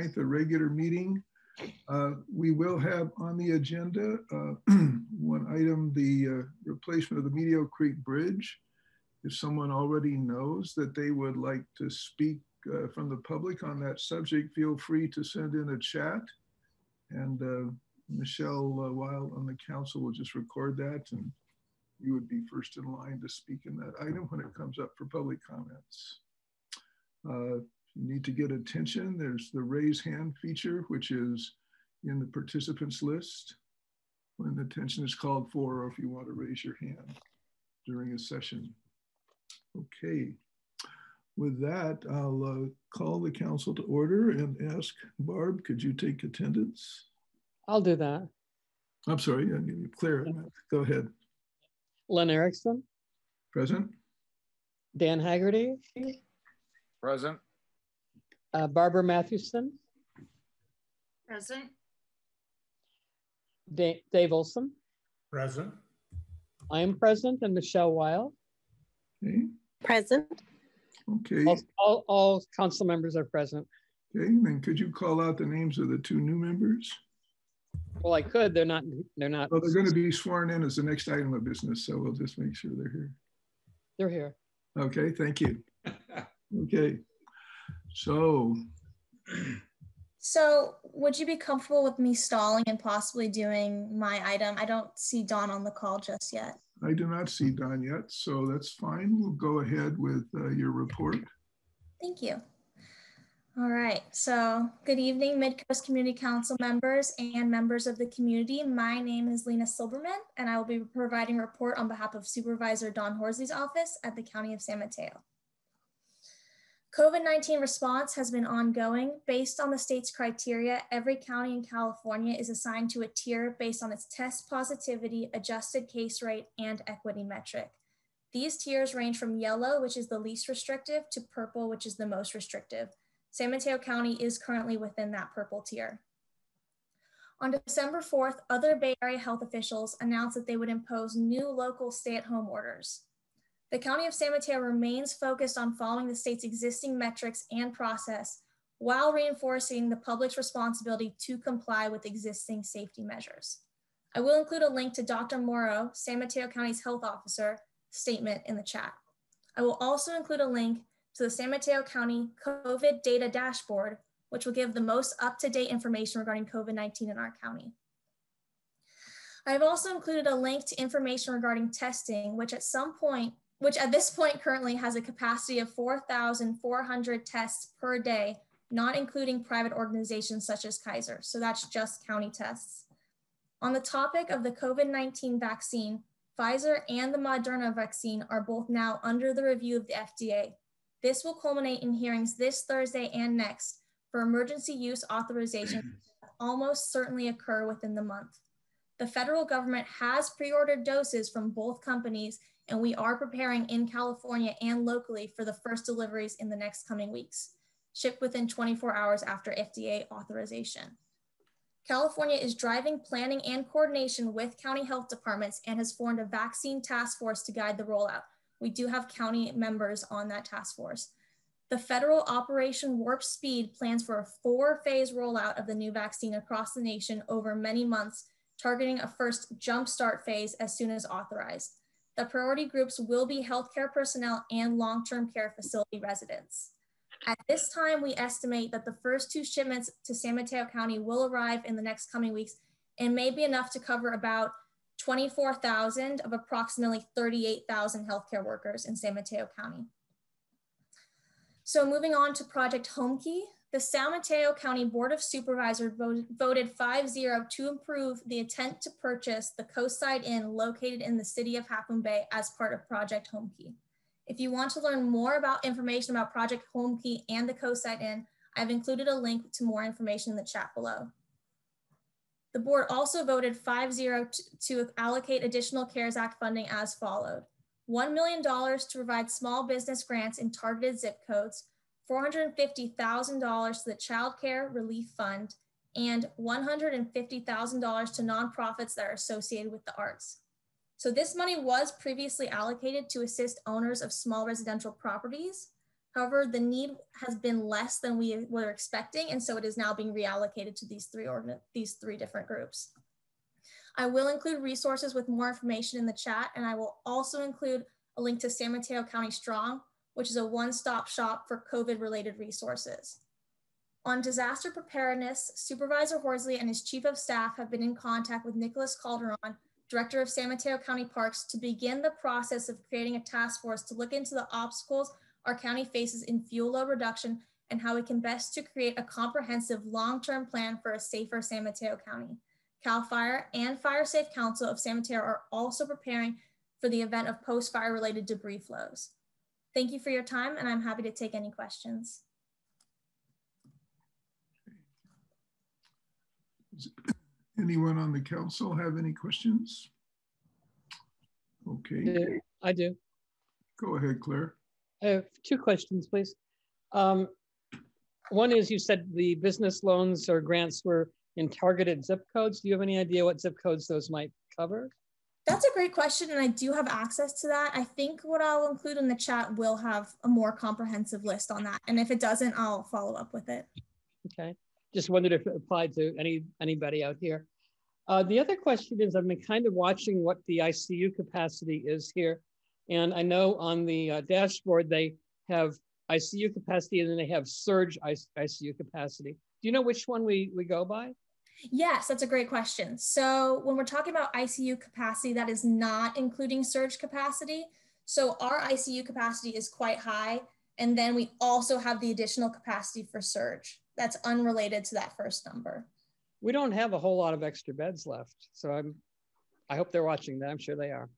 29th, a regular meeting. Uh, We will have on the agenda, uh, one item, the uh, replacement of the Medio Creek Bridge. If someone already knows that they would like to speak uh, from the public on that subject, feel free to send in a chat. And uh, Michelle, while on the council, will just record that and you would be first in line to speak in that item when it comes up for public comments. Uh, you need to get attention, there's the raise hand feature, which is in the participants list when the attention is called for, or if you want to raise your hand during a session. Okay. With that, I'll uh, call the council to order and ask Barb, could you take attendance? I'll do that. I'm sorry, I need to clear it. Go ahead. Len Erickson, Present? Dan Haggerty, Present. Uh, Barbara Mathewson, Present. Da- Dave Olson. Present. I am present and Michelle Weil. Okay, Present. okay, All, all, all council members are present. okay. Then could you call out the names of the two new members? Well, I could, they're not, they're not, Well, they're going to be sworn in as the next item of business, so we'll just make sure they're here. they're here. Okay, thank you. Okay, so So would you be comfortable with me stalling and possibly doing my item? I don't see Don on the call just yet. I do not see Don yet, so that's fine. We'll go ahead with uh, your report. Thank you. All right, so good evening, Midcoast Community Council members and members of the community. My name is Lena Silberman, and I will be providing a report on behalf of Supervisor Don Horsley's office at the County of San Mateo. COVID-19 response has been ongoing. Based on the state's criteria, every county in California is assigned to a tier based on its test positivity, adjusted case rate, and equity metric. These tiers range from yellow, which is the least restrictive, to purple, which is the most restrictive. San Mateo County is currently within that purple tier. On December 4th, other Bay Area health officials announced that they would impose new local stay-at-home orders. The County of San Mateo remains focused on following the state's existing metrics and process while reinforcing the public's responsibility to comply with existing safety measures. I will include a link to Dr. Morrow, San Mateo County's health officer, statement in the chat. I will also include a link to the San Mateo County COVID data dashboard, which will give the most up-to-date information regarding COVID-19 in our county. I have also included a link to information regarding testing, which at some point, which at this point currently has a capacity of 4,400 tests per day, not including private organizations such as Kaiser. So that's just county tests. On the topic of the COVID-19 vaccine, Pfizer and the Moderna vaccine are both now under the review of the FDA. This will culminate in hearings this Thursday and next for emergency use authorization almost certainly occur within the month. The federal government has pre-ordered doses from both companies and we are preparing in California and locally for the first deliveries in the next coming weeks, shipped within 24 hours after FDA authorization. California is driving planning and coordination with county health departments and has formed a vaccine task force to guide the rollout. We do have county members on that task force. The federal Operation Warp Speed plans for a four phase rollout of the new vaccine across the nation over many months, targeting a first jumpstart phase as soon as authorized. The priority groups will be healthcare personnel and long-term care facility residents. At this time, we estimate that the first two shipments to San Mateo County will arrive in the next coming weeks and may be enough to cover about 24,000 of approximately 38,000 healthcare workers in San Mateo County. So moving on to Project HomeKey, the San Mateo County Board of Supervisors voted, voted 5-0 to approve the intent to purchase the Coastside Inn located in the city of Half Bay as part of Project HomeKey. If you want to learn more about information about Project HomeKey and the Coastside Inn, I've included a link to more information in the chat below. The board also voted 5-0 to allocate additional CARES Act funding as followed. $1 million to provide small business grants in targeted zip codes, $450,000 to the Child Care Relief Fund, and $150,000 to nonprofits that are associated with the arts. So this money was previously allocated to assist owners of small residential properties. However, the need has been less than we were expecting, and so it is now being reallocated to these three these three different groups. I will include resources with more information in the chat, and I will also include a link to San Mateo County Strong, which is a one-stop shop for COVID-related resources. On disaster preparedness, Supervisor Horsley and his chief of staff have been in contact with Nicholas Calderon, director of San Mateo County Parks, to begin the process of creating a task force to look into the obstacles our county faces in fuel load reduction and how we can best to create a comprehensive long-term plan for a safer San Mateo County. CAL FIRE and Fire Safe Council of San Mateo are also preparing for the event of post-fire related debris flows. Thank you for your time and I'm happy to take any questions. Does anyone on the council have any questions? Okay, I do. go ahead, Claire. I have two questions, please. Um, one is you said the business loans or grants were in targeted zip codes. Do you have any idea what zip codes those might cover? That's a great question, and I do have access to that. I think what I'll include in the chat will have a more comprehensive list on that. And if it doesn't, I'll follow up with it. Okay, just wondered if it applied to any anybody out here. Uh, the other question is I've been kind of watching what the ICU capacity is here. And I know on the uh, dashboard, they have ICU capacity and then they have surge ICU capacity. Do you know which one we, we go by? Yes, that's a great question. So when we're talking about ICU capacity, that is not including surge capacity. So our ICU capacity is quite high. And then we also have the additional capacity for surge. That's unrelated to that first number. We don't have a whole lot of extra beds left. So I'm, I hope they're watching that. I'm sure they are.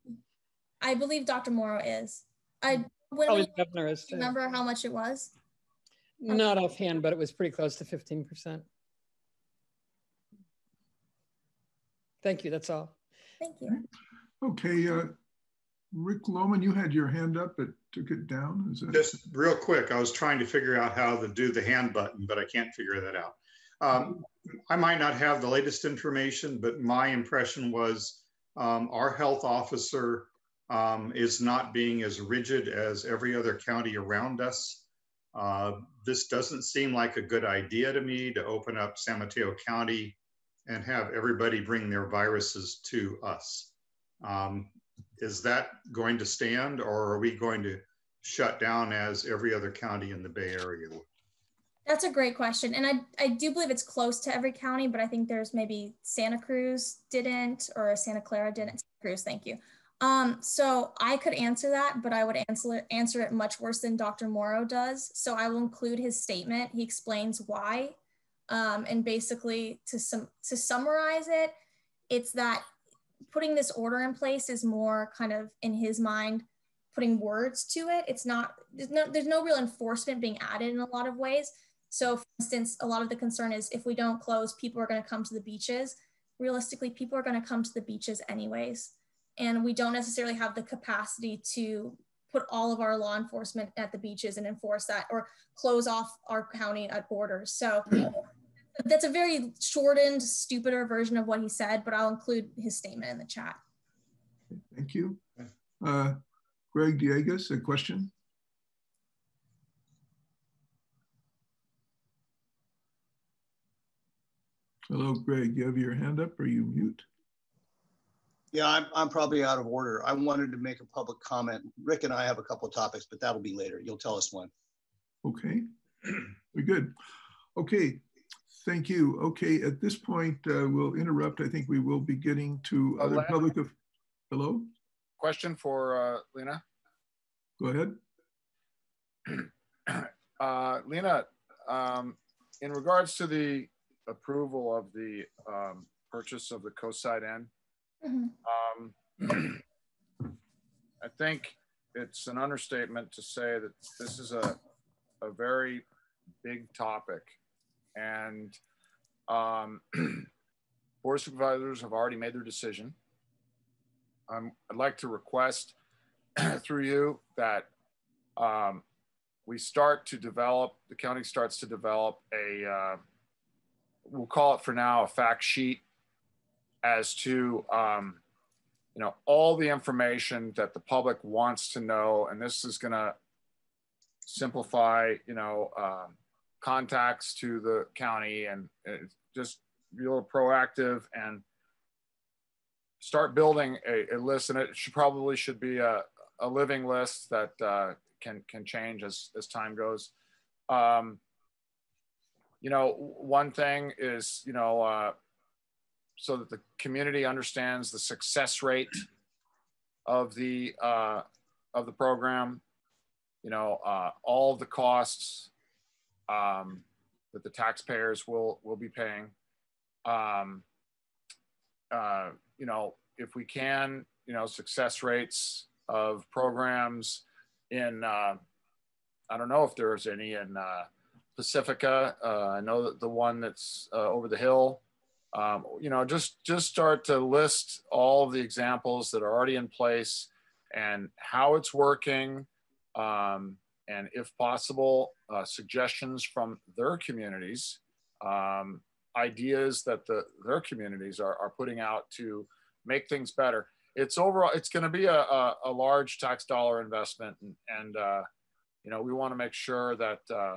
I believe Dr. Morrow is. I hmm. when Oh, we, governor is too. remember how much it was? Not offhand, but it was pretty close to 15%. Thank you, that's all. Thank you. Okay, uh, Rick Lohman, you had your hand up, but took it down. Is that? Just real quick, I was trying to figure out how to do the hand button, but I can't figure that out. Um, I might not have the latest information, but my impression was um, our health officer um, is not being as rigid as every other county around us. Uh, this doesn't seem like a good idea to me to open up San Mateo County and have everybody bring their viruses to us. Um, is that going to stand or are we going to shut down as every other county in the Bay Area? That's a great question. And I, I do believe it's close to every county, but I think there's maybe Santa Cruz didn't or Santa Clara didn't. Santa Cruz, thank you. Um, so I could answer that, but I would answer answer it much worse than Dr. Morrow does. So I will include his statement. He explains why. Um, and basically to, sum, to summarize it, it's that putting this order in place is more kind of in his mind, putting words to it. It's not, there's no, there's no real enforcement being added in a lot of ways. So for instance, a lot of the concern is if we don't close, people are gonna come to the beaches. Realistically, people are gonna come to the beaches anyways. And we don't necessarily have the capacity to put all of our law enforcement at the beaches and enforce that or close off our county at borders. So that's a very shortened, stupider version of what he said, but I'll include his statement in the chat. Thank you. Uh, Greg Diegas, a question? Hello, Greg. You have your hand up or you mute? Yeah, I'm, I'm probably out of order. I wanted to make a public comment. Rick and I have a couple of topics, but that'll be later. You'll tell us when. Okay, very good. Okay, thank you. Okay, at this point, uh, we'll interrupt. I think we will be getting to other Len? public of, hello, Question for uh, Lena. go ahead. Uh, Lena, um, in regards to the approval of the um, purchase of the Coastside Inn, Um, I think it's an understatement to say that this is a, a very big topic. And um, Board Supervisors have already made their decision. Um, I'd like to request through you that um, we start to develop, the county starts to develop a, uh, we'll call it for now a fact sheet as to, um, you know, all the information that the public wants to know. And this is going to simplify, you know, um, contacts to the county and uh, just be a little proactive and start building a, a list. And it should probably should be a, a living list that uh, can can change as as time goes. Um, you know, one thing is you know uh, so that the community understands the success rate of the uh, of the program. You know, uh, all the costs um, that the taxpayers will will be paying. Um, uh, you know, if we can, you know, success rates of programs in, uh, I don't know if there's any in uh, Pacifica. Uh, I know that the one that's uh, over the hill. Um, you know, just just start to list all the examples that are already in place and how it's working, um, and if possible, uh, suggestions from their communities, um, ideas that the their communities are, are putting out to make things better. It's overall, it's going to be a, a, a, large tax dollar investment, and, and uh, you know we want to make sure that uh,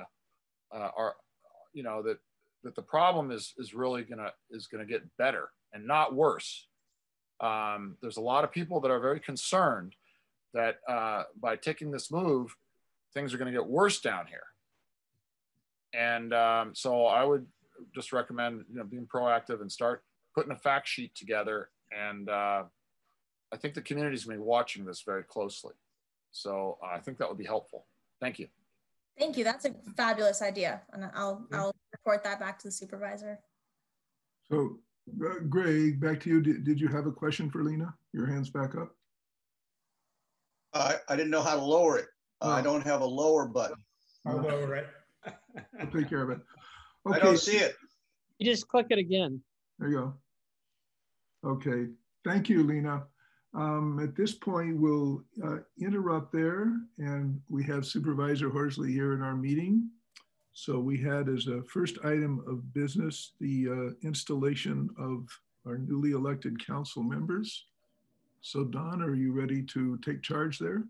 uh, our, you know that that the problem is is really gonna is gonna get better and not worse. Um, there's a lot of people that are very concerned that uh, by taking this move, things are going to get worse down here. And um, so I would just recommend you know being proactive and start putting a fact sheet together and uh, I think the community is going to be watching this very closely. So uh, I think that would be helpful. Thank you. Thank you. That's a fabulous idea, and I'll yeah. I'll report that back to the supervisor. So, uh, Greg, back to you. Did, did you have a question for Lena? Your hands back up. I, I didn't know how to lower it. Oh. I don't have a lower button. I'll lower it. I'll take care of it. Okay. I don't see it. You just click it again. There you go. Okay, thank you, Lena. Um, at this point, we'll uh, interrupt there and we have Supervisor Horsley here in our meeting. So we had as a first item of business, the uh, installation of our newly elected council members. So Don, are you ready to take charge there?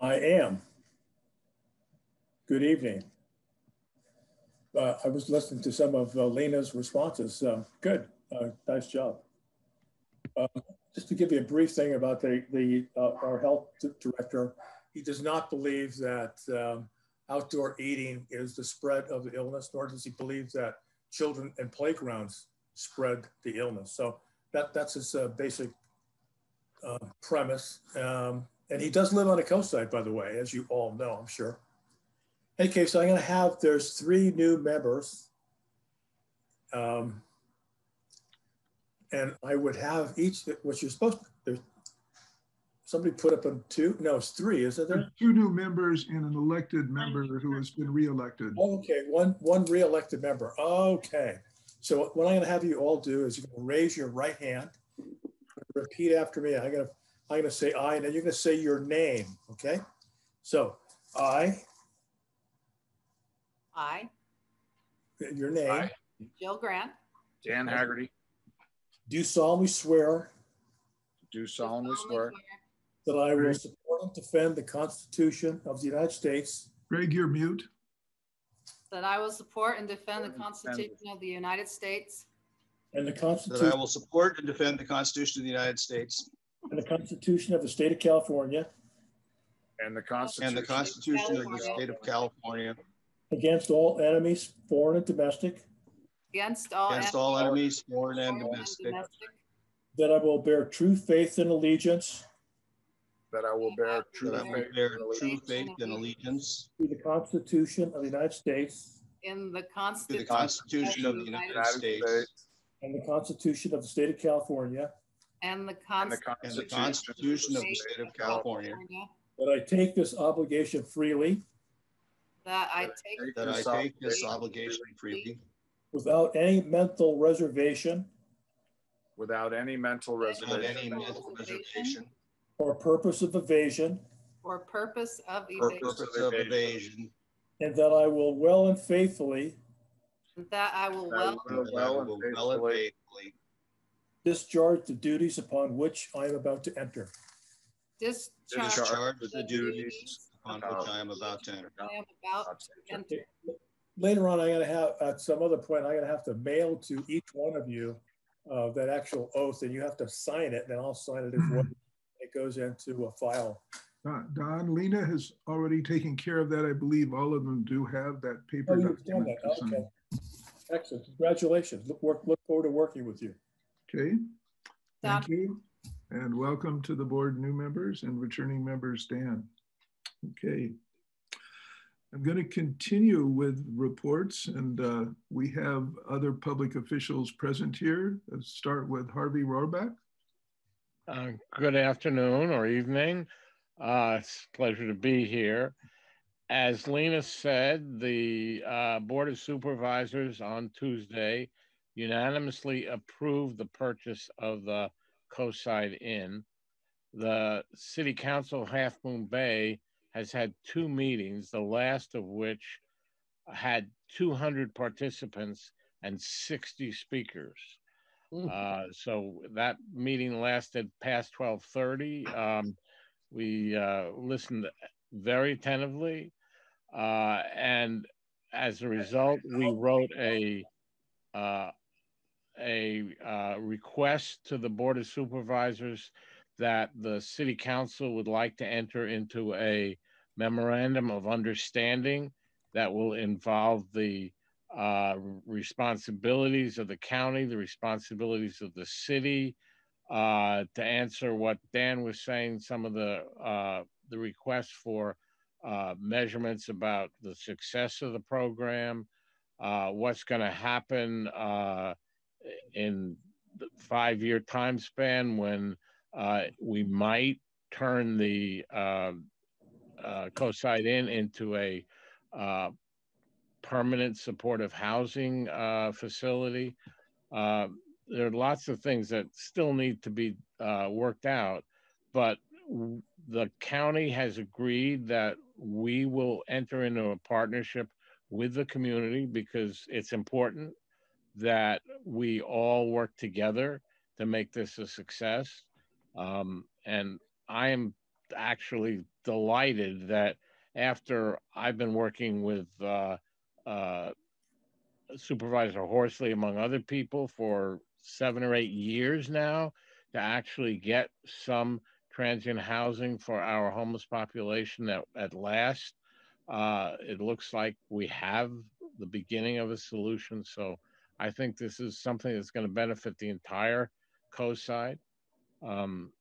I am. Good evening. Uh, I was listening to some of uh, Lena's responses. Uh, good. Nice job. Uh, just to give you a brief thing about the, the uh, our health director, he does not believe that um, outdoor eating is the spread of the illness, nor does he believe that children and playgrounds spread the illness. So that, that's his uh, basic uh, premise. Um, and he does live on a coast coastside, by the way, as you all know, I'm sure. Okay, so I'm going to have, there's three new members. Um, and I would have each, what you're supposed to, there's, somebody put up a two, no, it's three, isn't there? There's two new members and an elected member who has been reelected. Okay, one, one reelected member. Okay. So what I'm gonna have you all do is you're gonna raise your right hand, repeat after me. I'm gonna, I'm gonna say I, and then you're gonna say your name, okay? So I. I. Your name. I. Jill Grant. Dan Haggerty. Do solemnly swear do solemnly swear that I will support and defend the Constitution of the United States Greg, you're mute. that I will support and defend the Constitution of the United States and the Constitution. That I Constitution will support and defend the Constitution of the United States and the Constitution of the State of California and the Constitution and the Constitution of the State of California against all enemies, foreign and domestic, against all against all enemies, foreign and domestic, that I will bear true faith and allegiance. That I will bear true that I will faith bear and true allegiance. faith and allegiance. To the Constitution of the United States. In the to the Constitution Constitution of the United States. And the Constitution of the State of California, and the and the and the Constitution Constitution of the State of California, that I take this obligation freely. That I take. that I take this obligation freely without any mental reservation without any mental without reservation any mental reservation or purpose of evasion, For purpose of or evasion. purpose of evasion, and that I will well and faithfully That I will That I well will and well and well and faithfully faithfully discharge the duties upon which I am about to enter. discharge discharge the the duties duties on which I am about to enter. I am about to enter. Later on, I'm gonna have, at some other point, I'm gonna have to mail to each one of you uh, that actual oath, and you have to sign it, and then I'll sign it as well. It goes into a file. Don- Don, Lena has already taken care of that. I believe all of them do have that paper. Oh, paper. you've done that, to sign. okay. Excellent, congratulations. Look, work, look forward to working with you. Okay, Don. thank you. And welcome to the board, new members and returning members, Dan. Okay. I'm going to continue with reports and uh, we have other public officials present here. Let's start with Harvey Rarback. Uh, Good afternoon or evening. Uh, It's a pleasure to be here. As Lena said, the uh, Board of Supervisors on Tuesday unanimously approved the purchase of the Coastside Inn. The City Council Half Moon Bay has had two meetings, the last of which had 200 participants and 60 speakers. Mm. Uh, so that meeting lasted past twelve thirty. Um, we, uh, listened very attentively. Uh, and as a result, we wrote a, uh, a, uh, request to the Board of Supervisors that the city council would like to enter into a memorandum of understanding that will involve the uh, responsibilities of the county, the responsibilities of the city. Uh, to answer what Dan was saying, some of the uh, the requests for uh, measurements about the success of the program, uh, what's going to happen uh, in the five-year time span when we might turn the uh, Coastside Inn into a uh, permanent supportive housing uh, facility. Uh, there are lots of things that still need to be uh, worked out, but the county has agreed that we will enter into a partnership with the community because it's important that we all work together to make this a success. Um, and I am actually delighted that after I've been working with uh, uh, Supervisor Horsley, among other people, for seven or eight years now, to actually get some transient housing for our homeless population at, at last. Uh, it looks like we have the beginning of a solution. So I think this is something that's going to benefit the entire coast side. Um,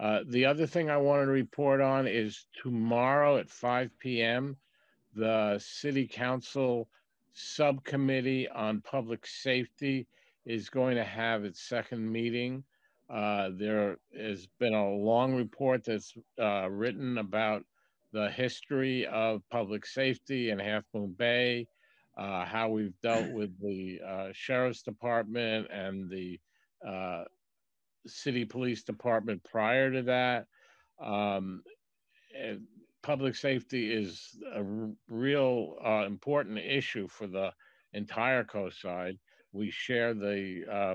uh, the other thing I wanted to report on is tomorrow at 5 p.m., the City Council Subcommittee on Public Safety is going to have its second meeting. Uh, there has been a long report that's uh, written about the history of public safety in Half Moon Bay, uh, how we've dealt with the uh, Sheriff's Department and the City Police Department prior to that. Um, public safety is a real uh, important issue for the entire coast side. We share the, uh,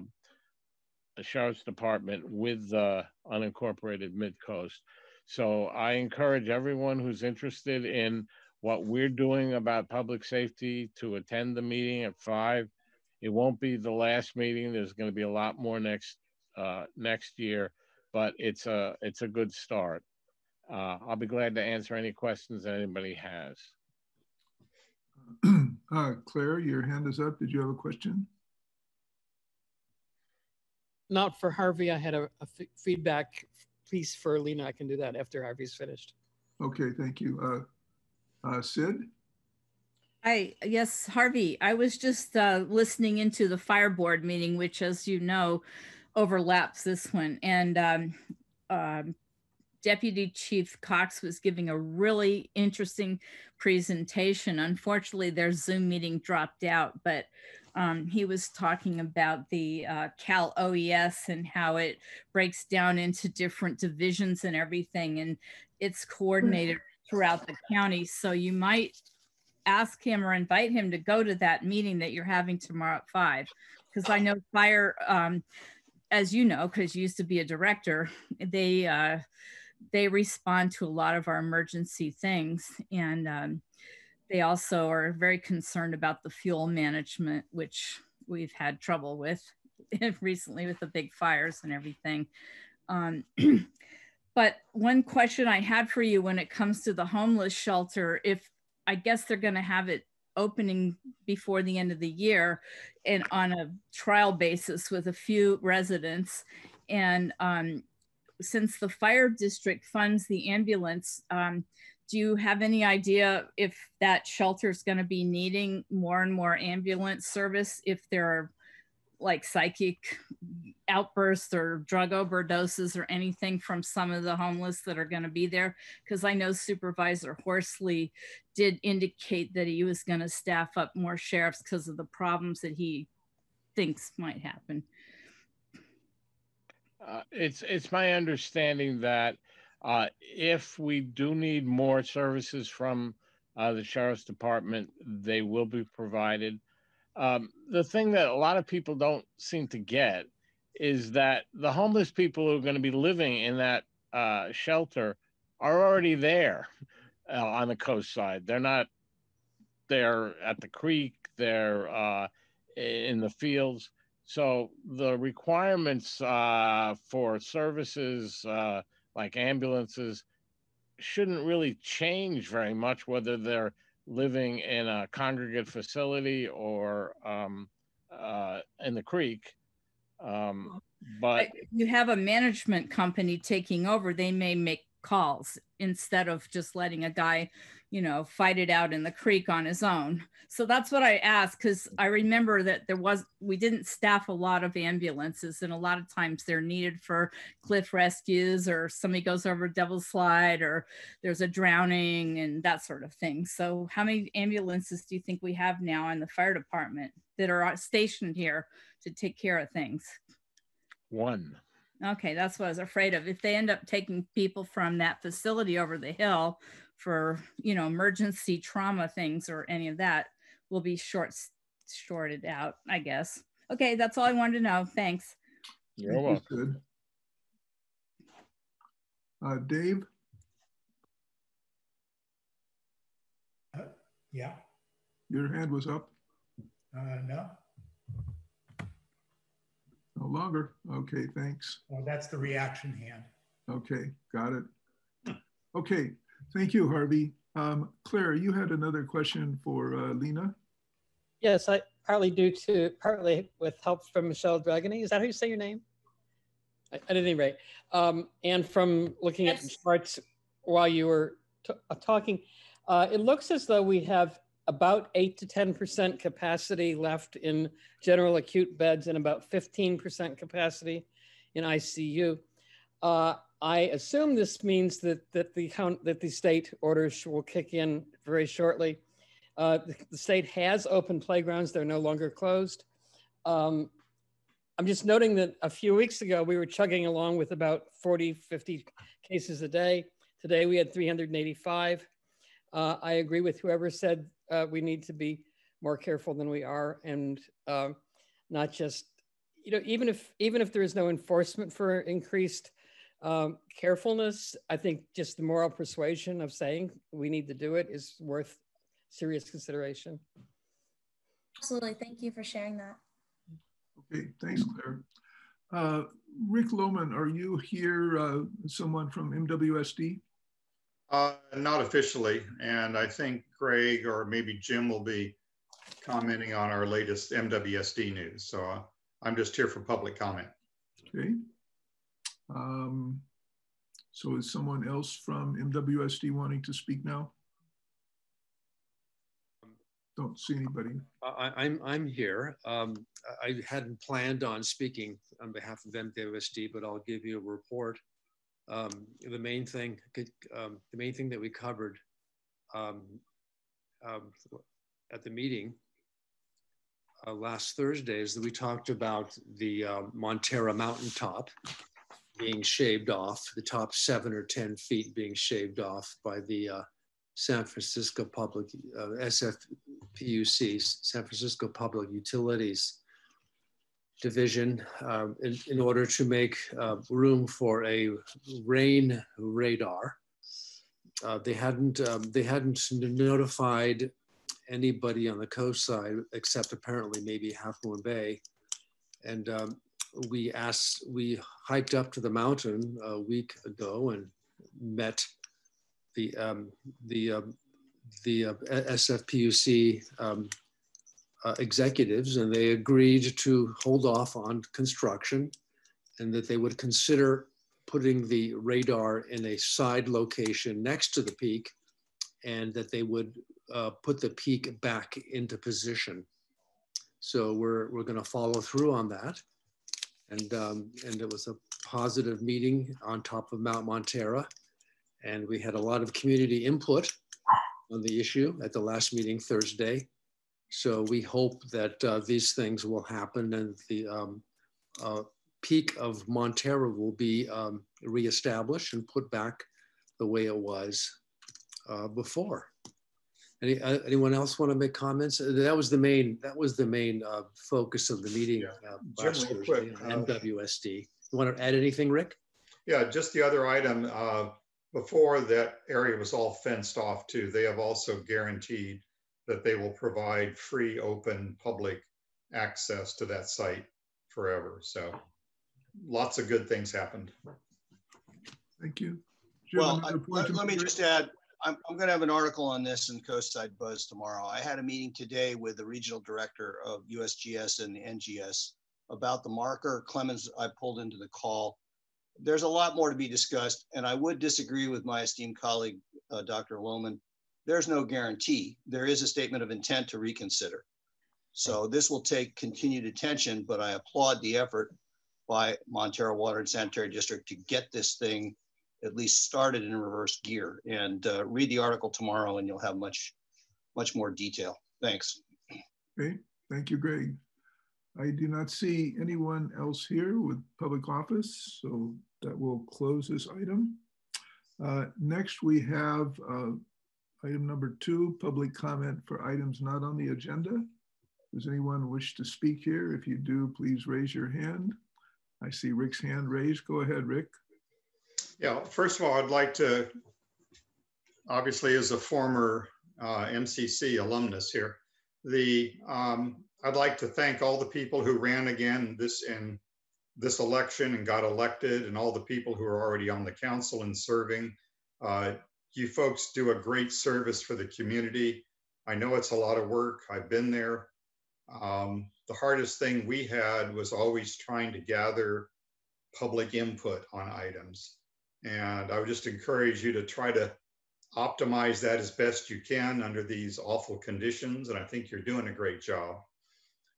the sheriff's department with the unincorporated mid coast. So I encourage everyone who's interested in what we're doing about public safety to attend the meeting at five. It won't be the last meeting. There's going to be a lot more next uh, next year, but it's a it's a good start. Uh, I'll be glad to answer any questions that anybody has. Uh, Claire, your hand is up. Did you have a question? Not for Harvey. I had a, a f- feedback piece for Lena. I can do that after Harvey's finished. Okay, thank you. Uh, uh, Sid? Hi, yes, Harvey. I was just uh, listening into the fire board meeting, which, as you know, overlaps this one. And um, um, Deputy Chief Cox was giving a really interesting presentation. Unfortunately, their Zoom meeting dropped out, but um, he was talking about the uh, Cal OES and how it breaks down into different divisions and everything. And it's coordinated throughout the county. So you might ask him or invite him to go to that meeting that you're having tomorrow at five. Because I know fire, um, as you know, because you used to be a director, they uh, they respond to a lot of our emergency things. And um, they also are very concerned about the fuel management, which we've had trouble with recently with the big fires and everything. Um, but one question I had for you when it comes to the homeless shelter, if I guess they're going to have it opening before the end of the year and on a trial basis with a few residents. And um, since the fire district funds the ambulance, um, do you have any idea if that shelter is going to be needing more and more ambulance service if there are like psychic outbursts or drug overdoses or anything from some of the homeless that are going to be there because i know supervisor horsley did indicate that he was going to staff up more sheriffs because of the problems that he thinks might happen uh, it's it's my understanding that uh, if we do need more services from uh, the sheriff's department, they will be provided. Um, the thing that a lot of people don't seem to get is that the homeless people who are going to be living in that uh, shelter are already there uh, on the coast side. They're not there at the creek. They're uh, in the fields. So the requirements uh, for services uh, like ambulances shouldn't really change very much whether they're living in a congregate facility or um, uh, in the creek. Um, but you have a management company taking over, they may make calls instead of just letting a guy you know, fight it out in the creek on his own. So that's what I asked because I remember that there was, we didn't staff a lot of ambulances, and a lot of times they're needed for cliff rescues or somebody goes over a Devil's Slide or there's a drowning and that sort of thing. So, how many ambulances do you think we have now in the fire department that are uh, stationed here to take care of things? One. Okay, that's what I was afraid of. If they end up taking people from that facility over the hill, for you know emergency trauma things or any of that will be short shorted out i guess. Okay that's all i wanted to know. Thanks. You're welcome. Good uh, dave? Uh, yeah. Your hand was up. Uh, no. No longer? Okay thanks. Well that's the reaction hand. Okay got it. Okay Thank you, Harvey. Um, Claire, you had another question for uh, Lena. Yes, I partly due to partly with help from Michelle Dragoni. Is that how you say your name? At any rate, um, and from looking yes. at the charts while you were uh, talking, uh, it looks as though we have about eight to 10% capacity left in general acute beds and about 15% capacity in ICU. Uh, I assume this means that, that, the, that the state orders will kick in very shortly. Uh, the, the, state has open playgrounds, they're no longer closed. Um, I'm just noting that a few weeks ago, we were chugging along with about 40, 50 cases a day. Today, we had 385. Uh, I agree with whoever said uh, we need to be more careful than we are and uh, not just, you know, even if, even if there is no enforcement for increased um, carefulness, I think just the moral persuasion of saying we need to do it is worth serious consideration. Absolutely. Thank you for sharing that. Okay, thanks, Claire. Uh, Rick Lohman, are you here, uh, someone from MWSD? Uh, not officially, and I think Greg or maybe Jim will be commenting on our latest MWSD news. So uh, I'm just here for public comment. Okay. Um, so is someone else from MWSD wanting to speak now? Don't see anybody. I, am I'm, I'm here. Um, I hadn't planned on speaking on behalf of MWSD, but I'll give you a report. Um, the main thing, um, the main thing that we covered um, um, at the meeting uh, last Thursday is that we talked about the uh, Montara Mountaintop being shaved off, the top seven or 10 feet being shaved off by the uh, San Francisco Public, uh, SFPUC, San Francisco Public Utilities. division uh, in, in, order to make uh, room for a rain radar. Uh, they hadn't um, they hadn't notified anybody on the coast side except apparently maybe Half Moon Bay, and um, we asked we hiked up to the mountain a week ago and met the um, the um, the uh, SFPUC um, uh, executives, and they agreed to hold off on construction, and that they would consider putting the radar in a side location next to the peak, and that they would uh, put the peak back into position. So we're we're going to follow through on that, and um, and it was a positive meeting on top of Mount Montara and we had a lot of community input on the issue at the last meeting Thursday. So we hope that uh, these things will happen and the um, uh, peak of Montara will be um, reestablished and put back the way it was uh, before. Any, uh, anyone else want to make comments? Uh, that was the main. That was the main uh, focus of the meeting yeah. last Thursday. Quick, MWSD. You want to add anything, Rick? Yeah, just the other item before that area was all fenced off too, they have also guaranteed that they will provide free, open, public access to that site forever. So lots of good things happened. Thank you. well, I, let, let, me just add, I'm, I'm going to have an article on this in Coastside Buzz tomorrow. I had a meeting today with the regional director of USGS and NGS about the marker. Clemens, I pulled into the call there's a lot more to be discussed, and I would disagree with my esteemed colleague, uh, Dr. Lohman. There's no guarantee. There is a statement of intent to reconsider. So this will take continued attention, but I applaud the effort by Montara Water and Sanitary District to get this thing at least started in reverse gear. And uh, read the article tomorrow, and you'll have much, much more detail. Thanks. Great. Thank you, Greg. I do not see anyone else here with public office, so that will close this item. Uh, next, we have uh, item number two, public comment for items not on the agenda. Does anyone wish to speak here? If you do, please raise your hand. I see Rick's hand raised. Go ahead, Rick. Yeah, first of all, I'd like to, obviously as a former uh, MCC alumnus here, the um, I'd like to thank all the people who ran again this in this election and got elected, and all the people who are already on the council and serving. Uh, you folks do a great service for the community. I know it's a lot of work. I've been there. Um, the hardest thing we had was always trying to gather public input on items. And I would just encourage you to try to optimize that as best you can under these awful conditions. And I think you're doing a great job.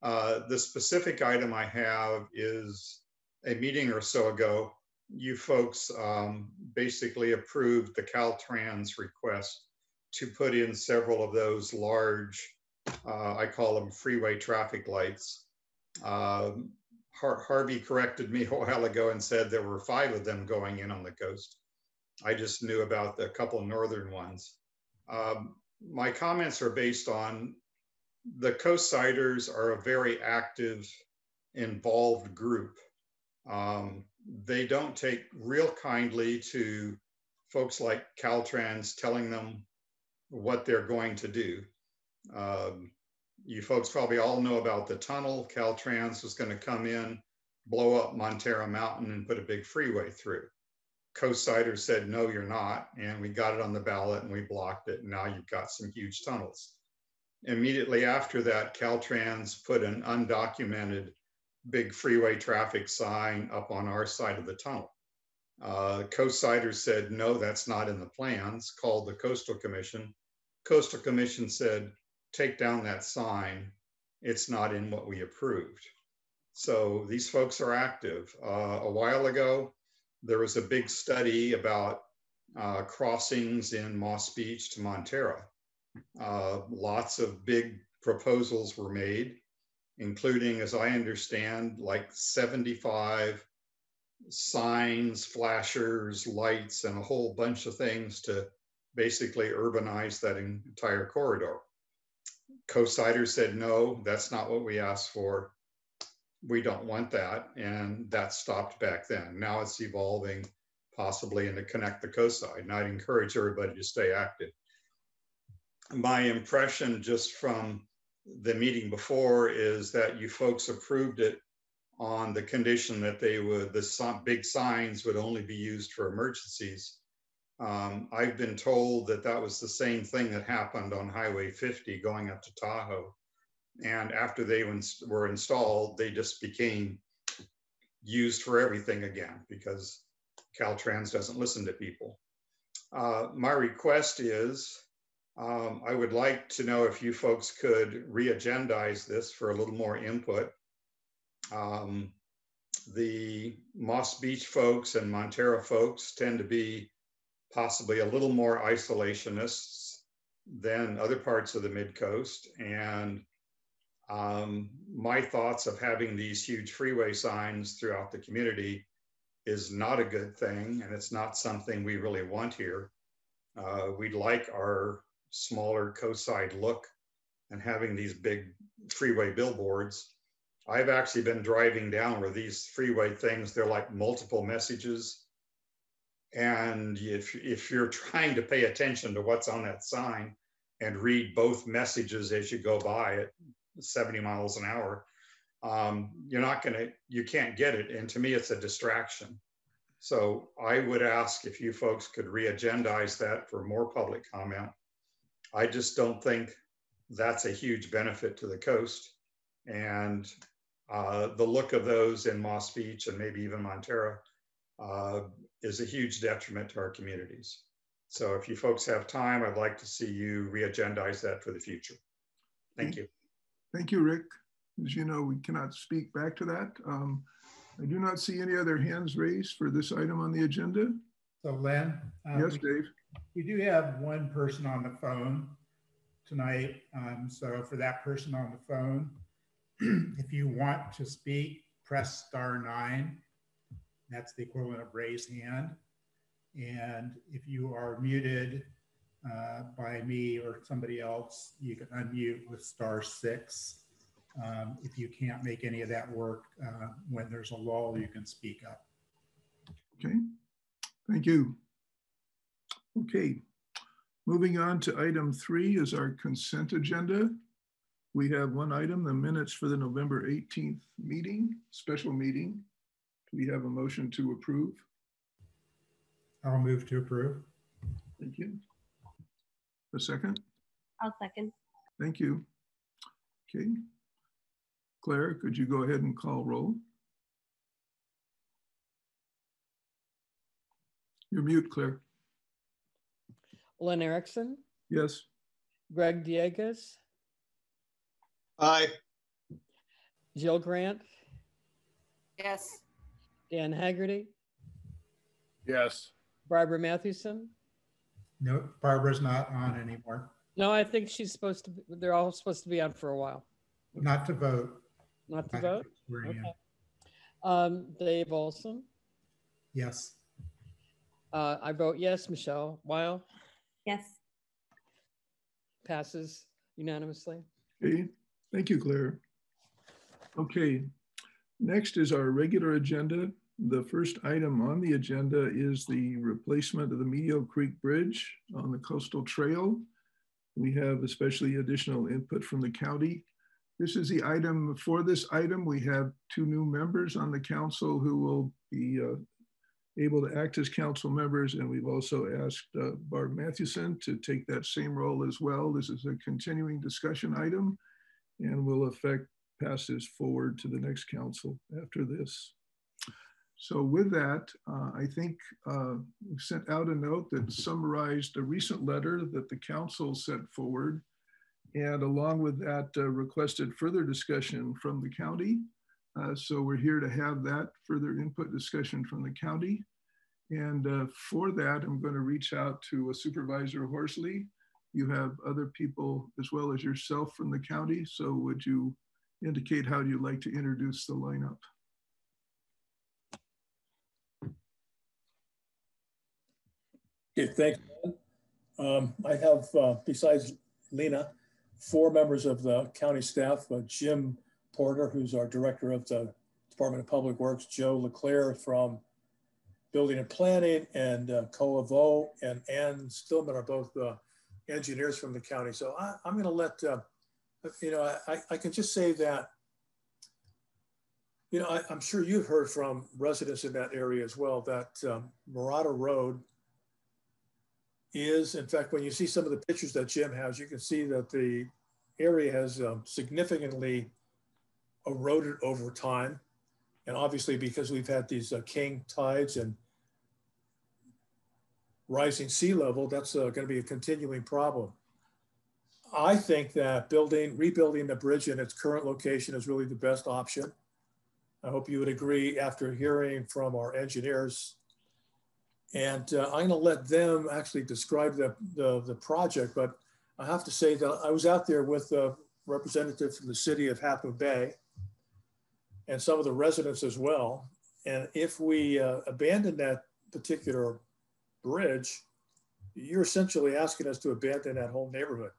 Uh, the specific item I have is a meeting or so ago, you folks um, basically approved the Caltrans request to put in several of those large, uh, I call them freeway traffic lights. Um, Har Harvey corrected me a while ago and said there were five of them going in on the coast. I just knew about the couple northern ones. Um, my comments are based on the coast Coastsiders are a very active, involved group. Um, they don't take real kindly to folks like Caltrans telling them what they're going to do. Um, you folks probably all know about the tunnel. Caltrans was going to come in, blow up Montara Mountain, and put a big freeway through. Coastsiders said, no, you're not. And we got it on the ballot and we blocked it. And now you've got some huge tunnels. Immediately after that, Caltrans put an undocumented big freeway traffic sign up on our side of the tunnel. Uh, Coastsiders said, no, that's not in the plans, called the Coastal Commission. Coastal Commission said, take down that sign. It's not in what we approved. So these folks are active. Uh, a while ago, there was a big study about uh, crossings in Moss Beach to Montara. Uh, lots of big proposals were made, including, as I understand, like 75 signs, flashers, lights, and a whole bunch of things to basically urbanize that entire corridor. Coastsiders said, no, that's not what we asked for. we don't want that. And that stopped back then. Now it's evolving possibly into connect the coast side. And I'd encourage everybody to stay active. My impression just from the meeting before is that you folks approved it on the condition that they would, the big signs would only be used for emergencies. Um, I've been told that that was the same thing that happened on Highway 50 going up to Tahoe. And after they were installed, they just became used for everything again because Caltrans doesn't listen to people. Uh, my request is um, I would like to know if you folks could re-agendize this for a little more input. Um, the Moss Beach folks and Montara folks tend to be possibly a little more isolationists than other parts of the mid coast. And um, my thoughts of having these huge freeway signs throughout the community is not a good thing, and it's not something we really want here. Uh, we'd like our smaller coastside look and having these big freeway billboards. I've actually been driving down where these freeway things, they're like multiple messages. And if, if you're trying to pay attention to what's on that sign and read both messages as you go by at 70 miles an hour, um, you're not going to, you can't get it. And to me, it's a distraction. So I would ask if you folks could re-agendize that for more public comment. I just don't think that's a huge benefit to the coast. And uh, the look of those in Moss Beach and maybe even Montara uh, is a huge detriment to our communities. So if you folks have time, I'd like to see you re-agendize that for the future. Thank you. Thank you, Rick. As you know, we cannot speak back to that. Um, I do not see any other hands raised for this item on the agenda. So Len? Um, yes, Dave. We do have one person on the phone tonight. Um, so for that person on the phone, if you want to speak, press star nine. That's the equivalent of raise hand. And if you are muted uh, by me or somebody else, you can unmute with star six. Um, if you can't make any of that work, uh, when there's a lull, you can speak up. Okay, thank you. Okay, moving on to item three is our consent agenda. We have one item, the minutes for the November 18th meeting, special meeting. Do we have a motion to approve? I'll move to approve. Thank you. A second? I'll second. Thank you. Okay. Claire, could you go ahead and call roll? You're mute, Claire. Len Erickson? Yes. Gregg Dieguez? Aye. Jill Grant? Yes. Dan Haggerty? Yes. Barbara Mathewson? No, Barbara's not on anymore. No, I think she's supposed to, be, they're all supposed to be on for a while. Not to vote. Not to vote? Okay. Um, Dave Olson? Yes. Uh, I vote yes. Michelle Weil? Yes. Passes unanimously. Okay, thank you, Claire. Okay, next is our regular agenda. The first item on the agenda is the replacement of the Medio Creek Bridge on the coastal trail. We have especially additional input from the county. This is the item, for this item, we have two new members on the council who will be uh, able to act as council members. And we've also asked uh, Barb Mathewson to take that same role as well. This is a continuing discussion item and will affect passes forward to the next council after this. So with that, uh, I think uh, we sent out a note that summarized a recent letter that the council sent forward. And along with that, uh, requested further discussion from the county. Uh, so we're here to have that further input discussion from the county. And uh, for that, I'm going to reach out to Supervisor Horsley. You have other people as well as yourself from the county. So would you indicate how you'd like to introduce the lineup? Okay, thanks. Um, I have, uh, besides Lena, four members of the county staff, uh, Jim Porter, who's our director of the Department of Public Works, Joe LaClair from Building and Planning, and uh, and Ann Stillman are both uh, engineers from the county. So I, am going to let, uh, you know, I, I can just say that, you know, I, am sure you've heard from residents in that area as well that um, Road is, in fact, when you see some of the pictures that Jim has, you can see that the area has um, significantly eroded over time. And obviously because we've had these uh, king tides and rising sea level, that's uh, going to be a continuing problem. I think that building, rebuilding the bridge in its current location is really the best option. I hope you would agree after hearing from our engineers. And uh, I'm going to let them actually describe the, the, the, project, but I have to say that I was out there with a representative from the city of Moon Bay and some of the residents as well. And if we uh, abandon that particular bridge, you're essentially asking us to abandon that whole neighborhood.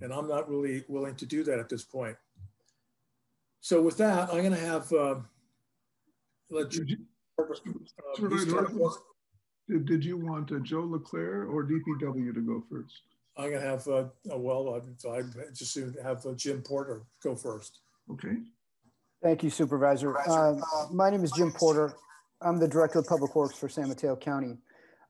And I'm not really willing to do that at this point. So with that, I'm going to have uh, let you. Uh, did, did you want uh, Joe LaClair or DPW to go first? I'm going to have, uh, well, I, I just have uh, Jim Porter go first. Okay. Thank you, Supervisor. Uh, my name is Jim Porter. I'm the Director of Public Works for San Mateo County.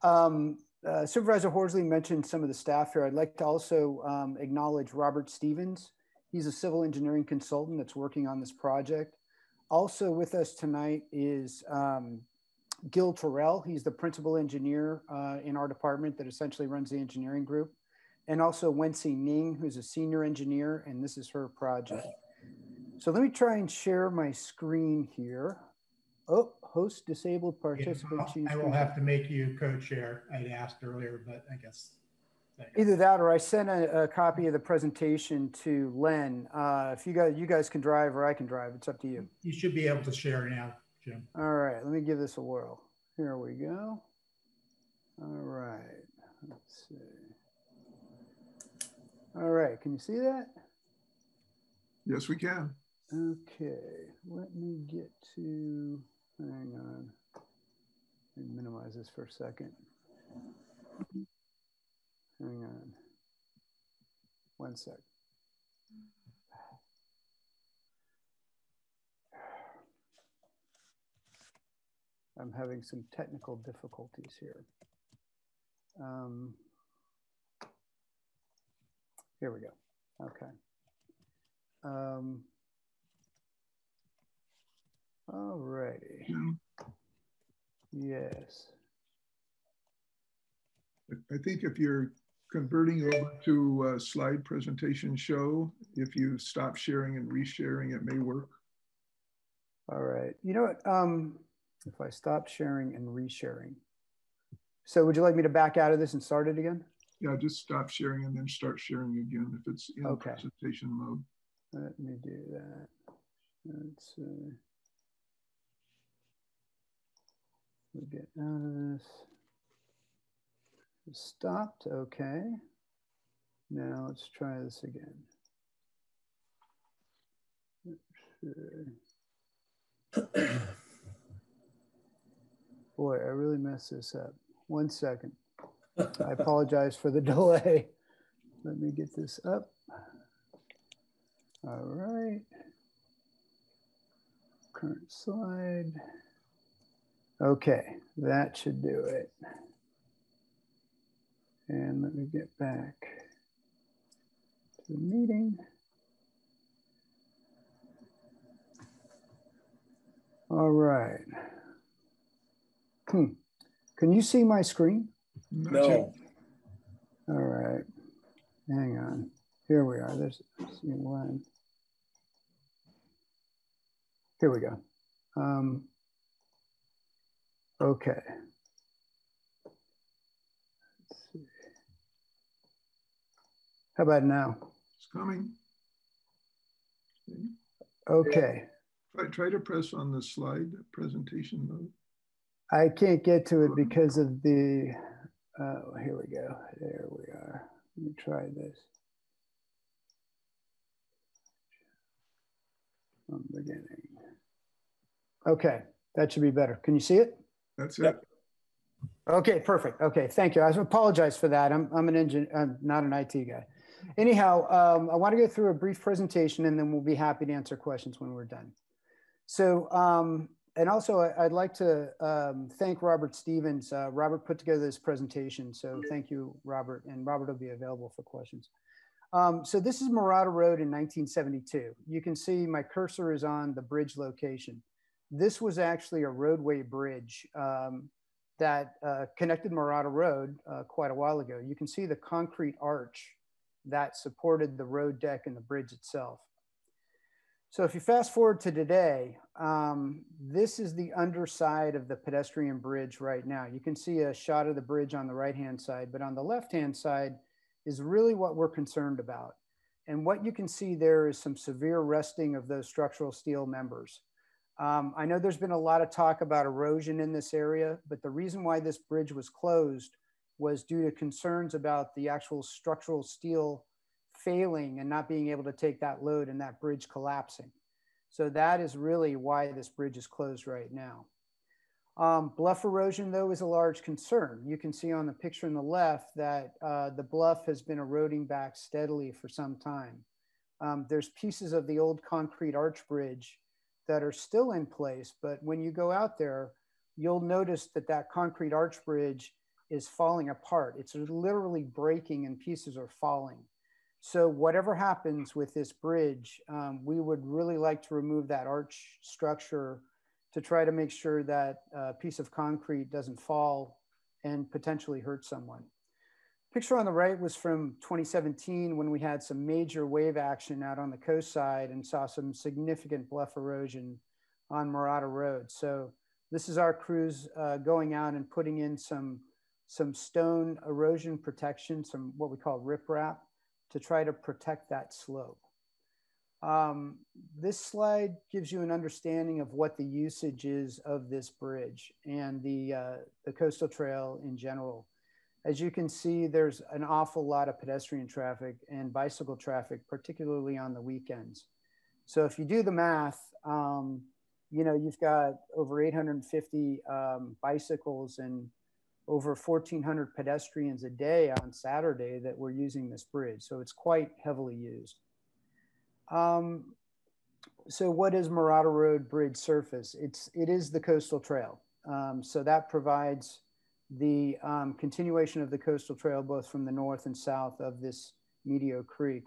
Um, uh, Supervisor Horsley mentioned some of the staff here. I'd like to also um, acknowledge Robert Stevens. He's a civil engineering consultant that's working on this project. Also with us tonight is um, Gil Terrell. He's the principal engineer uh, in our department that essentially runs the engineering group. And also Wensi Ning, who's a senior engineer, and this is her project. So let me try and share my screen here. Oh, host disabled participant. Yeah, I will have to make you co-chair. I'd asked earlier, but I guess. Either that or I sent a, a, copy of the presentation to Len. Uh, if you guys, you guys can drive or I can drive, it's up to you. You should be able to share now, Jim. All right, let me give this a whirl. Here we go. All right, let's see. All right, can you see that? Yes, we can. Okay, let me get to, hang on. Let me minimize this for a second. Hang on. One sec. I'm having some technical difficulties here. Um, here we go. Okay. Um, all righty. Yes. I think if you're converting over to a slide presentation show, if you stop sharing and resharing, it may work. All right. You know what? Um, if I stop sharing and resharing. So would you like me to back out of this and start it again? Yeah, just stop sharing and then start sharing again if it's in okay. presentation mode. Let me do that. Let's see. We get out of this. Stopped, okay. Now let's try this again. Boy, I really messed this up. One second. I apologize for the delay. Let me get this up. All right. Current slide. Okay, that should do it. And let me get back to the meeting. All right. Hmm. Can you see my screen? No. All right. Hang on. Here we are. There's one. Here we go. Um, okay. How about now? It's coming. Okay. Try, try to press on the slide presentation mode. I can't get to it because of the, oh, here we go. There we are. Let me try this. from beginning. Okay, that should be better. Can you see it? That's it. Okay, perfect. Okay, thank you. I apologize for that. I'm, I'm an engineer, I'm not an IT guy. Anyhow, um, I want to go through a brief presentation and then we'll be happy to answer questions when we're done. So, um, and also I'd like to um, thank Robert Stevens. Uh, Robert put together this presentation. So thank you, Robert. And Robert will be available for questions. Um, so this is Mirada Road in 1972. You can see my cursor is on the bridge location. This was actually a roadway bridge um, that uh, connected Mirada Road uh, quite a while ago. You can see the concrete arch that supported the road deck and the bridge itself. So if you fast forward to today, um, this is the underside of the pedestrian bridge right now. You can see a shot of the bridge on the right-hand side, but on the left-hand side is really what we're concerned about. And what you can see there is some severe rusting of those structural steel members. Um, I know there's been a lot of talk about erosion in this area, but the reason why this bridge was closed was due to concerns about the actual structural steel failing and not being able to take that load and that bridge collapsing. So that is really why this bridge is closed right now. Um, bluff erosion, though, is a large concern. You can see on the picture on the left that uh, the bluff has been eroding back steadily for some time. Um, there's pieces of the old concrete arch bridge that are still in place, but when you go out there, you'll notice that that concrete arch bridge is falling apart. It's literally breaking and pieces are falling. So whatever happens with this bridge, um, we would really like to remove that arch structure to try to make sure that a piece of concrete doesn't fall and potentially hurt someone. Picture on the right was from 2017 when we had some major wave action out on the coast side and saw some significant bluff erosion on Mirada Road. So this is our crews uh, going out and putting in some, some stone erosion protection, some what we call riprap to try to protect that slope. Um, this slide gives you an understanding of what the usage is of this bridge and the, uh, the coastal trail in general. As you can see, there's an awful lot of pedestrian traffic and bicycle traffic, particularly on the weekends. So if you do the math, um, you know, you've got over 850 um, bicycles and over 1,400 pedestrians a day on Saturday that were using this bridge. So it's quite heavily used. Um, so what is Mirada Road Bridge surface? It's, it is the coastal trail. Um, so that provides the um, continuation of the coastal trail, both from the north and south of this Medio Creek.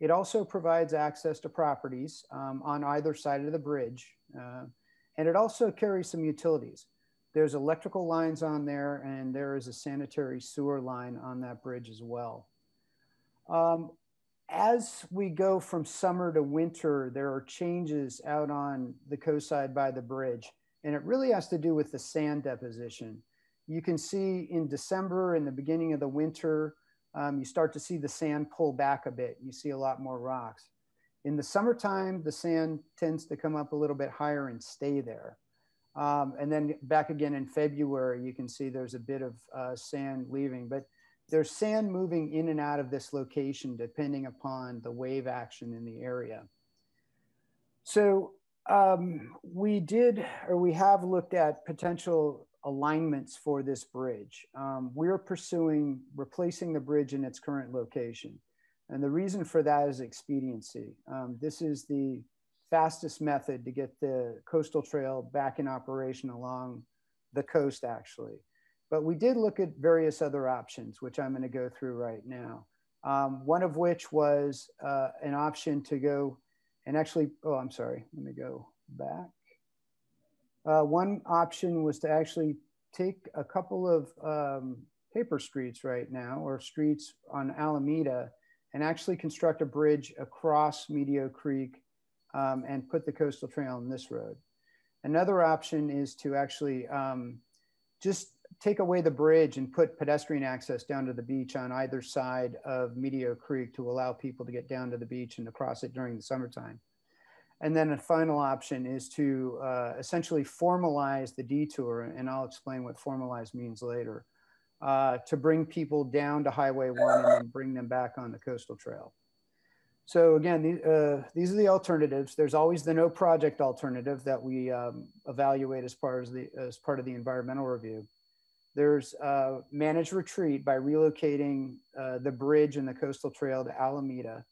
It also provides access to properties um, on either side of the bridge. Uh, and it also carries some utilities. There's electrical lines on there and there is a sanitary sewer line on that bridge as well. Um, as we go from summer to winter, there are changes out on the coast side by the bridge, and it really has to do with the sand deposition. You can see in December and the beginning of the winter, um, you start to see the sand pull back a bit. You see a lot more rocks. In the summertime, the sand tends to come up a little bit higher and stay there. Um, and then back again in February, you can see there's a bit of uh, sand leaving, but there's sand moving in and out of this location depending upon the wave action in the area. So um, we did, or we have looked at potential alignments for this bridge. Um, we're pursuing replacing the bridge in its current location. And the reason for that is expediency. Um, this is the fastest method to get the coastal trail back in operation along the coast actually. But we did look at various other options, which I'm gonna go through right now. Um, one of which was uh, an option to go and actually, oh, I'm sorry, let me go back. Uh, one option was to actually take a couple of um, paper streets right now or streets on Alameda and actually construct a bridge across Medio Creek um, and put the coastal trail on this road. Another option is to actually um, just take away the bridge and put pedestrian access down to the beach on either side of Medio Creek to allow people to get down to the beach and to cross it during the summertime. And then a final option is to uh, essentially formalize the detour, and I'll explain what formalize means later, uh, to bring people down to Highway 1 and then bring them back on the coastal trail. So again, these, uh, these are the alternatives. There's always the no project alternative that we um, evaluate as part of the as part of the environmental review. There's uh, managed retreat by relocating uh, the bridge and the coastal trail to Alameda.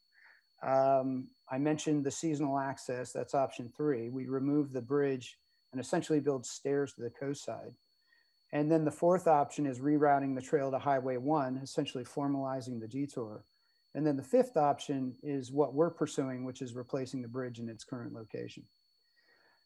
Um, I mentioned the seasonal access, that's option three. We remove the bridge and essentially build stairs to the coast side. And then the fourth option is rerouting the trail to Highway 1, essentially formalizing the detour. And then the fifth option is what we're pursuing, which is replacing the bridge in its current location.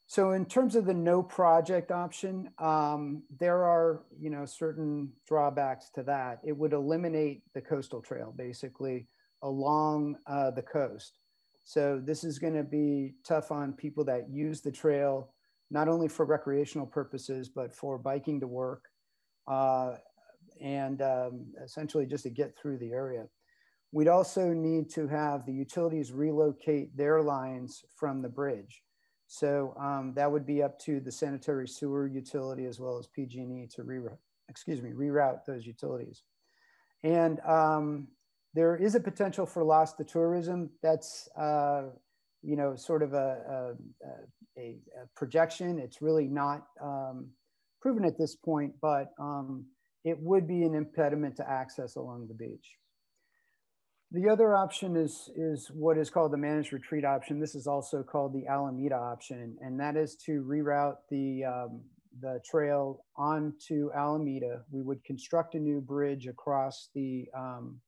So in terms of the no project option, um, there are you know certain drawbacks to that. It would eliminate the coastal trail basically along uh, the coast. So this is going to be tough on people that use the trail not only for recreational purposes, but for biking to work uh, and um, essentially just to get through the area. We'd also need to have the utilities relocate their lines from the bridge. So um, that would be up to the sanitary sewer utility as well as PG&E to reroute, excuse me, reroute those utilities. And um, there is a potential for loss to tourism. That's uh, you know, sort of a, a, a, projection. It's really not um, proven at this point, but um, it would be an impediment to access along the beach. The other option is, is what is called the managed retreat option. This is also called the Alameda option, and that is to reroute the, um, the trail onto Alameda. We would construct a new bridge across the um,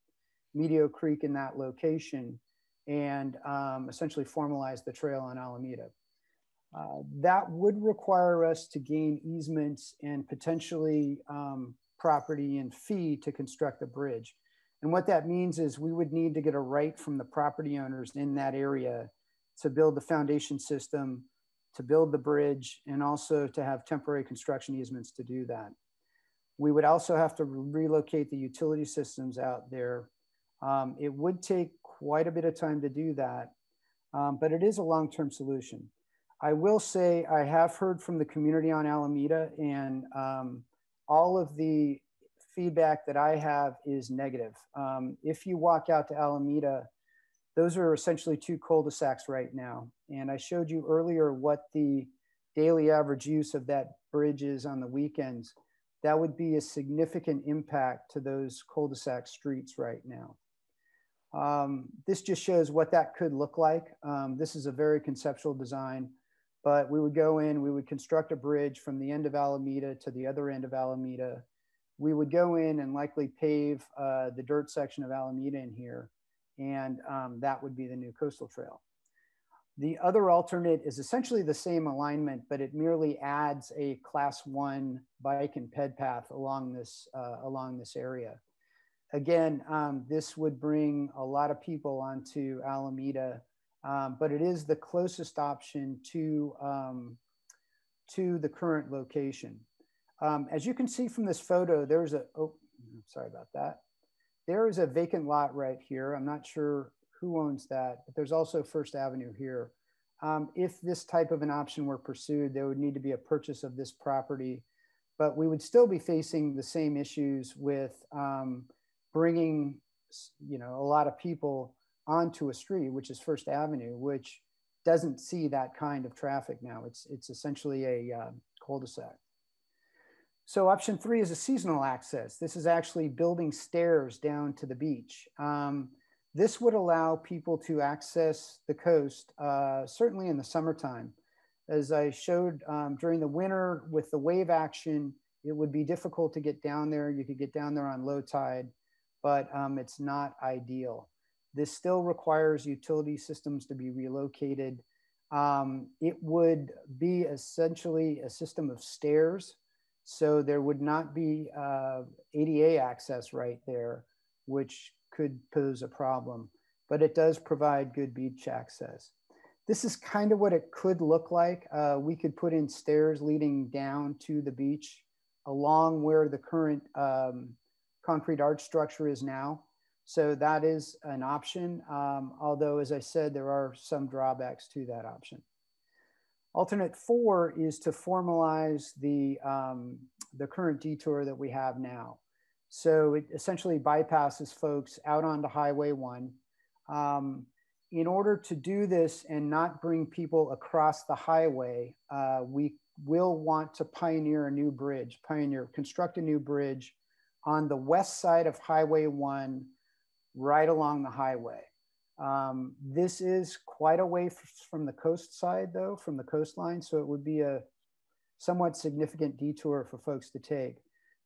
Medio Creek in that location and um, essentially formalize the trail on Alameda. Uh, that would require us to gain easements and potentially um, property and fee to construct the bridge. And what that means is we would need to get a right from the property owners in that area to build the foundation system, to build the bridge, and also to have temporary construction easements to do that. We would also have to relocate the utility systems out there. Um, it would take quite a bit of time to do that, um, but it is a long-term solution. I will say I have heard from the community on Alameda and um, all of the feedback that I have is negative. Um, if you walk out to Alameda, those are essentially two cul-de-sacs right now. And I showed you earlier what the daily average use of that bridge is on the weekends. That would be a significant impact to those cul-de-sac streets right now. Um, this just shows what that could look like. Um, this is a very conceptual design, but we would go in, we would construct a bridge from the end of Alameda to the other end of Alameda. We would go in and likely pave uh, the dirt section of Alameda in here, and um, that would be the new coastal trail. The other alternate is essentially the same alignment, but it merely adds a class one bike and ped path along this, uh, along this area again, um, this would bring a lot of people onto Alameda, um, but it is the closest option to, um, to the current location. Um, as you can see from this photo, there's a, oh, sorry about that. There is a vacant lot right here. I'm not sure who owns that, but there's also First Avenue here. Um, if this type of an option were pursued, there would need to be a purchase of this property, but we would still be facing the same issues with um, bringing you know a lot of people onto a street which is first avenue which doesn't see that kind of traffic now. It's it's essentially a uh, cul-de-sac. So option three is a seasonal access. This is actually building stairs down to the beach. Um, this would allow people to access the coast uh, certainly in the summertime. As i showed um, during the winter with the wave action it would be difficult to get down there. You could get down there on low tide but um, it's not ideal. This still requires utility systems to be relocated. Um, it would be essentially a system of stairs. So there would not be uh, ADA access right there, which could pose a problem, but it does provide good beach access. This is kind of what it could look like. Uh, we could put in stairs leading down to the beach along where the current um, concrete arch structure is now. So that is an option, um, although as I said, there are some drawbacks to that option. Alternate four is to formalize the, um, the current detour that we have now. So it essentially bypasses folks out onto Highway 1. Um, in order to do this and not bring people across the highway, uh, we will want to pioneer a new bridge, pioneer, construct a new bridge on the west side of Highway 1, right along the highway. Um, this is quite a way from the coast side, though, from the coastline, so it would be a somewhat significant detour for folks to take.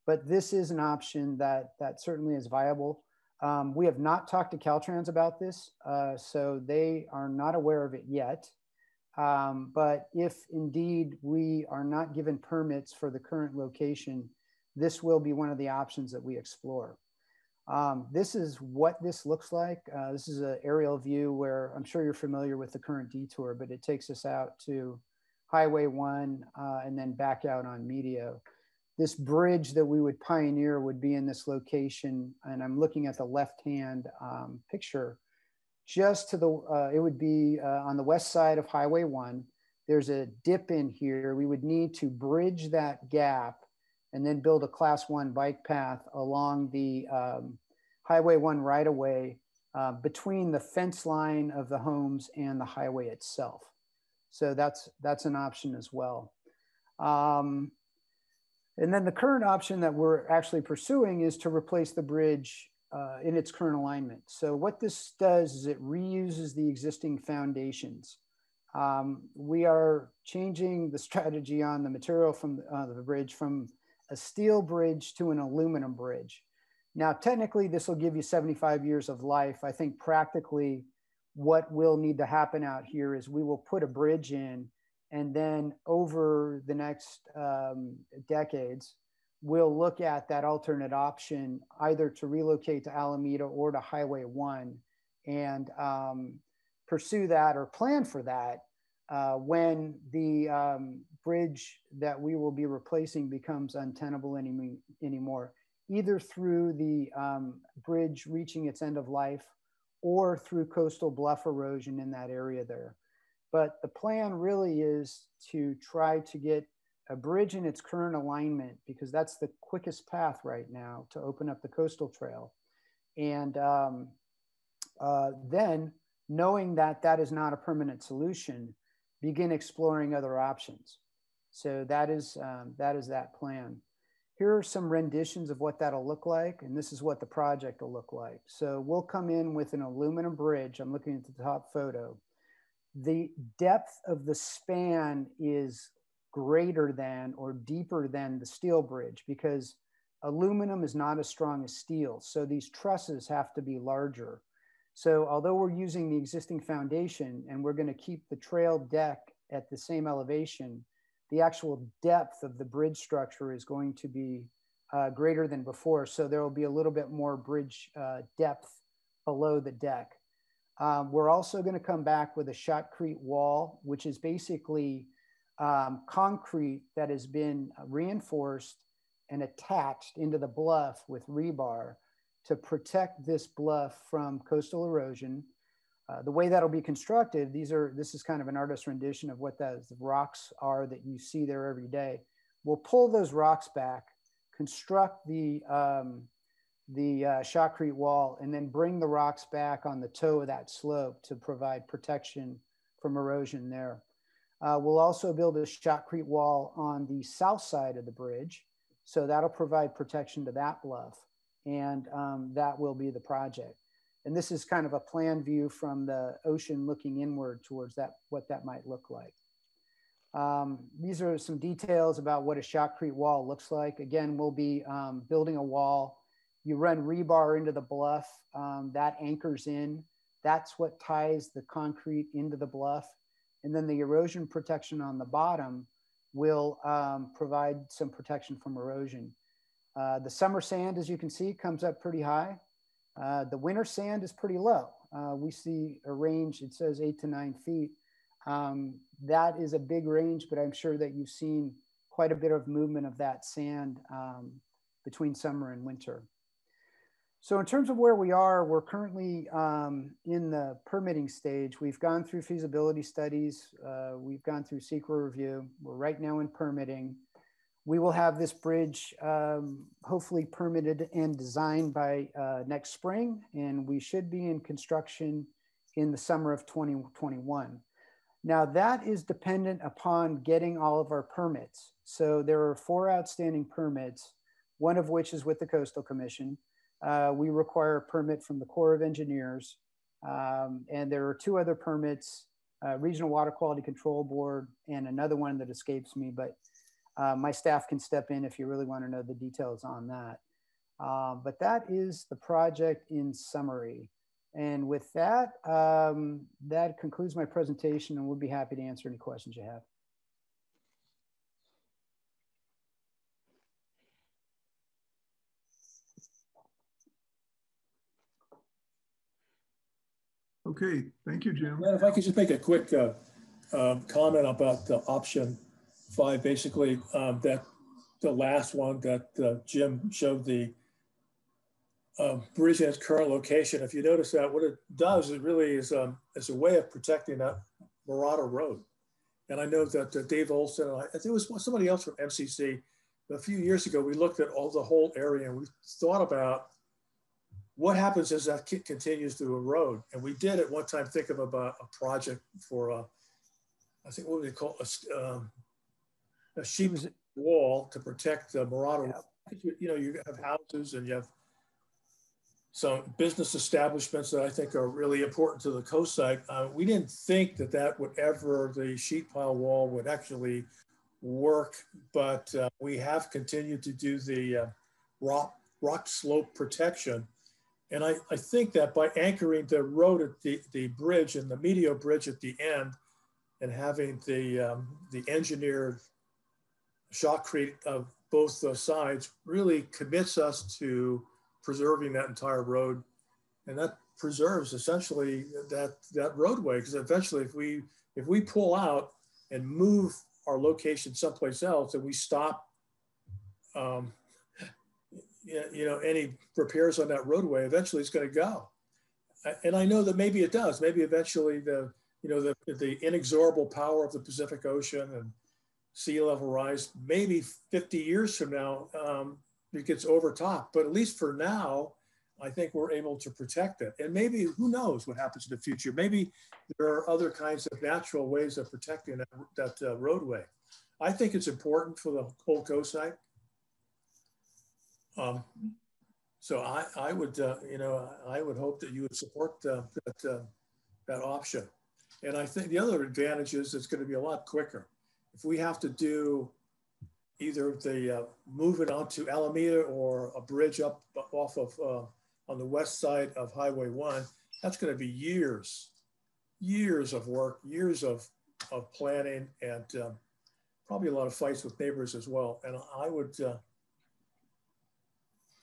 But this is an option that, that certainly is viable. Um, we have not talked to Caltrans about this, uh, so they are not aware of it yet. Um, but if indeed we are not given permits for the current location, this will be one of the options that we explore. Um, this is what this looks like. Uh, this is an aerial view where I'm sure you're familiar with the current detour, but it takes us out to Highway 1 uh, and then back out on Medio this bridge that we would pioneer would be in this location. And I'm looking at the left-hand um, picture. Just to the, uh, it would be uh, on the west side of Highway 1. There's a dip in here. We would need to bridge that gap and then build a class one bike path along the um, Highway 1 right away uh, between the fence line of the homes and the highway itself. So that's, that's an option as well. Um, and then the current option that we're actually pursuing is to replace the bridge uh, in its current alignment. So what this does is it reuses the existing foundations. Um, we are changing the strategy on the material from uh, the bridge from a steel bridge to an aluminum bridge. Now, technically, this will give you 75 years of life. I think practically what will need to happen out here is we will put a bridge in and then over the next um, decades, we'll look at that alternate option either to relocate to Alameda or to Highway 1 and um, pursue that or plan for that uh, when the um, bridge that we will be replacing becomes untenable any, anymore, either through the um, bridge reaching its end of life or through coastal bluff erosion in that area there. But the plan really is to try to get a bridge in its current alignment because that's the quickest path right now to open up the coastal trail. And um, uh, then knowing that that is not a permanent solution, begin exploring other options. So that is, um, that is that plan. Here are some renditions of what that'll look like. And this is what the project will look like. So we'll come in with an aluminum bridge. I'm looking at the top photo the depth of the span is greater than or deeper than the steel bridge because aluminum is not as strong as steel. So these trusses have to be larger. So although we're using the existing foundation and we're gonna keep the trail deck at the same elevation, the actual depth of the bridge structure is going to be uh, greater than before. So there will be a little bit more bridge uh, depth below the deck. Um, we're also going to come back with a shotcrete wall, which is basically um, concrete that has been reinforced and attached into the bluff with rebar to protect this bluff from coastal erosion. Uh, the way that'll be constructed, these are this is kind of an artist rendition of what those rocks are that you see there every day. We'll pull those rocks back, construct the um, the uh, shotcrete wall and then bring the rocks back on the toe of that slope to provide protection from erosion there. Uh, we'll also build a shotcrete wall on the south side of the bridge. So that'll provide protection to that bluff and um, that will be the project. And this is kind of a plan view from the ocean looking inward towards that, what that might look like. Um, these are some details about what a shotcrete wall looks like. Again, we'll be um, building a wall you run rebar into the bluff, um, that anchors in. That's what ties the concrete into the bluff. And then the erosion protection on the bottom will um, provide some protection from erosion. Uh, the summer sand, as you can see, comes up pretty high. Uh, the winter sand is pretty low. Uh, we see a range, it says eight to nine feet. Um, that is a big range, but I'm sure that you've seen quite a bit of movement of that sand um, between summer and winter. So in terms of where we are, we're currently um, in the permitting stage. We've gone through feasibility studies. Uh, we've gone through CEQA review. We're right now in permitting. We will have this bridge um, hopefully permitted and designed by uh, next spring, and we should be in construction in the summer of 2021. Now that is dependent upon getting all of our permits. So there are four outstanding permits, one of which is with the Coastal Commission. Uh, we require a permit from the Corps of Engineers. Um, and there are two other permits, uh, Regional Water Quality Control Board and another one that escapes me, but uh, my staff can step in if you really want to know the details on that. Uh, but that is the project in summary. And with that, um, that concludes my presentation and we'll be happy to answer any questions you have. Okay, thank you, Jim. if I could just make a quick uh, um, comment about the option five, basically um, that the last one that uh, Jim showed the uh, bridge in its current location. If you notice that, what it does it really is um, is a way of protecting that Mirada Road. And I know that uh, Dave Olson, and I, I think it was somebody else from MCC, a few years ago, we looked at all the whole area and we thought about what happens as that continues to erode. And we did at one time think of about a project for, uh, I think what would they call a, um, a sheep wall to protect the Mirada. Yeah. You know, you have houses and you have some business establishments that I think are really important to the coast side. Uh, we didn't think that that would ever, the sheet pile wall would actually work, but uh, we have continued to do the uh, rock, rock slope protection. And I, I think that by anchoring the road at the, the bridge and the Medio bridge at the end and having the, um, the engineered shotcrete of both the sides really commits us to preserving that entire road. And that preserves essentially that, that roadway. Because eventually if we, if we pull out and move our location someplace else and we stop, um, you know, any repairs on that roadway, eventually it's going to go. And I know that maybe it does. Maybe eventually the, you know, the, the inexorable power of the Pacific Ocean and sea level rise, maybe 50 years from now, um, it gets overtopped. But at least for now, I think we're able to protect it. And maybe who knows what happens in the future? Maybe there are other kinds of natural ways of protecting that, that uh, roadway. I think it's important for the whole coast. Um, so I, I would, uh, you know, I would hope that you would support uh, that, uh, that option. And I think the other advantage is it's going to be a lot quicker. If we have to do either the uh, move it onto Alameda or a bridge up off of uh, on the west side of Highway One, that's going to be years, years of work, years of of planning, and um, probably a lot of fights with neighbors as well. And I would, uh,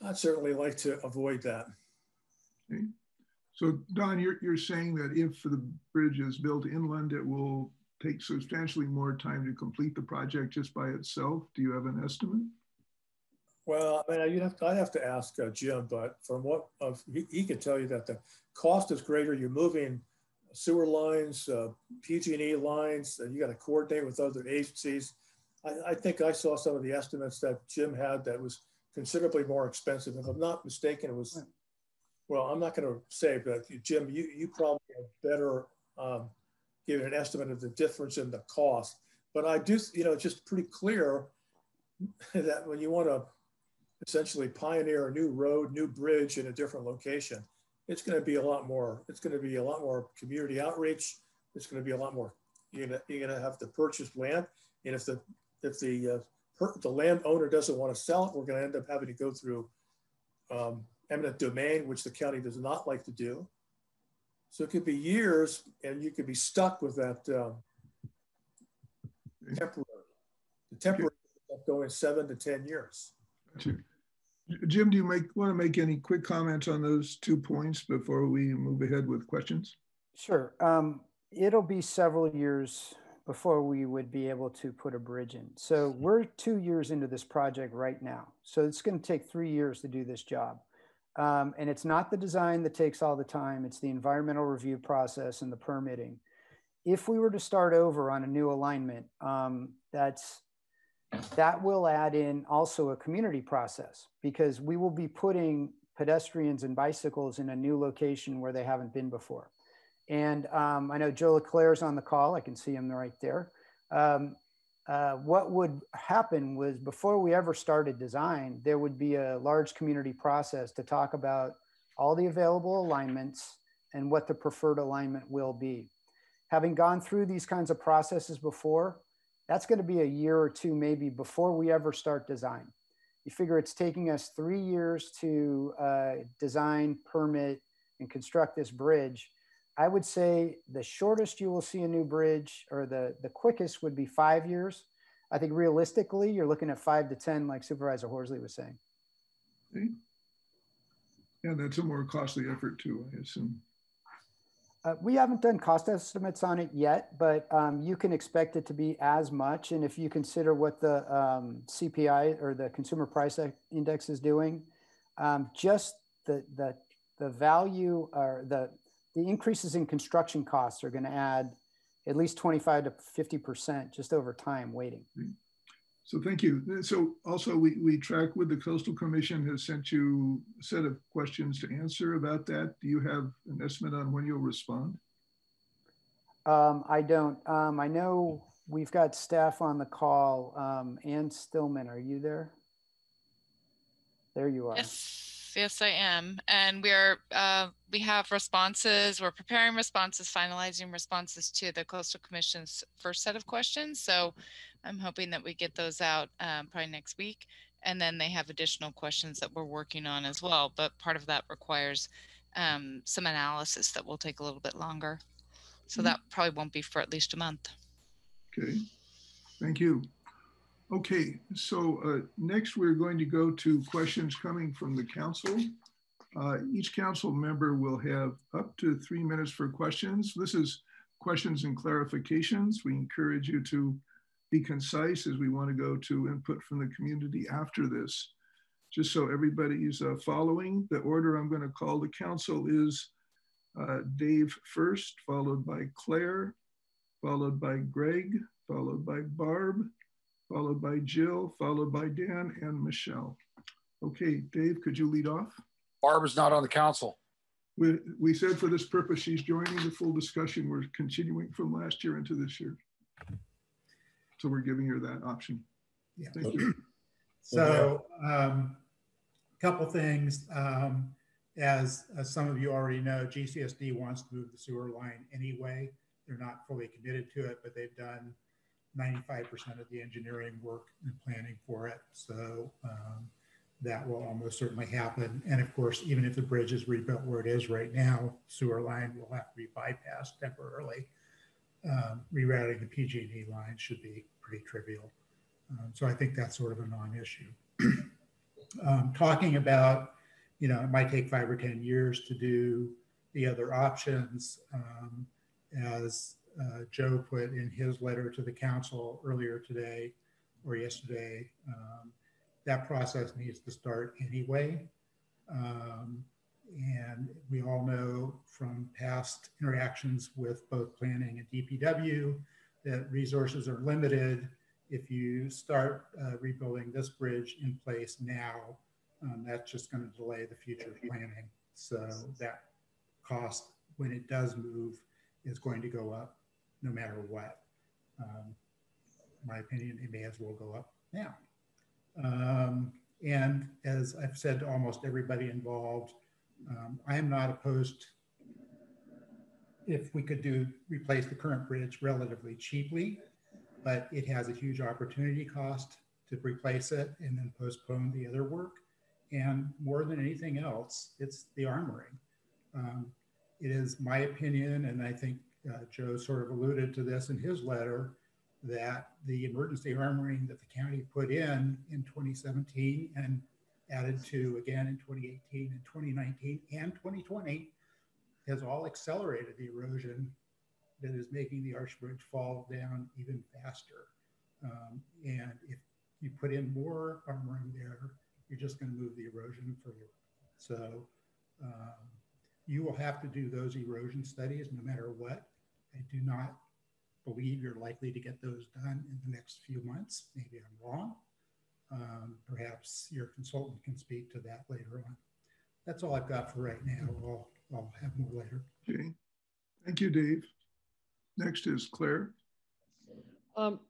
I'd certainly like to avoid that. Okay. So Don, you're, you're saying that if the bridge is built inland, it will take substantially more time to complete the project just by itself. Do you have an estimate? Well, I mean, you'd have to, I'd have to ask uh, Jim, but from what uh, he, he could tell you that the cost is greater. You're moving sewer lines, uh, PG&E lines, and you got to coordinate with other agencies. I, I, think I saw some of the estimates that Jim had that was considerably more expensive. If I'm not mistaken, it was, well, I'm not going to say, but Jim, you, you probably have better um, giving an estimate of the difference in the cost. But I do, you know, it's just pretty clear that when you want to essentially pioneer a new road, new bridge in a different location, it's going to be a lot more, it's going to be a lot more community outreach. It's going to be a lot more, you're going to, you're going to have to purchase land. And if the, if the, uh, per, the landowner doesn't want to sell it, we're going to end up having to go through um, eminent domain, which the county does not like to do. So it could be years and you could be stuck with that um, temporary. The temporary going seven to 10 years. Jim, do you make, want to make any quick comments on those two points before we move ahead with questions? Sure. Um, it'll be several years before we would be able to put a bridge in. So we're two years into this project right now. So it's going to take three years to do this job. Um, and it's not the design that takes all the time, it's the environmental review process and the permitting. If we were to start over on a new alignment, um, that's that will add in also a community process because we will be putting pedestrians and bicycles in a new location where they haven't been before. And um, I know Joe LaClair is on the call. I can see him right there. Um, uh, what would happen was before we ever started design, there would be a large community process to talk about all the available alignments and what the preferred alignment will be. Having gone through these kinds of processes before, that's going to be a year or two maybe before we ever start design. You figure it's taking us three years to uh, design, permit, and construct this bridge. I would say the shortest you will see a new bridge or the, the quickest would be five years. I think realistically, you're looking at five to 10, like Supervisor Horsley was saying. Okay. Yeah, that's a more costly effort too, I assume. Uh, we haven't done cost estimates on it yet, but um, you can expect it to be as much. And if you consider what the um, CPI or the Consumer Price Index is doing, um, just the, the, the value or the the increases in construction costs are going to add at least 25 to 50% just over time waiting. So thank you. So also we, we track with the Coastal Commission has sent you a set of questions to answer about that. Do you have an estimate on when you'll respond? Um, I don't. Um, I know we've got staff on the call. Um, Ann Stillman, are you there? There you are. Yes yes, I am. And we're uh, we have responses. We're preparing responses, finalizing responses to the Coastal Commission's first set of questions. So I'm hoping that we get those out um, probably next week. And then they have additional questions that we're working on as well. But part of that requires um, some analysis that will take a little bit longer. So mm -hmm. that probably won't be for at least a month. Okay, thank you. Okay, so uh, next we're going to go to questions coming from the council. Uh, each council member will have up to three minutes for questions. This is questions and clarifications. We encourage you to be concise as we want to go to input from the community after this. Just so everybody's uh, following, the order I'm going to call the council is uh, Dave first, followed by Claire, followed by Greg, followed by Barb, followed by Jill, followed by Dan and Michelle. Okay, Dave, could you lead off? Barbara's not on the council. We, we said for this purpose, she's joining the full discussion. We're continuing from last year into this year. So we're giving her that option. Yeah. Thank you. So a um, couple things. Um, as, as some of you already know, GCSD wants to move the sewer line anyway. They're not fully committed to it, but they've done 95% of the engineering work and planning for it. So um, that will almost certainly happen. And of course, even if the bridge is rebuilt where it is right now, sewer line will have to be bypassed temporarily. Um, rerouting the PG&E line should be pretty trivial. Um, so I think that's sort of a non-issue. um, talking about, you know, it might take five or 10 years to do the other options um, as uh, Joe put in his letter to the council earlier today or yesterday, um, that process needs to start anyway. Um, and we all know from past interactions with both planning and DPW that resources are limited. If you start uh, rebuilding this bridge in place now, um, that's just going to delay the future planning. So that cost, when it does move, is going to go up no matter what. Um, my opinion, it may as well go up now. Um, and as I've said to almost everybody involved, um, I am not opposed if we could do replace the current bridge relatively cheaply, but it has a huge opportunity cost to replace it and then postpone the other work. And more than anything else, it's the armoring. Um, it is my opinion, and I think uh, Joe sort of alluded to this in his letter, that the emergency armoring that the county put in in 2017 and added to again in 2018 and 2019 and 2020 has all accelerated the erosion that is making the arch bridge fall down even faster. Um, and if you put in more armoring there, you're just going to move the erosion further. So um, you will have to do those erosion studies no matter what. I do not believe you're likely to get those done in the next few months. Maybe I'm wrong. Um, perhaps your consultant can speak to that later on. That's all I've got for right now. I'll, I'll have more later. Okay. Thank you, Dave. Next is Claire. Um,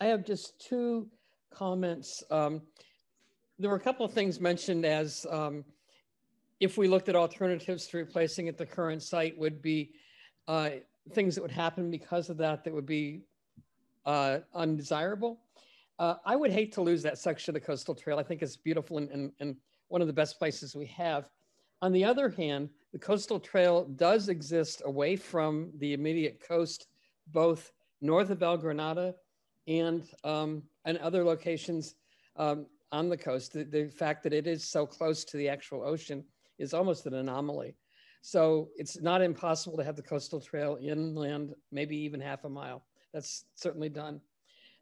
I have just two comments. Um, there were a couple of things mentioned as um, if we looked at alternatives to replacing at the current site would be uh, things that would happen because of that that would be uh, undesirable. Uh, I would hate to lose that section of the coastal trail. I think it's beautiful and, and, and one of the best places we have. On the other hand, the coastal trail does exist away from the immediate coast, both north of El Granada and, um, and other locations um, on the coast. The, the fact that it is so close to the actual ocean is almost an anomaly. So it's not impossible to have the coastal trail inland, maybe even half a mile. That's certainly done.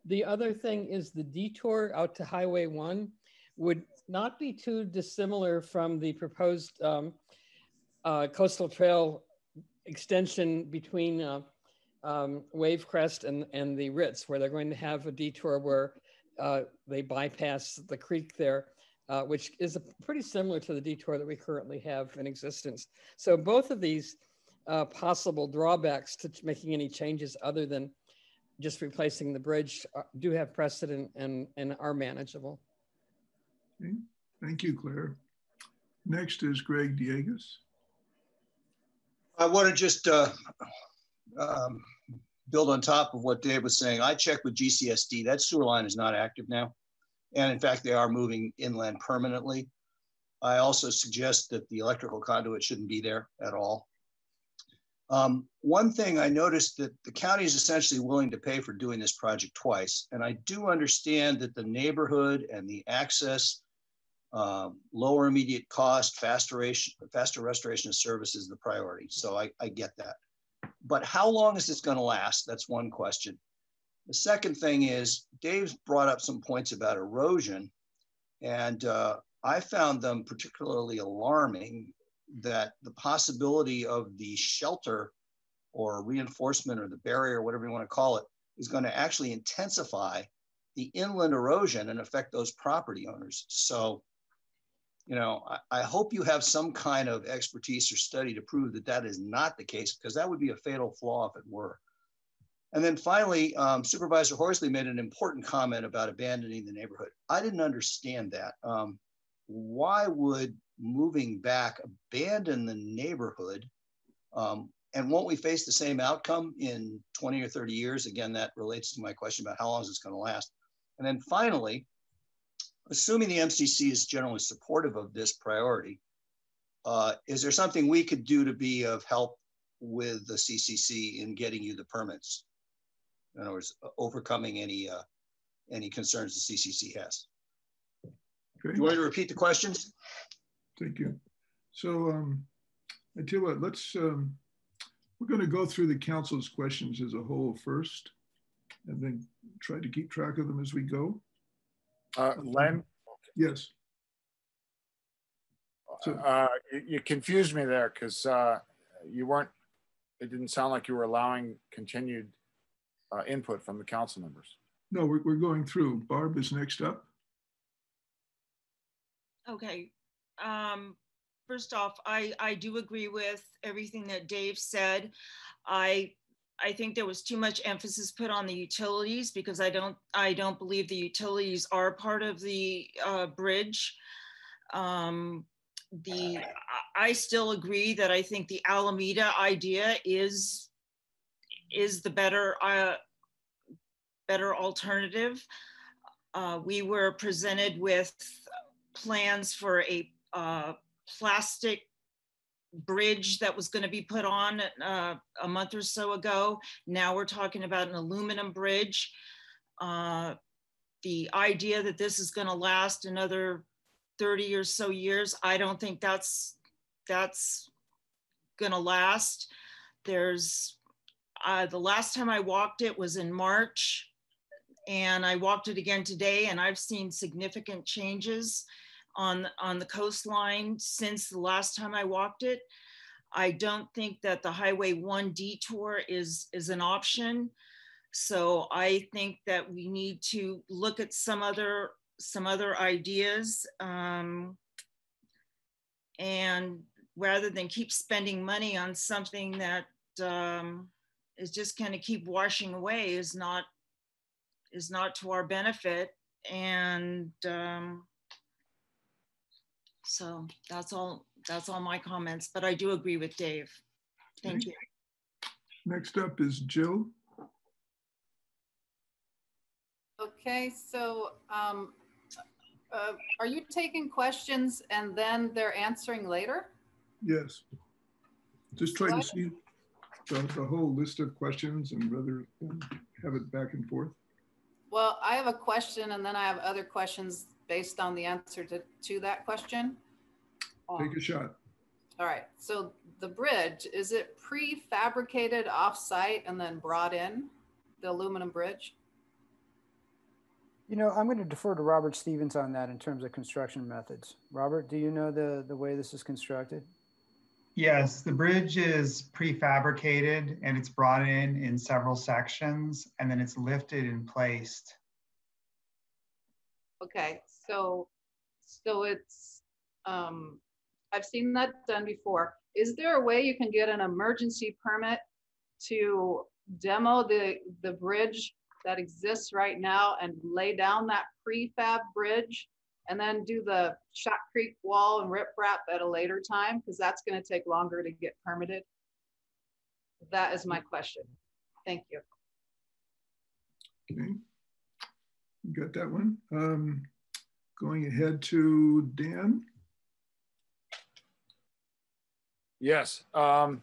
The other thing is the detour out to Highway 1 would not be too dissimilar from the proposed um, uh, coastal trail extension between uh, um, Wavecrest and, and the Ritz, where they're going to have a detour where uh, they bypass the creek there, uh, which is a, pretty similar to the detour that we currently have in existence. So both of these uh, possible drawbacks to making any changes other than just replacing the bridge uh, do have precedent and, and are manageable. Okay. Thank you, Claire. Next is Gregg Dieguez. I want to just uh, um, build on top of what Dave was saying. I checked with GCSD. That sewer line is not active now. And in fact, they are moving inland permanently. I also suggest that the electrical conduit shouldn't be there at all. Um, one thing I noticed that the county is essentially willing to pay for doing this project twice. And I do understand that the neighborhood and the access, um, lower immediate cost, faster, faster restoration of service is the priority. So I, I get that. But how long is this going to last? That's one question. The second thing is Dave's brought up some points about erosion. And uh, I found them particularly alarming that the possibility of the shelter or reinforcement or the barrier, whatever you want to call it, is going to actually intensify the inland erosion and affect those property owners. So, you know, I, I, hope you have some kind of expertise or study to prove that that is not the case, because that would be a fatal flaw if it were. And then finally, um, Supervisor Horsley made an important comment about abandoning the neighborhood. I didn't understand that. Um, why would moving back abandon the neighborhood? Um, and won't we face the same outcome in 20 or 30 years? Again, that relates to my question about how long is this going to last. And then finally, assuming the MCC is generally supportive of this priority, uh, is there something we could do to be of help with the CCC in getting you the permits? In other words, overcoming any uh, any concerns the CCC has. Do you want me to repeat the questions? Thank you. So um, I tell you what, let's, um, we're going to go through the council's questions as a whole first, and then try to keep track of them as we go. Uh, Len? Yes. So, uh, you, you, confused me there because uh, you weren't, it didn't sound like you were allowing continued uh, input from the council members. No, we're, we're going through. Barb is next up. Okay. Um, first off, I, I do agree with everything that Dave said. I I think there was too much emphasis put on the utilities because I don't I don't believe the utilities are part of the uh, bridge. Um, the I still agree that I think the Alameda idea is is the better uh, better alternative. Uh, we were presented with plans for a uh, plastic bridge that was going to be put on uh, a month or so ago. Now we're talking about an aluminum bridge. Uh, the idea that this is going to last another 30 or so years, I don't think that's that's going to last. There's uh, the last time I walked it was in March, and I walked it again today, and I've seen significant changes on, on the coastline since the last time I walked it. I don't think that the Highway 1 detour is, is an option. So I think that we need to look at some other some other ideas um, and rather than keep spending money on something that um, is just kind of keep washing away is not is not to our benefit. And um, so that's all that's all my comments but i do agree with dave. Thank okay. you. Next up is jill. Okay so um, uh, are you taking questions and then they're answering later? Yes. Just try to see the, the whole list of questions and rather have it back and forth well, I have a question and then I have other questions based on the answer to, to that question. Take a um, shot. All right. So the bridge, is it prefabricated off-site and then brought in, the aluminum bridge? You know, I'm going to defer to Robert Stevens on that in terms of construction methods. Robert, do you know the, the way this is constructed? Yes, the bridge is prefabricated and it's brought in in several sections and then it's lifted and placed. Okay, so so it's um, I've seen that done before. Is there a way you can get an emergency permit to demo the the bridge that exists right now and lay down that prefab bridge and then do the Shot Creek wall and riprap at a later time because that's going to take longer to get permitted? That is my question. Thank you. Okay, you got that one. Um, going ahead to Dan. Yes, um,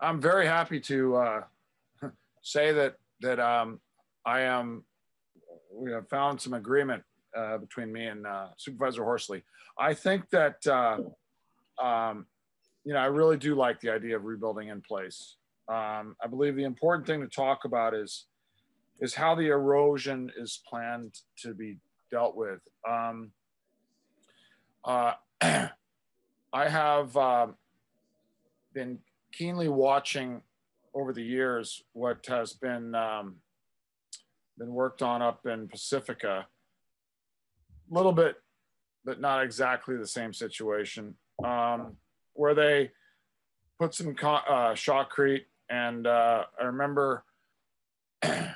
I'm very happy to uh, say that that um, I am. We have found some agreement uh, between me and uh, Supervisor Horsley. I think that, uh, um, you know, I really do like the idea of rebuilding in place. Um, I believe the important thing to talk about is, is how the erosion is planned to be dealt with. Um, uh, I have um, been keenly watching over the years what has been um, been worked on up in Pacifica little bit, but not exactly the same situation, um, where they put some uh, shotcrete. And uh, I remember, I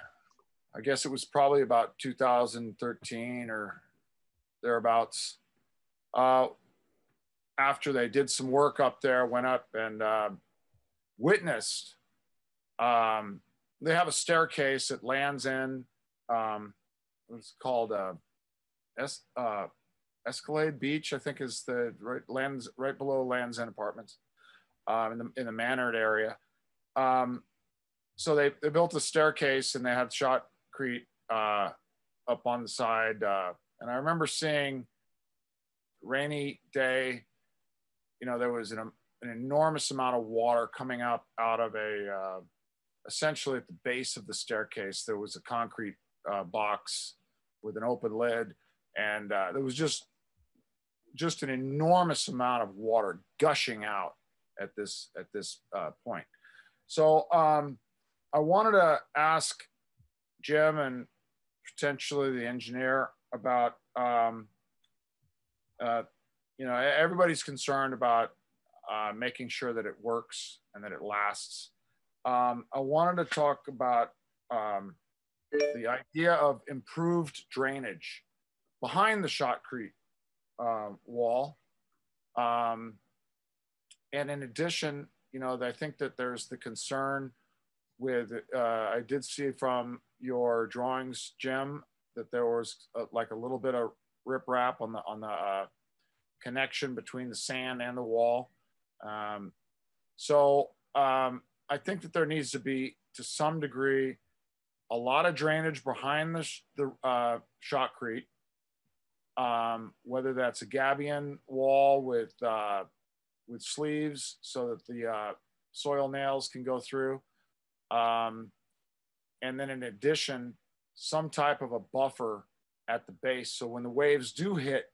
guess it was probably about 2013 or thereabouts. Uh, after they did some work up there, went up and uh, witnessed. Um, they have a staircase that lands in. Um, it's called a uh, es, uh, Esplanade Beach, I think is the right lands right below Lands End Apartments um, in the in the Manor area. Um, so they, they built a staircase and they had shotcrete uh, up on the side. Uh, and I remember seeing rainy day, you know, there was an, an enormous amount of water coming up out of a, uh, essentially at the base of the staircase, there was a concrete uh, box with an open lid and uh, there was just just an enormous amount of water gushing out at this at this uh, point. So um, I wanted to ask Jim and potentially the engineer about um, uh, you know everybody's concerned about uh, making sure that it works and that it lasts. Um, I wanted to talk about um, the idea of improved drainage behind the shotcrete uh, wall. Um, and in addition, you know, I think that there's the concern with, uh, I did see from your drawings, Jim, that there was a, like a little bit of riprap on the, on the uh, connection between the sand and the wall. Um, so um, I think that there needs to be, to some degree, a lot of drainage behind the, the uh, shotcrete um, whether that's a gabion wall with uh, with sleeves so that the uh, soil nails can go through. Um, and then in addition, some type of a buffer at the base. So when the waves do hit,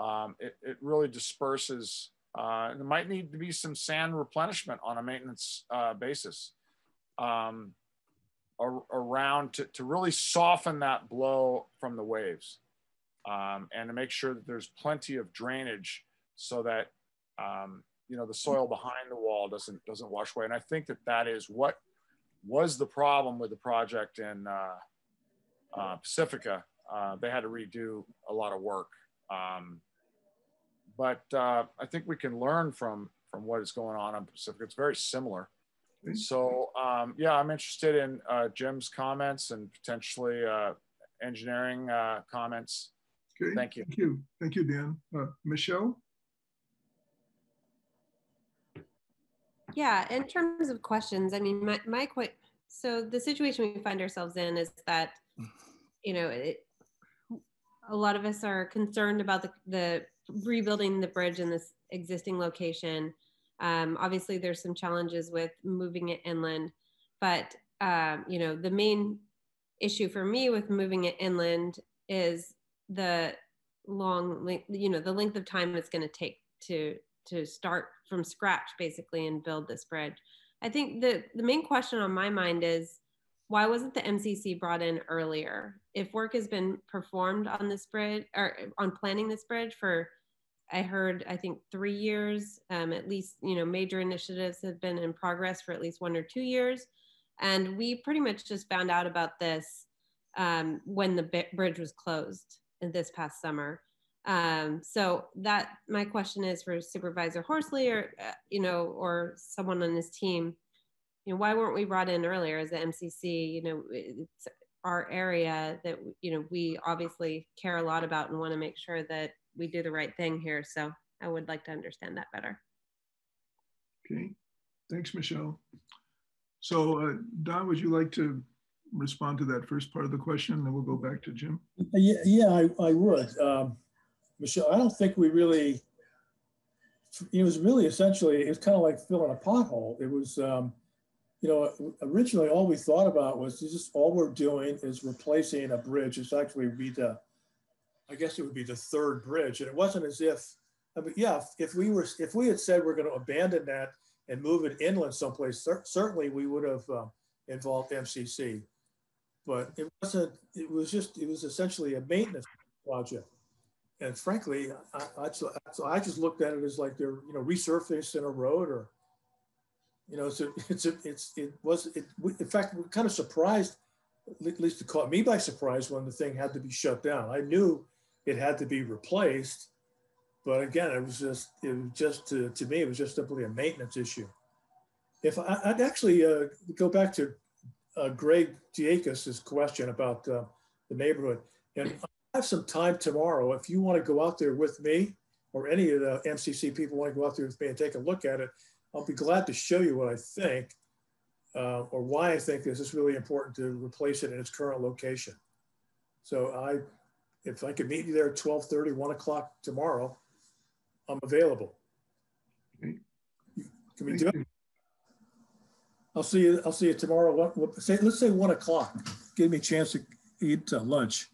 um, it, it really disperses. Uh, there might need to be some sand replenishment on a maintenance uh, basis um, around to, to really soften that blow from the waves um, and to make sure that there's plenty of drainage so that um, you know the soil behind the wall doesn't doesn't wash away. And I think that that is what was the problem with the project in uh, uh, Pacifica. Uh, they had to redo a lot of work. Um, but uh, I think we can learn from from what is going on in Pacifica. It's very similar. So um, yeah, I'm interested in uh, Jim's comments and potentially uh, engineering comments. Okay. Thank you. Thank you. Thank you, Dan. Uh, Michelle? Yeah, in terms of questions, I mean, my, my quite, so the situation we find ourselves in is that, you know, it, a lot of us are concerned about the, the rebuilding the bridge in this existing location. Um, obviously, there's some challenges with moving it inland, but um, you know, the main issue for me with moving it inland is the long, you know, the length of time it's going to take to to start from scratch basically and build this bridge. I think the the main question on my mind is why wasn't the MCC brought in earlier? If work has been performed on this bridge or on planning this bridge for I heard, I think, three years. Um, at least, you know, major initiatives have been in progress for at least one or two years. And we pretty much just found out about this um, when the bridge was closed this past summer. Um, so that my question is for Supervisor Horsley or, uh, you know, or someone on his team, you know, why weren't we brought in earlier as the MCC? You know, it's our area that, you know, we obviously care a lot about and want to make sure that we do the right thing here. So I would like to understand that better. Okay, thanks, Michelle. So uh, Don, would you like to respond to that first part of the question? and Then we'll go back to Jim. Yeah, yeah I, I would. Um, Michelle, I don't think we really, it was really essentially, it was kind of like filling a pothole. It was, um, you know, originally all we thought about was just all we're doing is replacing a bridge. It's actually be the I guess it would be the third bridge. And it wasn't as if, I mean, yeah, if, we were, if we had said we're going to abandon that and move it inland someplace, cer certainly we would have um, involved MCC. But it wasn't, it was just, it was essentially a maintenance project. And frankly, I, I, so I just looked at it as like they're, you know, resurfacing a road or, you know, so it's, a, it's, it was, it, in fact, we're kind of surprised, at least it caught me by surprise when the thing had to be shut down. I knew it had to be replaced. But again, it was just, it was just to, to me, it was just simply a maintenance issue. If I, would actually uh, go back to uh, Gregg Dieguez' question about uh, the neighborhood, and I have some time tomorrow. If you want to go out there with me, or any of the MCC people want to go out there with me and take a look at it, I'll be glad to show you what I think uh, or why I think this is really important to replace it in its current location. So I if I could meet you there at 1230, 1 o'clock tomorrow, I'm available. Okay. Can we do it? I'll see you. I'll see you tomorrow. What, what, say, let's say one o'clock. Give me a chance to eat uh, lunch.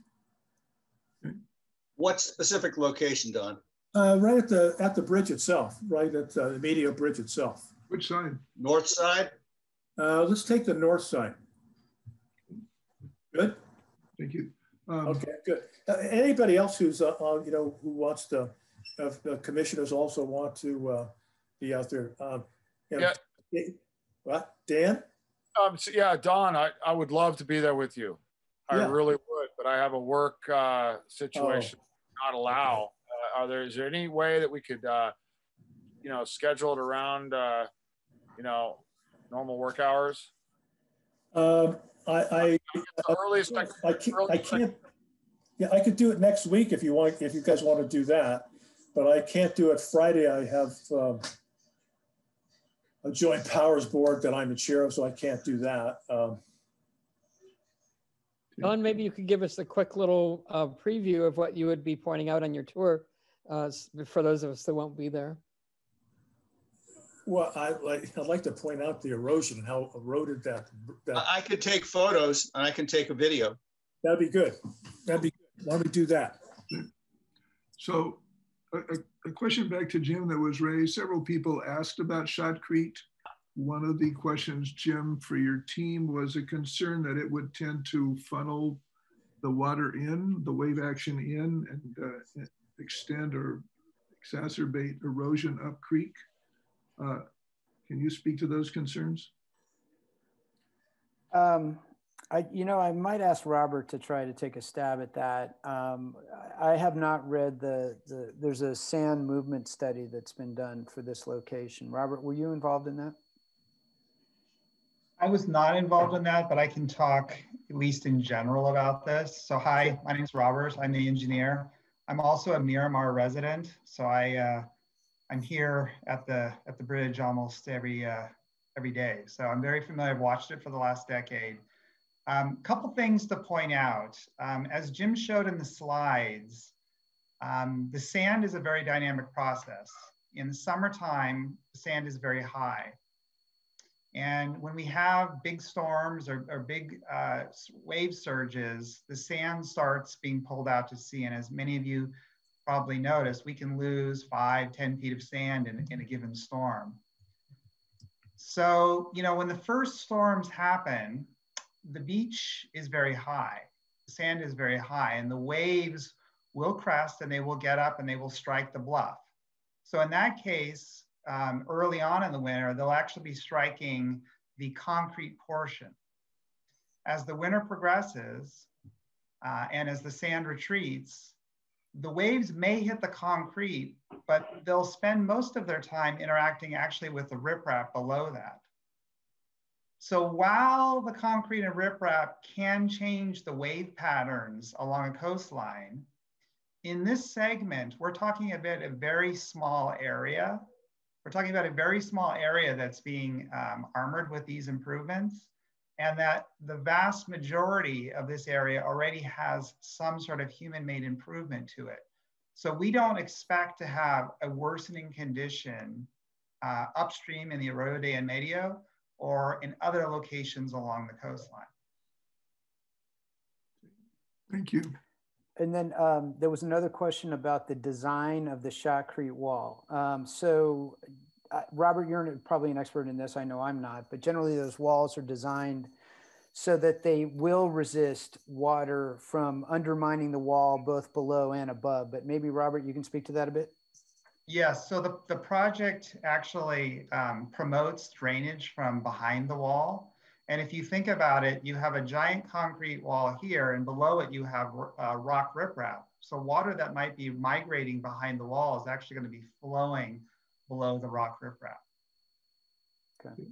What specific location, Don? Uh, right at the at the bridge itself. Right at uh, the Medio Bridge itself. Which side? North side. Uh, let's take the north side. Good. Thank you. Um, okay, good. Uh, anybody else who's uh, uh, you know who wants to, uh, commissioners also want to uh, be out there. Um, yeah. What, Dan? Um, so yeah, Don, I, I would love to be there with you. I yeah. really would, but I have a work uh, situation oh. not allow. are there is there any way that we could, uh, you know, schedule it around, you know, normal work hours? Um, I, I, earliest I, I can't, I can't, yeah, I could do it next week if you want, if you guys want to do that, but I can't do it Friday. I have um, a joint powers board that I'm the chair of, so I can't do that. Um, Don, maybe you could give us a quick little uh, preview of what you would be pointing out on your tour uh, for those of us that won't be there. Well, I like I'd like to point out the erosion and how eroded that. that I could take photos and I can take a video. That'd be good. That'd be. Good. Why don't we do that? So, a, a, question back to Jim that was raised. Several people asked about shotcrete. One of the questions, Jim, for your team was a concern that it would tend to funnel the water in, the wave action in, and uh, extend or exacerbate erosion up creek. Uh, can you speak to those concerns? Um, I, you know, I might ask Robert to try to take a stab at that. Um, I have not read the, the, there's a sand movement study that's been done for this location. Robert, were you involved in that? I was not involved in that, but I can talk at least in general about this. So hi, my name is Robert. I'm the engineer. I'm also a Miramar resident. So I, uh, I'm here at the, at the bridge almost every, uh, every day. So I'm very familiar. I've watched it for the last decade. A um, couple things to point out. Um, as Jim showed in the slides, um, the sand is a very dynamic process. In the summertime, the sand is very high. And when we have big storms or, or big uh, wave surges, the sand starts being pulled out to sea. And as many of you probably noticed, we can lose five, 10 feet of sand in, in a given storm. So, you know, when the first storms happen, the beach is very high, the sand is very high, and the waves will crest and they will get up and they will strike the bluff. So in that case, um, early on in the winter, they'll actually be striking the concrete portion. As the winter progresses uh, and as the sand retreats, the waves may hit the concrete, but they'll spend most of their time interacting actually with the riprap below that. So while the concrete and riprap can change the wave patterns along a coastline, in this segment, we're talking about a very small area. We're talking about a very small area that's being um, armored with these improvements and that the vast majority of this area already has some sort of human-made improvement to it. So we don't expect to have a worsening condition uh, upstream in the Arroyo de Medio or in other locations along the coastline. Thank you. And then um, there was another question about the design of the shotcrete wall. Um, so uh, Robert, you're probably an expert in this. I know I'm not, but generally those walls are designed so that they will resist water from undermining the wall both below and above. But maybe Robert, you can speak to that a bit. Yes, so the, the project actually um, promotes drainage from behind the wall. And if you think about it, you have a giant concrete wall here and below it you have uh, rock riprap. So water that might be migrating behind the wall is actually gonna be flowing below the rock riprap. Okay.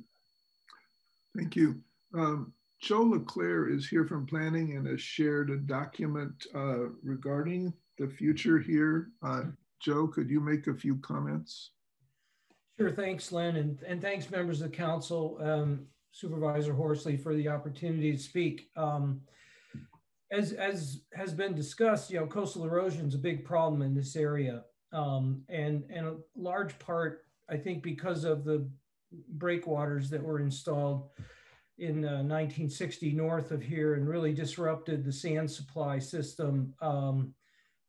Thank you. Um, Joe LaClair is here from planning and has shared a document uh, regarding the future here. Uh, Joe, could you make a few comments? Sure, thanks, Lynn, and, and thanks members of the council, um, Supervisor Horsley for the opportunity to speak. Um, as, as has been discussed, you know, coastal erosion is a big problem in this area. Um, and, and a large part, I think because of the breakwaters that were installed in uh, 1960 north of here and really disrupted the sand supply system um,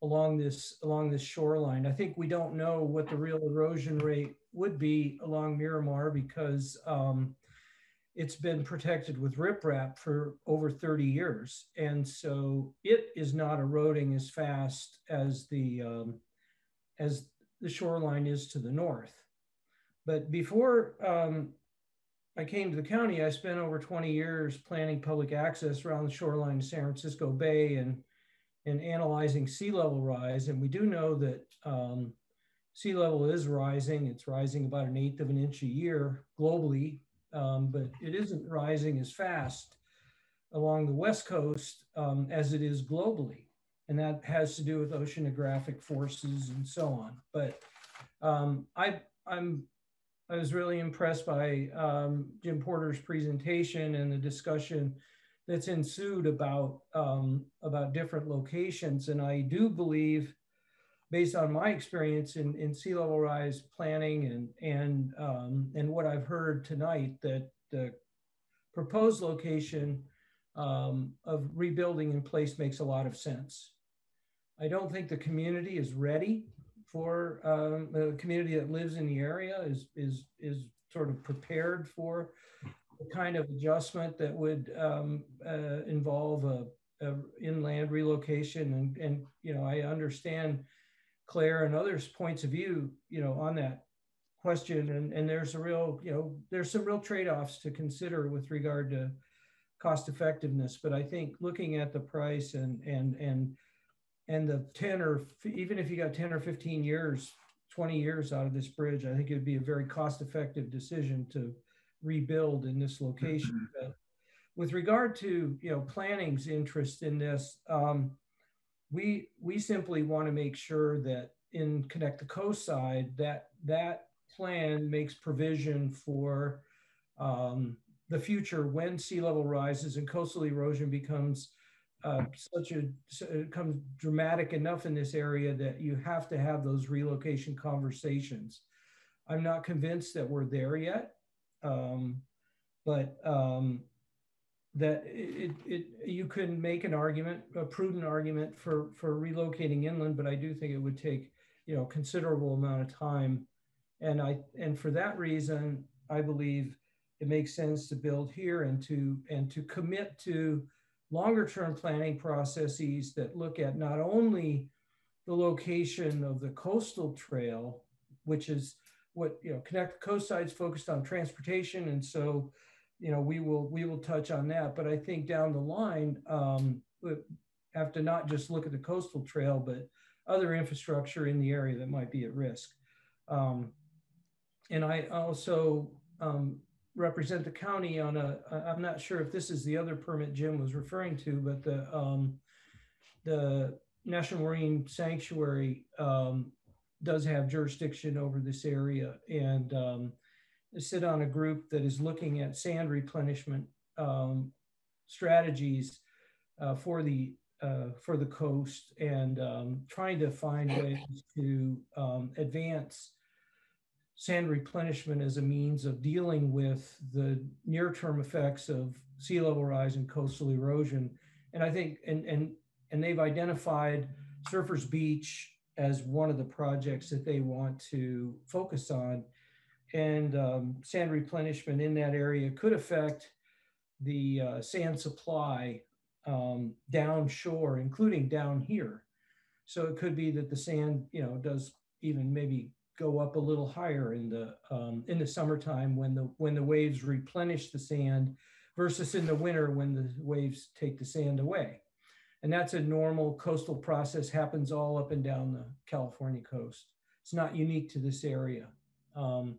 along this along this shoreline. I think we don't know what the real erosion rate would be along Miramar because um, it's been protected with riprap for over 30 years, and so it is not eroding as fast as the um, as the shoreline is to the north. But before um, I came to the county, I spent over 20 years planning public access around the shoreline of San Francisco Bay and in analyzing sea level rise. And we do know that um, sea level is rising. It's rising about an eighth of an inch a year globally, um, but it isn't rising as fast along the West Coast um, as it is globally. And that has to do with oceanographic forces and so on. But um, I, I'm, I was really impressed by um, Jim Porter's presentation and the discussion that's ensued about um, about different locations. And I do believe, based on my experience in, in sea level rise planning and and um, and what I've heard tonight, that the proposed location um, of rebuilding in place makes a lot of sense. I don't think the community is ready for um, the community that lives in the area is is is sort of prepared for the kind of adjustment that would um, uh, involve a, a, inland relocation. And, and, you know, I understand Claire and others' points of view, you know, on that. question, and, and there's a real, you know, there's some real trade-offs to consider with regard to cost effectiveness. But I think looking at the price and and and and the 10 or even if you got 10 or 15 years, 20 years out of this bridge, I think it would be a very cost-effective decision to rebuild in this location. Mm-hmm. with regard to you know planning's interest in this, um, we we simply want to make sure that in Connect the Coastside that that plan makes provision for um, the future when sea level rises and coastal erosion becomes uh, such a becomes dramatic enough in this area that you have to have those relocation conversations. I'm not convinced that we're there yet, um, but um, that it, it you can make an argument, a prudent argument for for relocating inland, but I do think it would take you know considerable amount of time, and I and for that reason, I believe it makes sense to build here and to and to commit to longer term planning processes that look at not only the location of the coastal trail, which is what you know connect Coastside's focused on transportation. And so you know we will we will touch on that. But i think down the line um, we have to not just look at the coastal trail but other infrastructure in the area that might be at risk. Um, and i also um, represent the county on a, I'm not sure if this is the other permit Jim was referring to, but the, um, the National Marine Sanctuary um, does have jurisdiction over this area and um, sit on a group that is looking at sand replenishment um, strategies uh, for the uh, for the coast and um, trying to find ways to um, advance sand replenishment as a means of dealing with the near-term effects of sea level rise and coastal erosion. And I think, and, and, and they've identified Surfers Beach as one of the projects that they want to focus on. And um, sand replenishment in that area could affect the uh, sand supply um, down shore, including down here. So it could be that the sand, you know, does even maybe go up a little higher in the um, in the summertime when the when the waves replenish the sand versus in the winter when the waves take the sand away and that's a normal coastal process happens all up and down the california coast. It's not unique to this area. Um,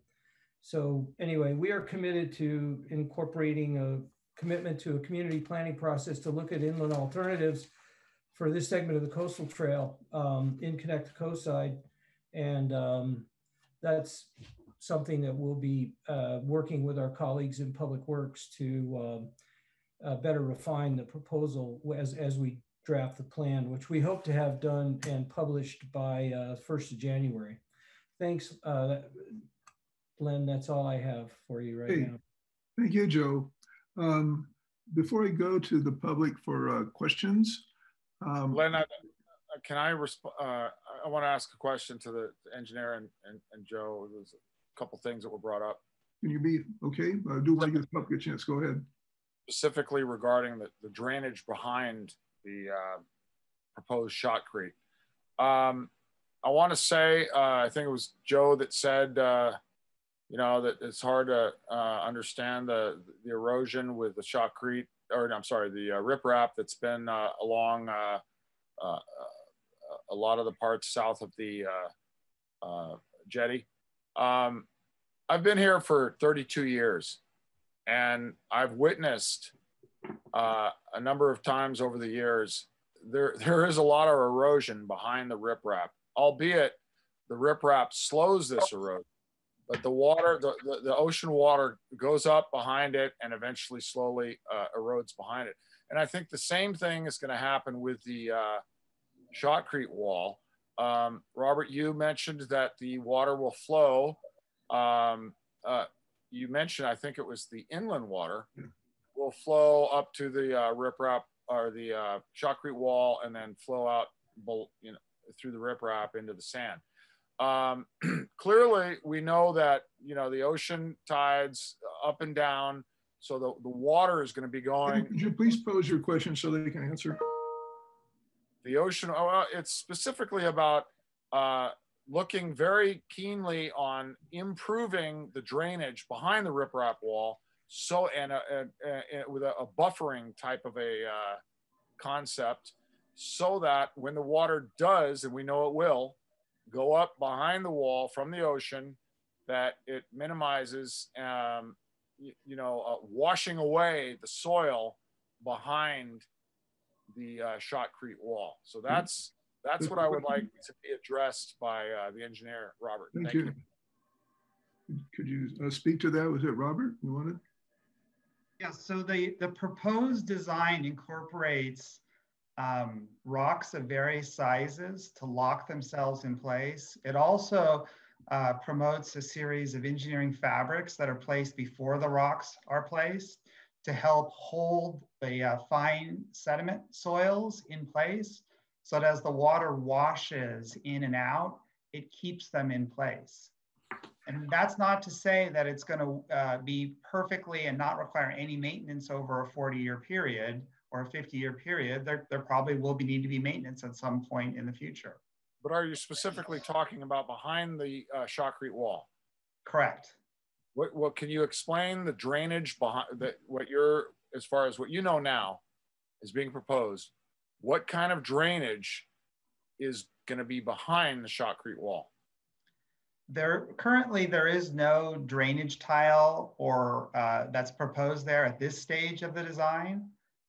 so anyway we are committed to incorporating a commitment to a community planning process to look at inland alternatives for this segment of the coastal trail um, in connect the Coastside and um, that's something that we'll be uh, working with our colleagues in Public Works to uh, uh, better refine the proposal as, as we draft the plan, which we hope to have done and published by 1st uh, of January. Thanks, uh, Glenn. That's all I have for you right hey, now. Thank you, Joe. Um, before I go to the public for uh, questions. Um, Glenn, I, can I respond? I want to ask a question to the engineer and, and, and Joe. There's a couple things that were brought up. Can you be okay? Uh, do want to give the public a chance. Go ahead. Specifically regarding the, the drainage behind the uh, proposed shotcrete. Um, I want to say, uh, I think it was Joe that said, uh, you know, that it's hard to uh, understand the, the erosion with the shotcrete, or I'm sorry, the uh, riprap that's been uh, along uh, a lot of the parts south of the jetty. Um, I've been here for 32 years and I've witnessed uh, a number of times over the years, there, there is a lot of erosion behind the riprap, albeit the riprap slows this erosion. But the water, the, the, the, ocean water goes up behind it and eventually slowly uh, erodes behind it. And I think the same thing is going to happen with the uh, shotcrete wall. Um, Robert, you mentioned that the water will flow. Um, uh, you mentioned, I think it was the inland water will flow up to the uh, riprap or the uh, shotcrete wall and then flow out, you know, through the riprap into the sand. Um, clearly, we know that you know the ocean tides up and down, so the, the water is going to be going. Could you please pose your question so they can answer? the ocean. Oh, it's specifically about uh, looking very keenly on improving the drainage behind the riprap wall. So, and, a, a, a, with a, buffering type of a uh, concept so that when the water does, and we know it will, go up behind the wall from the ocean, that it minimizes, um, you, you, know, uh, washing away the soil behind the uh, Shotcrete wall. So mm-hmm. that's that's what I would like to be addressed by uh, the engineer, Robert. Thank, Thank you. you. Could you uh, speak to that? Was it Robert you wanted? Yeah, so the, the proposed design incorporates um, rocks of various sizes to lock themselves in place. It also uh, promotes a series of engineering fabrics that are placed before the rocks are placed to help hold the uh, fine sediment soils in place so that as the water washes in and out, it keeps them in place. And that's not to say that it's going to uh, be perfectly and not require any maintenance over a 40 year period or a 50 year period. There, there probably will be, need to be maintenance at some point in the future. But are you specifically talking about behind the uh, Shotcrete wall? Correct. What, what can you explain the drainage behind that? What you're as far as what you know now is being proposed. What kind of drainage is going to be behind the Shotcrete wall? There currently there is no drainage tile or uh, that's proposed there at this stage of the design.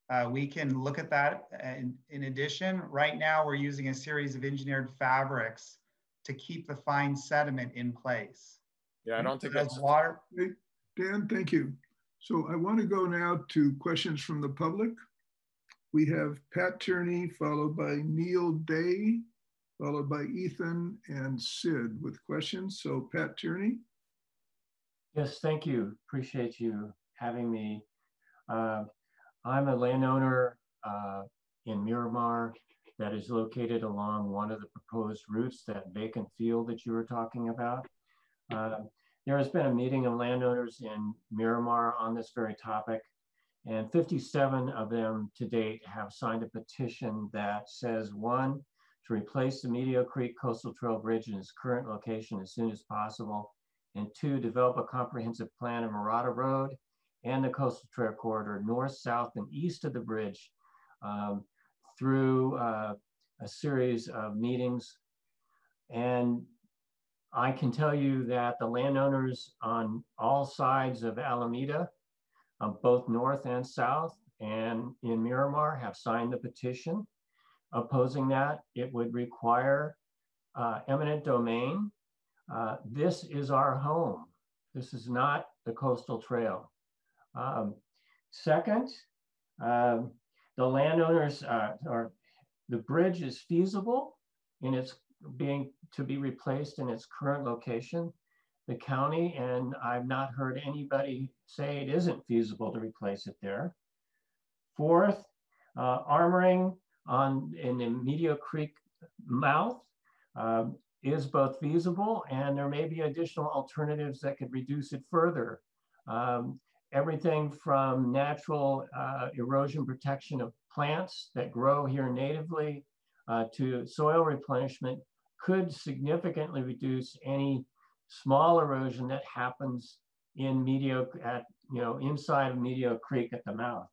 Uh, we can look at that in, in addition. Right now, we're using a series of engineered fabrics to keep the fine sediment in place. Yeah, I don't think that's water. Dan, thank you. So I want to go now to questions from the public. We have Pat Tierney, followed by Neil Day, followed by Ethan and Sid with questions. So Pat Tierney. Yes, thank you. Appreciate you having me. Uh, I'm a landowner uh, in Miramar that is located along one of the proposed routes, that vacant field that you were talking about. Uh, there has been a meeting of landowners in Miramar on this very topic, and 57 of them to date have signed a petition that says one, to replace the Medio Creek Coastal Trail Bridge in its current location as soon as possible. And two, develop a comprehensive plan of Mirada Road and the Coastal Trail Corridor north, south, and east of the bridge um, through uh, a series of meetings. And I can tell you that the landowners on all sides of Alameda, uh, both north and south, and in Miramar have signed the petition opposing that, it would require uh, eminent domain. Uh, this is our home. This is not the coastal trail. Um, second, um, the landowners uh, are, the bridge is feasible in its being to be replaced in its current location. The county, and I've not heard anybody say it isn't feasible to replace it there. Fourth, uh, armoring on in the Medio Creek mouth um, is both feasible and there may be additional alternatives that could reduce it further. Um, everything from natural uh, erosion protection of plants that grow here natively uh, to soil replenishment could significantly reduce any small erosion that happens in Medio at you know inside of Medio Creek at the mouth.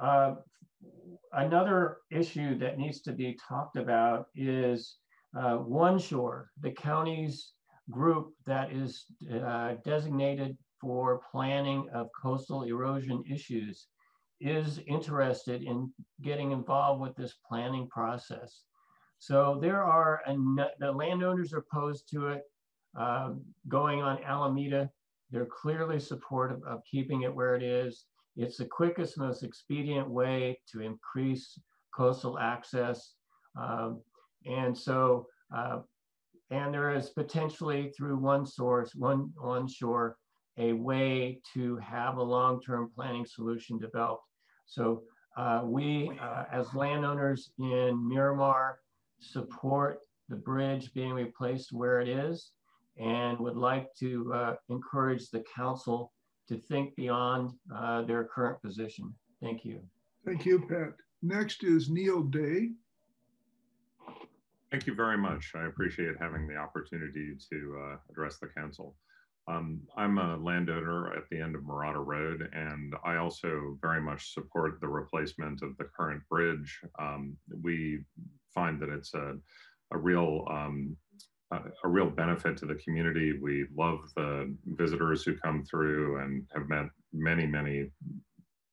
Uh, another issue that needs to be talked about is uh, One Shore, the county's group that is uh, designated for planning of coastal erosion issues is interested in getting involved with this planning process. So there are, the landowners are opposed to it uh, going on Alameda. They're clearly supportive of keeping it where it is. It's the quickest, most expedient way to increase coastal access. Um, and so, uh, and there is potentially through one source, one, one shore, a way to have a long-term planning solution developed. So uh, we, uh, as landowners in Miramar, support the bridge being replaced where it is and would like to uh, encourage the council to think beyond uh, their current position. Thank you. Thank you, Pat. Next is Neil Day. Thank you very much. I appreciate having the opportunity to uh, address the council. Um, I'm a landowner at the end of Mirada Road, and I also very much support the replacement of the current bridge. Um, we find that it's a, a real um, a, real benefit to the community. We love the visitors who come through and have met many, many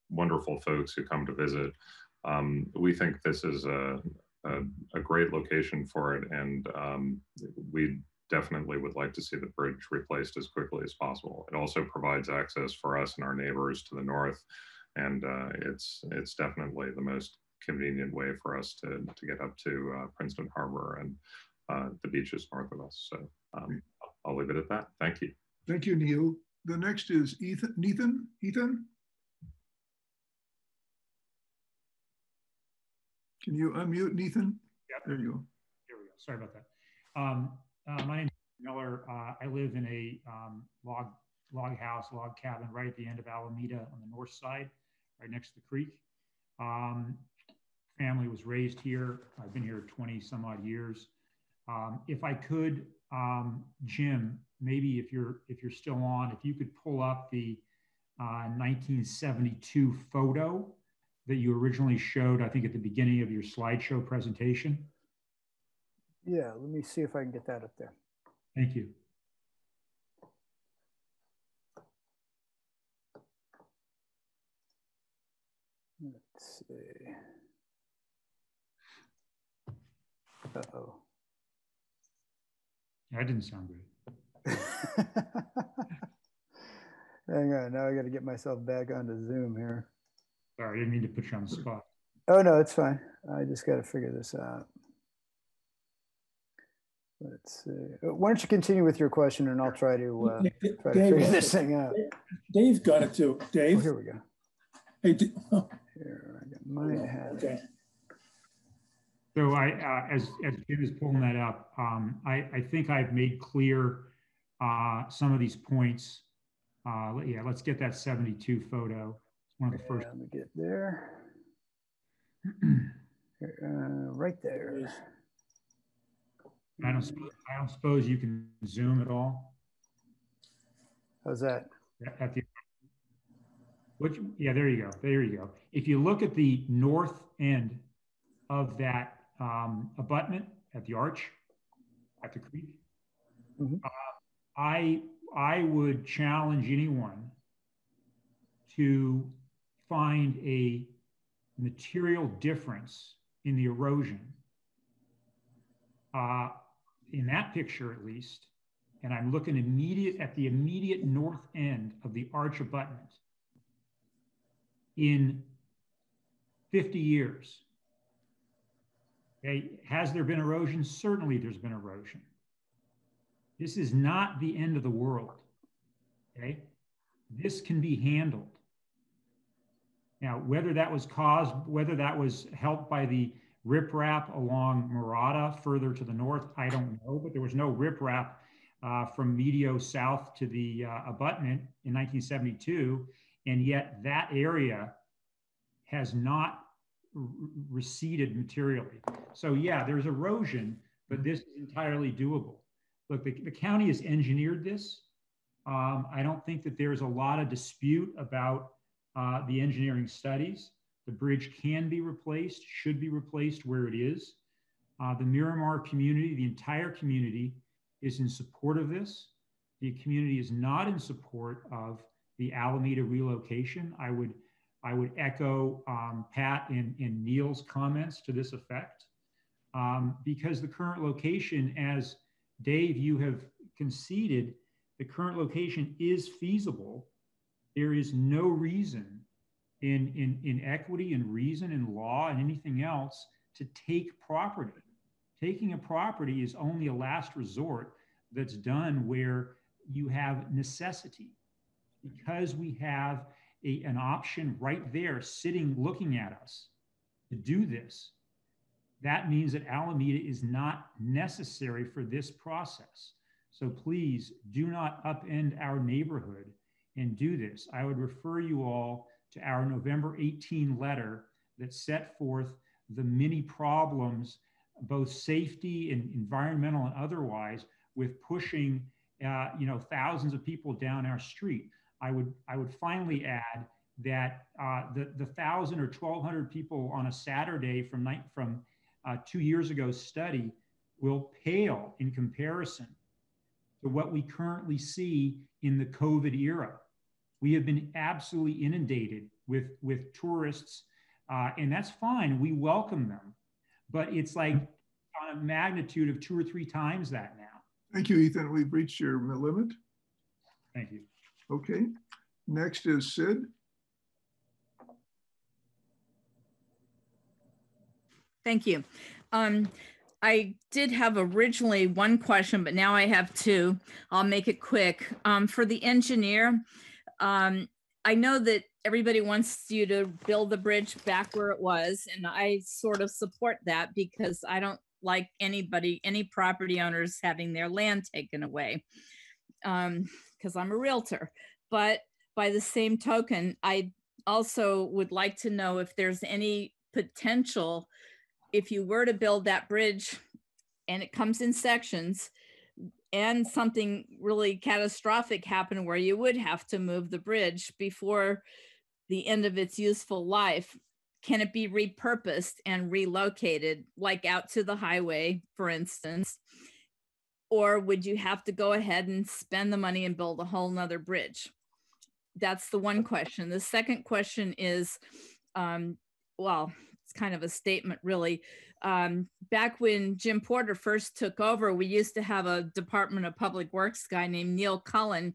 wonderful folks who come to visit. Um, we think this is a, a, a, great location for it, and um, we definitely would like to see the bridge replaced as quickly as possible. It also provides access for us and our neighbors to the north, and uh, it's it's definitely the most convenient way for us to, to get up to uh, Princeton Harbor and uh, the beaches north of us. So um, I'll leave it at that. Thank you. Thank you, Neil. The next is Ethan. Ethan. Ethan. Can you unmute, Ethan? Yeah. There you go. Here we go. Sorry about that. Um, uh, my name is Miller. Uh, I live in a um, log log house, log cabin right at the end of Alameda on the north side, right next to the creek. Um, family was raised here. I've been here 20 some odd years. Um, if I could, um, Jim, maybe if you're if you're still on, if you could pull up the uh, 1972 photo that you originally showed, I think at the beginning of your slideshow presentation. Yeah, let me see if I can get that up there. Thank you. Let's see. Uh-oh. That didn't sound good. Hang on, now I got to get myself back onto Zoom here. Sorry, I didn't mean to put you on the spot. Oh, no, it's fine. I just got to figure this out. Let's see. Uh, why don't you continue with your question and I'll try to, uh, try to Dave, figure this thing out. Dave's got it too. Dave. Oh, here we go. Hey, oh, Here, I got mine had. okay. So I, uh, as, as Jim is pulling that up, um, I, I think I've made clear uh, some of these points. Uh, let- yeah, let's get that 72 photo. It's one of the first. Let me get there. Uh, right there. I don't, suppose- I don't suppose you can zoom at all How's that? at the, which, yeah, there you go. There you go. If you look at the north end of that um, abutment at the arch, at the creek, Mhm. uh, I, I would challenge anyone to find a material difference in the erosion uh, in that picture at least, and I'm looking immediate at the immediate north end of the arch abutment in 50 years. Okay, has there been erosion? Certainly there's been erosion. This is not the end of the world. Okay, this can be handled. Now, whether that was caused, whether that was helped by the riprap along Mirada further to the north, I don't know, but there was no riprap uh, from Medio south to the uh, abutment in 1972. And yet that area has not receded materially. So yeah, there's erosion, but this is entirely doable. Look, the, the county has engineered this. Um, I don't think that there's a lot of dispute about uh, the engineering studies. The bridge can be replaced, should be replaced where it is. Uh, the Miramar community, the entire community, is in support of this. The community is not in support of the Alameda relocation. I would, I would echo um, Pat and, and, Neil's comments to this effect, um, because the current location, as Dave, you have conceded, the current location is feasible. There is no reason in, in, in equity and reason and law and anything else to take property. Taking a property is only a last resort that's done where you have necessity. Because we have a, an option right there sitting looking at us to do this, that means that Alameda is not necessary for this process. So please do not upend our neighborhood and do this. I would refer you all to our November 18 letter that set forth the many problems both safety and environmental and otherwise, with pushing uh, you know thousands of people down our street. I would I would finally add that uh, the the thousand or twelve hundred people on a Saturday from night from uh, two years ago study will pale in comparison to what we currently see in the COVID era. We have been absolutely inundated with with tourists, uh, and that's fine. We welcome them, but it's like on a magnitude of two or three times that now. Thank you, Ethan. We've reached your limit. Thank you. Okay. Next is Sid. Thank you. Um, I did have originally one question, but now I have two. I'll make it quick. Um, for the engineer, um, I know that everybody wants you to build the bridge back where it was, and I sort of support that because I don't like anybody, any property owners having their land taken away because I'm a realtor. But by the same token, I also would like to know if there's any potential, if you were to build that bridge and it comes in sections, and something really catastrophic happened where you would have to move the bridge before the end of its useful life can it be repurposed and relocated like out to the highway for instance or would you have to go ahead and spend the money and build a whole nother bridge? That's the one question. The second question is um, well it's kind of a statement really. Um, back when jim porter first took over we used to have a department of public works guy named neil cullen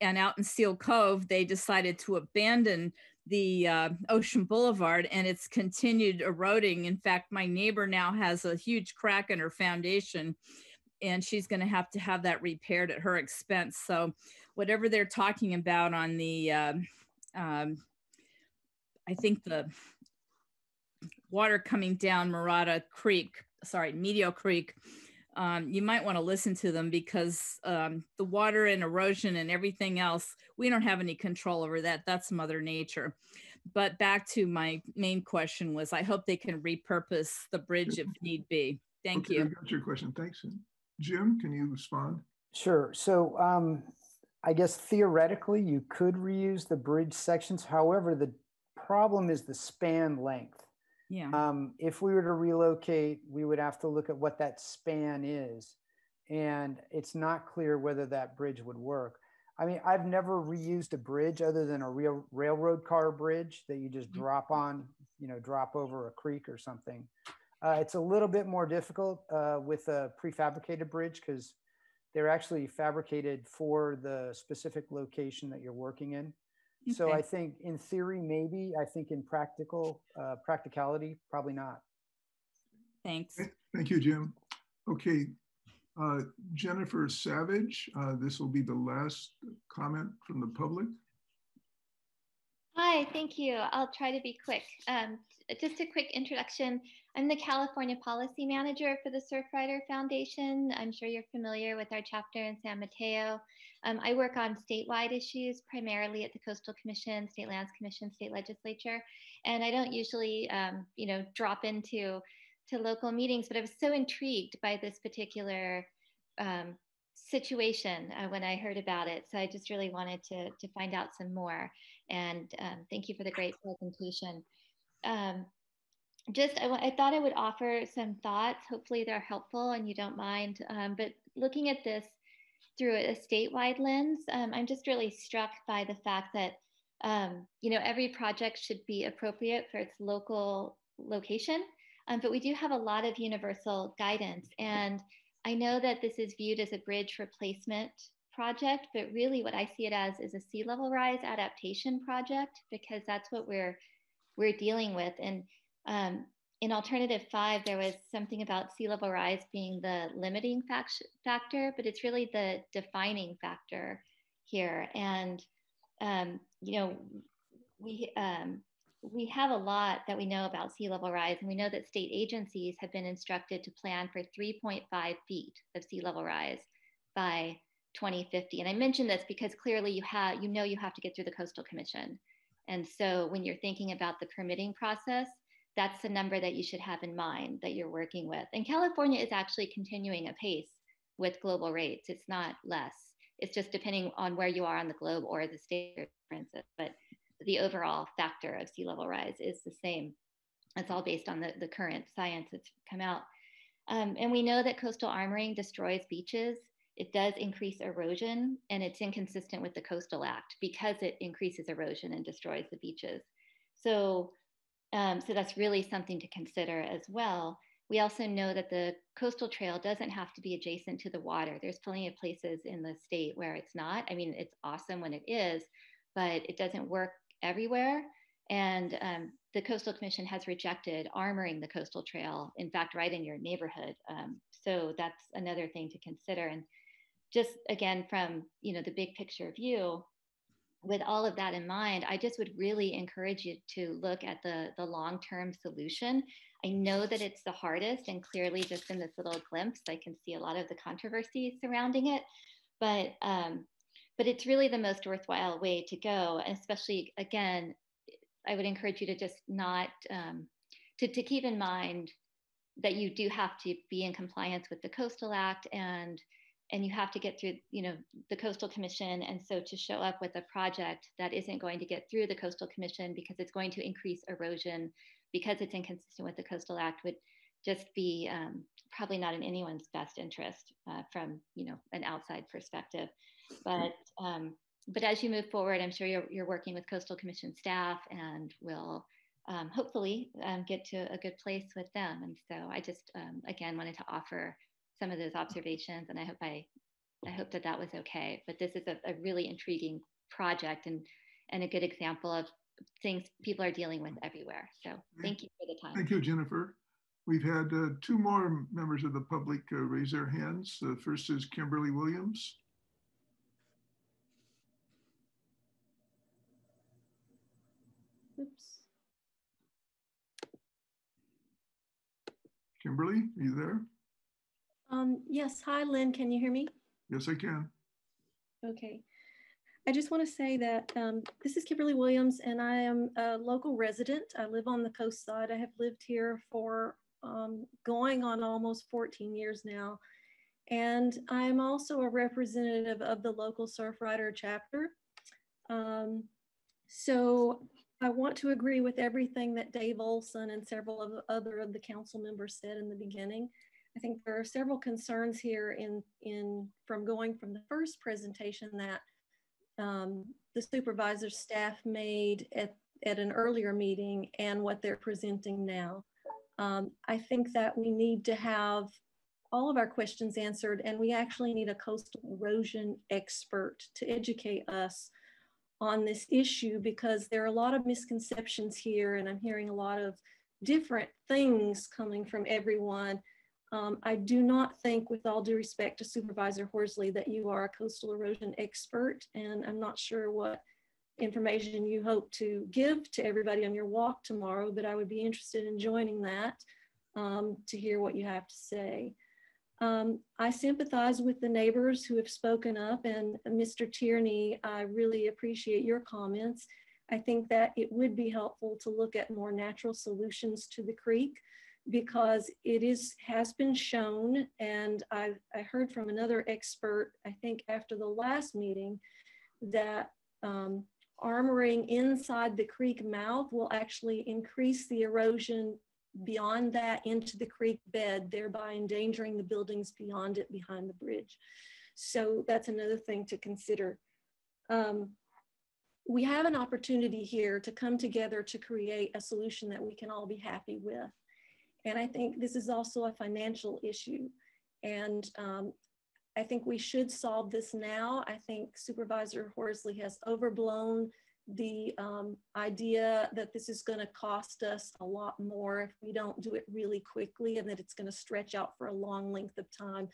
and out in seal cove they decided to abandon the uh, Ocean Boulevard and it's continued eroding. In fact, my neighbor now has a huge crack in her foundation and she's going to have to have that repaired at her expense. So, whatever they're talking about on the, um, um, I think the water coming down Mirada Creek, sorry, Medio Creek, um, you might want to listen to them because um, the water and erosion and everything else, we don't have any control over that. That's Mother Nature. But back to my main question was I hope they can repurpose the bridge if need be. Thank okay, you. I got your question. Thanks. Jim, can you respond? Sure. So um, I guess theoretically you could reuse the bridge sections. However, the problem is the span length. Yeah. Um, if we were to relocate, we would have to look at what that span is. And it's not clear whether that bridge would work. I mean, I've never reused a bridge other than a real railroad car bridge that you just Mm-hmm. drop on, you know, drop over a creek or something. Uh, it's a little bit more difficult uh, with a prefabricated bridge because they're actually fabricated for the specific location that you're working in. So I think in theory, maybe. I think in practical uh, practicality, probably not. Thanks. Thank you, Jim. Okay, uh, Jennifer Savage, uh, this will be the last comment from the public. Hi, thank you. I'll try to be quick. Um, just a quick introduction. I'm the California Policy Manager for the Surfrider Foundation. I'm sure you're familiar with our chapter in San Mateo. Um, I work on statewide issues, primarily at the Coastal Commission, State Lands Commission, State Legislature, and I don't usually, um, you know, drop into to local meetings. But I was so intrigued by this particular um, situation uh, when I heard about it. So I just really wanted to, to find out some more. And um, thank you for the great presentation. Um, just, I, I, thought I would offer some thoughts. Hopefully they're helpful and you don't mind. Um, but looking at this through a statewide lens, um, I'm just really struck by the fact that, um, you know, every project should be appropriate for its local location. Um, but we do have a lot of universal guidance. And I know that this is viewed as a bridge replacement project, but really what I see it as is a sea level rise adaptation project because that's what we're we're dealing with. And um, in alternative five, there was something about sea level rise being the limiting fact- factor, but it's really the defining factor here. And um, you know, we um, we have a lot that we know about sea level rise, and we know that state agencies have been instructed to plan for 3.5 feet of sea level rise by 2050. And I mention this because clearly you have, you know, you have to get through the Coastal Commission. And so when you're thinking about the permitting process, that's the number that you should have in mind that you're working with. And California is actually continuing a pace with global rates. It's not less. It's just depending on where you are on the globe or the state differences. But the overall factor of sea level rise is the same. It's all based on the, the current science that's come out. Um, and we know that coastal armoring destroys beaches. It does increase erosion, and it's inconsistent with the Coastal Act because it increases erosion and destroys the beaches. So, um, so that's really something to consider as well. We also know that the coastal trail doesn't have to be adjacent to the water. There's plenty of places in the state where it's not. I mean, it's awesome when it is, but it doesn't work everywhere. And um, the Coastal Commission has rejected armoring the coastal trail, in fact, right in your neighborhood. Um, so that's another thing to consider. And just again, from you know the big picture view, with all of that in mind, I just would really encourage you to look at the, the long-term solution. I know that it's the hardest and clearly just in this little glimpse, I can see a lot of the controversy surrounding it, but, um, but it's really the most worthwhile way to go. And especially again, I would encourage you to just not, um, to, to keep in mind that you do have to be in compliance with the Coastal Act and and you have to get through you know the coastal commission and so to show up with a project that isn't going to get through the coastal commission because it's going to increase erosion because it's inconsistent with the coastal act would just be um, probably not in anyone's best interest uh, from you know an outside perspective but um, but as you move forward i'm sure you're, you're working with coastal commission staff and will um, hopefully um, get to a good place with them and so i just um, again wanted to offer some of those observations, and I hope I, I hope that that was okay. But this is a, a really intriguing project and and a good example of things people are dealing with everywhere. So thank you for the time. Thank you, Jennifer. We've had uh, two more members of the public uh, raise their hands. The first is Kimberly Williams. Kimberly, are you there? Um, yes, hi, Lynn, can you hear me? Yes, I can. Okay. I just want to say that um, this is Kimberly Williams and I am a local resident. I live on the Coastside. I have lived here for um, going on almost 14 years now. And I'm also a representative of the local Surfrider chapter. Um, so I want to agree with everything that Dave Olson and several of the other of the council members said in the beginning. I think there are several concerns here in, in from going from the first presentation that um, the supervisor staff made at, at an earlier meeting and what they're presenting now. Um, I think that we need to have all of our questions answered and we actually need a coastal erosion expert to educate us on this issue because there are a lot of misconceptions here and I'm hearing a lot of different things coming from everyone um, I do not think, with all due respect to Supervisor Horsley, that you are a coastal erosion expert, and I'm not sure what information you hope to give to everybody on your walk tomorrow, but I would be interested in joining that um, to hear what you have to say. Um, I sympathize with the neighbors who have spoken up, and Mr. Tierney, I really appreciate your comments. I think that it would be helpful to look at more natural solutions to the creek because it is has been shown, and I, I heard from another expert, I think after the last meeting, that um, armoring inside the creek mouth will actually increase the erosion beyond that into the creek bed, thereby endangering the buildings beyond it behind the bridge. So that's another thing to consider. Um, we have an opportunity here to come together to create a solution that we can all be happy with. And I think this is also a financial issue. And um, I think we should solve this now. I think Supervisor Horsley has overblown the um, idea that this is going to cost us a lot more if we don't do it really quickly and that it's going to stretch out for a long length of time.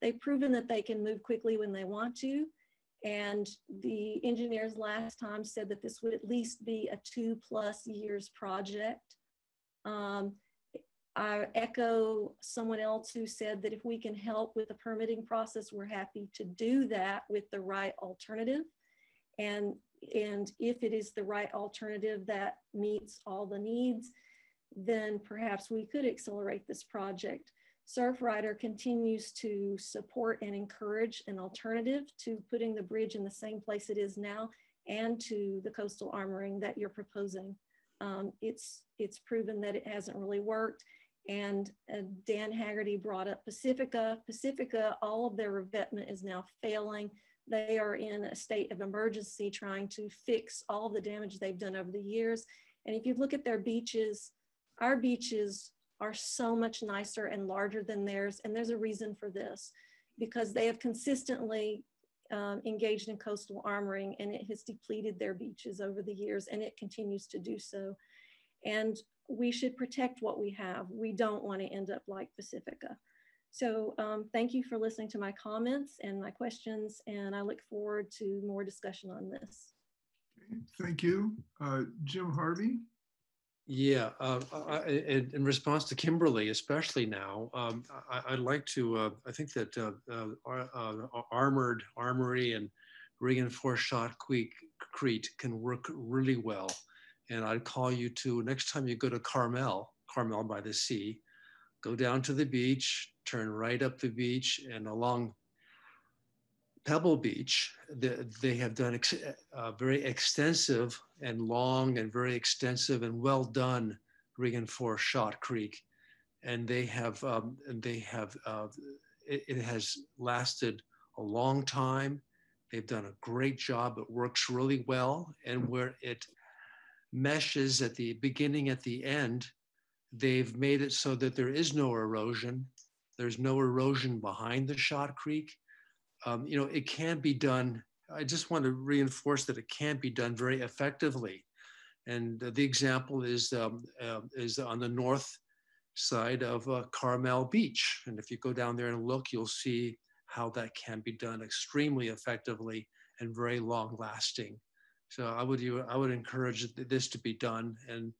They've proven that they can move quickly when they want to. And the engineers last time said that this would at least be a two plus years project. Um, I echo someone else who said that if we can help with the permitting process, we're happy to do that with the right alternative. And, and if it is the right alternative that meets all the needs, then perhaps we could accelerate this project. Surfrider continues to support and encourage an alternative to putting the bridge in the same place it is now and to the coastal armoring that you're proposing. Um, it's, it's proven that it hasn't really worked. And uh, Dan Haggerty brought up Pacifica. Pacifica, all of their revetment is now failing. They are in a state of emergency trying to fix all the damage they've done over the years. And if you look at their beaches, our beaches are so much nicer and larger than theirs. And there's a reason for this because they have consistently um, engaged in coastal armoring and it has depleted their beaches over the years and it continues to do so. And we should protect what we have. We don't want to end up like Pacifica. So um, thank you for listening to my comments and my questions, and I look forward to more discussion on this. Okay, thank you. Uh, Jim Harvey? Yeah, uh, I, in, in, response to Kimberly, especially now, um, I, would like to, uh, I think that uh, uh, uh, armored armory and reinforced shotcrete can work really well. And I'd call you to, next time you go to Carmel, Carmel by the sea, go down to the beach, turn right up the beach and along Pebble Beach, the, they have done ex, uh, very extensive and long and very extensive and well done reinforced shotcrete, and they have um, and they have uh, it, it, has lasted a long time. They've done a great job. It works really well, and where it meshes at the beginning at the end, they've made it so that there is no erosion. There's no erosion behind the shotcrete um, you know, it can be done. I just want to reinforce that it can be done very effectively. And the example is, um, uh, is on the north side of uh, Carmel Beach. And if you go down there and look, you'll see how that can be done extremely effectively and very long lasting. So I would, I would encourage this to be done. And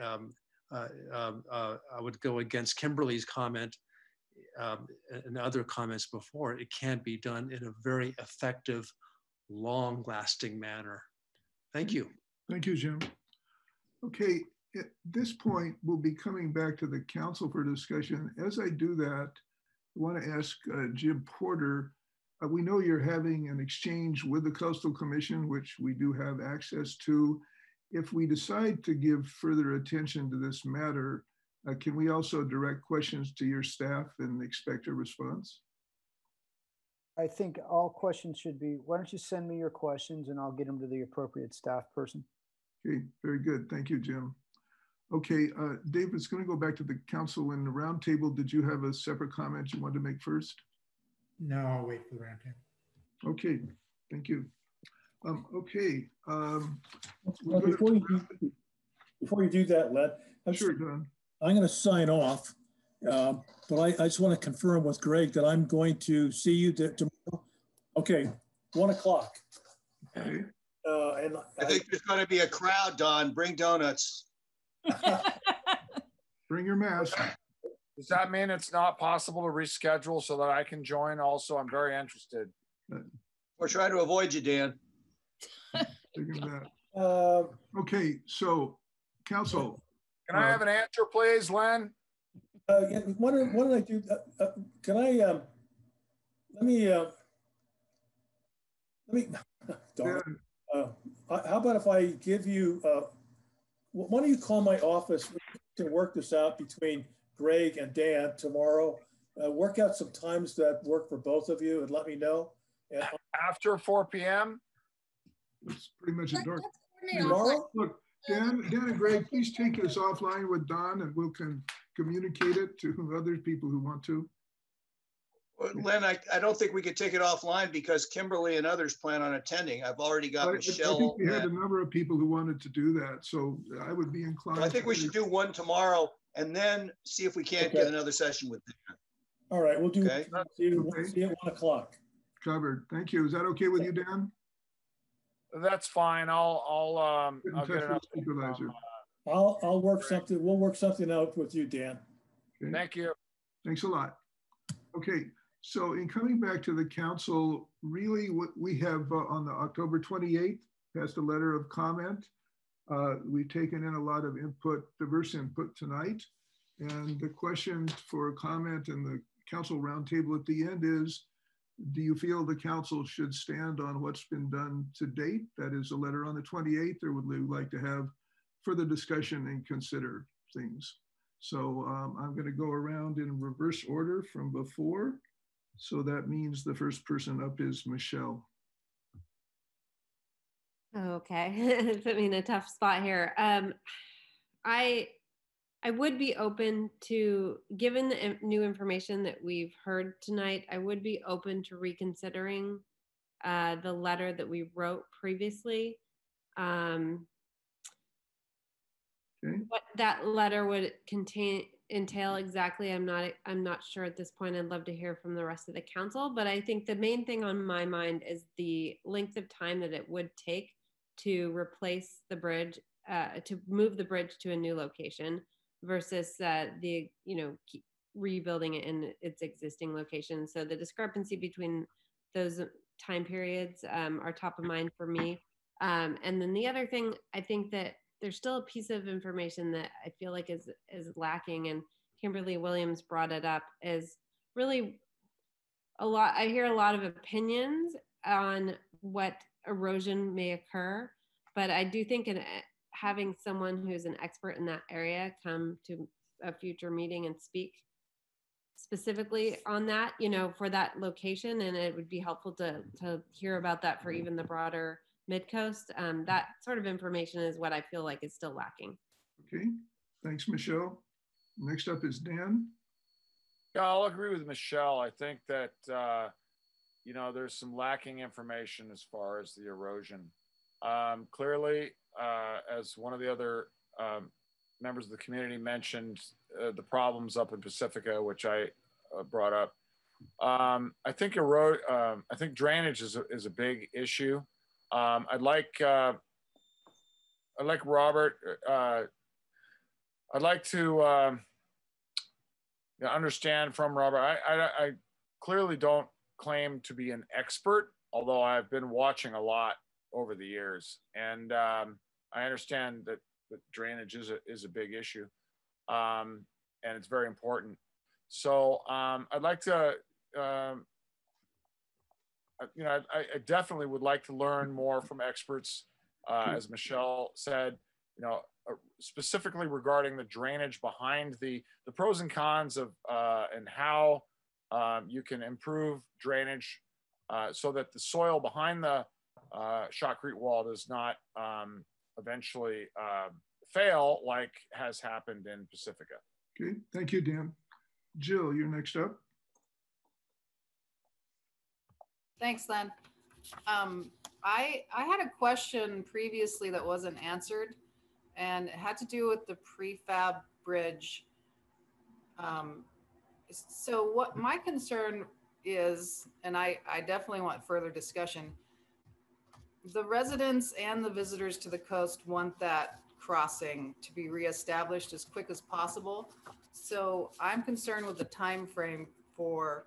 um, uh, um, uh, I would go against Kimberly's comment um, and other comments before, it can be done in a very effective, long lasting manner. Thank you. Thank you, Jim. Okay, at this point, we'll be coming back to the council for discussion. As I do that, I want to ask uh, Jim Porter. Uh, we know you're having an exchange with the Coastal Commission, which we do have access to. If we decide to give further attention to this matter, uh, can we also direct questions to your staff and expect a response? I think all questions should be, why don't you send me your questions and I'll get them to the appropriate staff person. Okay, very good. Thank you, Jim. Okay, uh, David, it's going to go back to the council and the roundtable. Did you have a separate comment you wanted to make first? No, I'll wait for the roundtable. Okay, thank you. Um, okay. Um, well, before, you, before you do that, Len, I'm sure, Don. I'm going to sign off, uh, but I, I, just want to confirm with Gregg that I'm going to see you tomorrow. Okay, one o'clock. Okay. Uh, and I think I, there's going to be a crowd, Don. Bring donuts. Bring your mask. Does that mean it's not possible to reschedule so that I can join also? I'm very interested. We're trying to avoid you, Dan. Uh, okay, so council, can I have an answer, please, Len? Uh, yeah, what, did, what did I do? Uh, uh, can I, um, let me, uh, let me, darn, uh, how about if I give you, uh, why don't you call my office? We can work this out between Gregg and Dan tomorrow. Uh, work out some times that work for both of you and let me know. And After 4 p.m.? It's pretty much a dark. Tomorrow? Look, Dan, Dan and Gregg, please take this offline with Don and we'll can communicate it to other people who want to. Well, Len, I, I don't think we could take it offline because Kimberly and others plan on attending. I've already got I, Michelle. I think we had a number of people who wanted to do that. So I would be inclined. Well, I think we should do one tomorrow and then see if we can't okay. get another session with Dan. All right, we'll do okay. see, you, okay. see you at one o'clock. Covered. Thank you. Is that okay with you, Dan? That's fine. I'll I'll um I'll get it supervisor. Uh, I'll I'll work Great. something. We'll work something out with you, Dan. Okay. Thank you. Thanks a lot. Okay, so in coming back to the council, really what we have uh, on the October 28th passed a letter of comment Uh, we've taken in a lot of input, diverse input tonight. And the question for comment in the council roundtable at the end is, do you feel the council should stand on what's been done to date? That is a letter on the 28th, or would you like to have further discussion and consider things? So um, I'm going to go around in reverse order from before. So that means the first person up is Michelle. Okay, put me in a tough spot here. Um, I I would be open to, given the new information that we've heard tonight, I would be open to reconsidering uh, the letter that we wrote previously. Um, okay. What that letter would contain entail exactly, I'm not I'm not sure at this point. I'd love to hear from the rest of the council, but I think the main thing on my mind is the length of time that it would take to replace the bridge, uh, to move the bridge to a new location versus uh, the you know rebuilding it in its existing location. So the discrepancy between those time periods um, are top of mind for me. Um, and then the other thing, I think that there's still a piece of information that I feel like is is lacking, and Kimberly Williams brought it up. Is really a lot. I hear a lot of opinions on what erosion may occur, but I do think an having someone who's an expert in that area come to a future meeting and speak specifically on that, you know, for that location. And it would be helpful to, to hear about that for even the broader mid coast. Um, that sort of information is what I feel like is still lacking. Okay, thanks, Michelle. Next up is Dan. Yeah, I'll agree with Michelle. I think that, uh, you know, there's some lacking information as far as the erosion. Um, clearly, uh, as one of the other um, members of the community mentioned, uh, the problems up in Pacifica, which I uh, brought up. Um, I think erode. Um, I think drainage is a, is a big issue. Um, I'd like uh, I'd like Robert. Uh, I'd like to um, understand from Robert. I, I, I clearly don't claim to be an expert, although I've been watching a lot over the years. And um, I understand that, that drainage is a, is a big issue um, and it's very important. So um, I'd like to, um, you know, I, I, definitely would like to learn more from experts, uh, as Michelle said, you know, uh, specifically regarding the drainage behind the, the pros and cons of uh, and how um, you can improve drainage uh, so that the soil behind the uh, shotcrete wall does not um, eventually uh, fail like has happened in Pacifica. Okay, thank you, Dan. Jill, you're next up. Thanks, Len. Um, I, I had a question previously that wasn't answered and it had to do with the prefab bridge. Um, so what my concern is, and I, I definitely want further discussion, the residents and the visitors to the coast want that crossing to be reestablished as quick as possible. So I'm concerned with the time frame for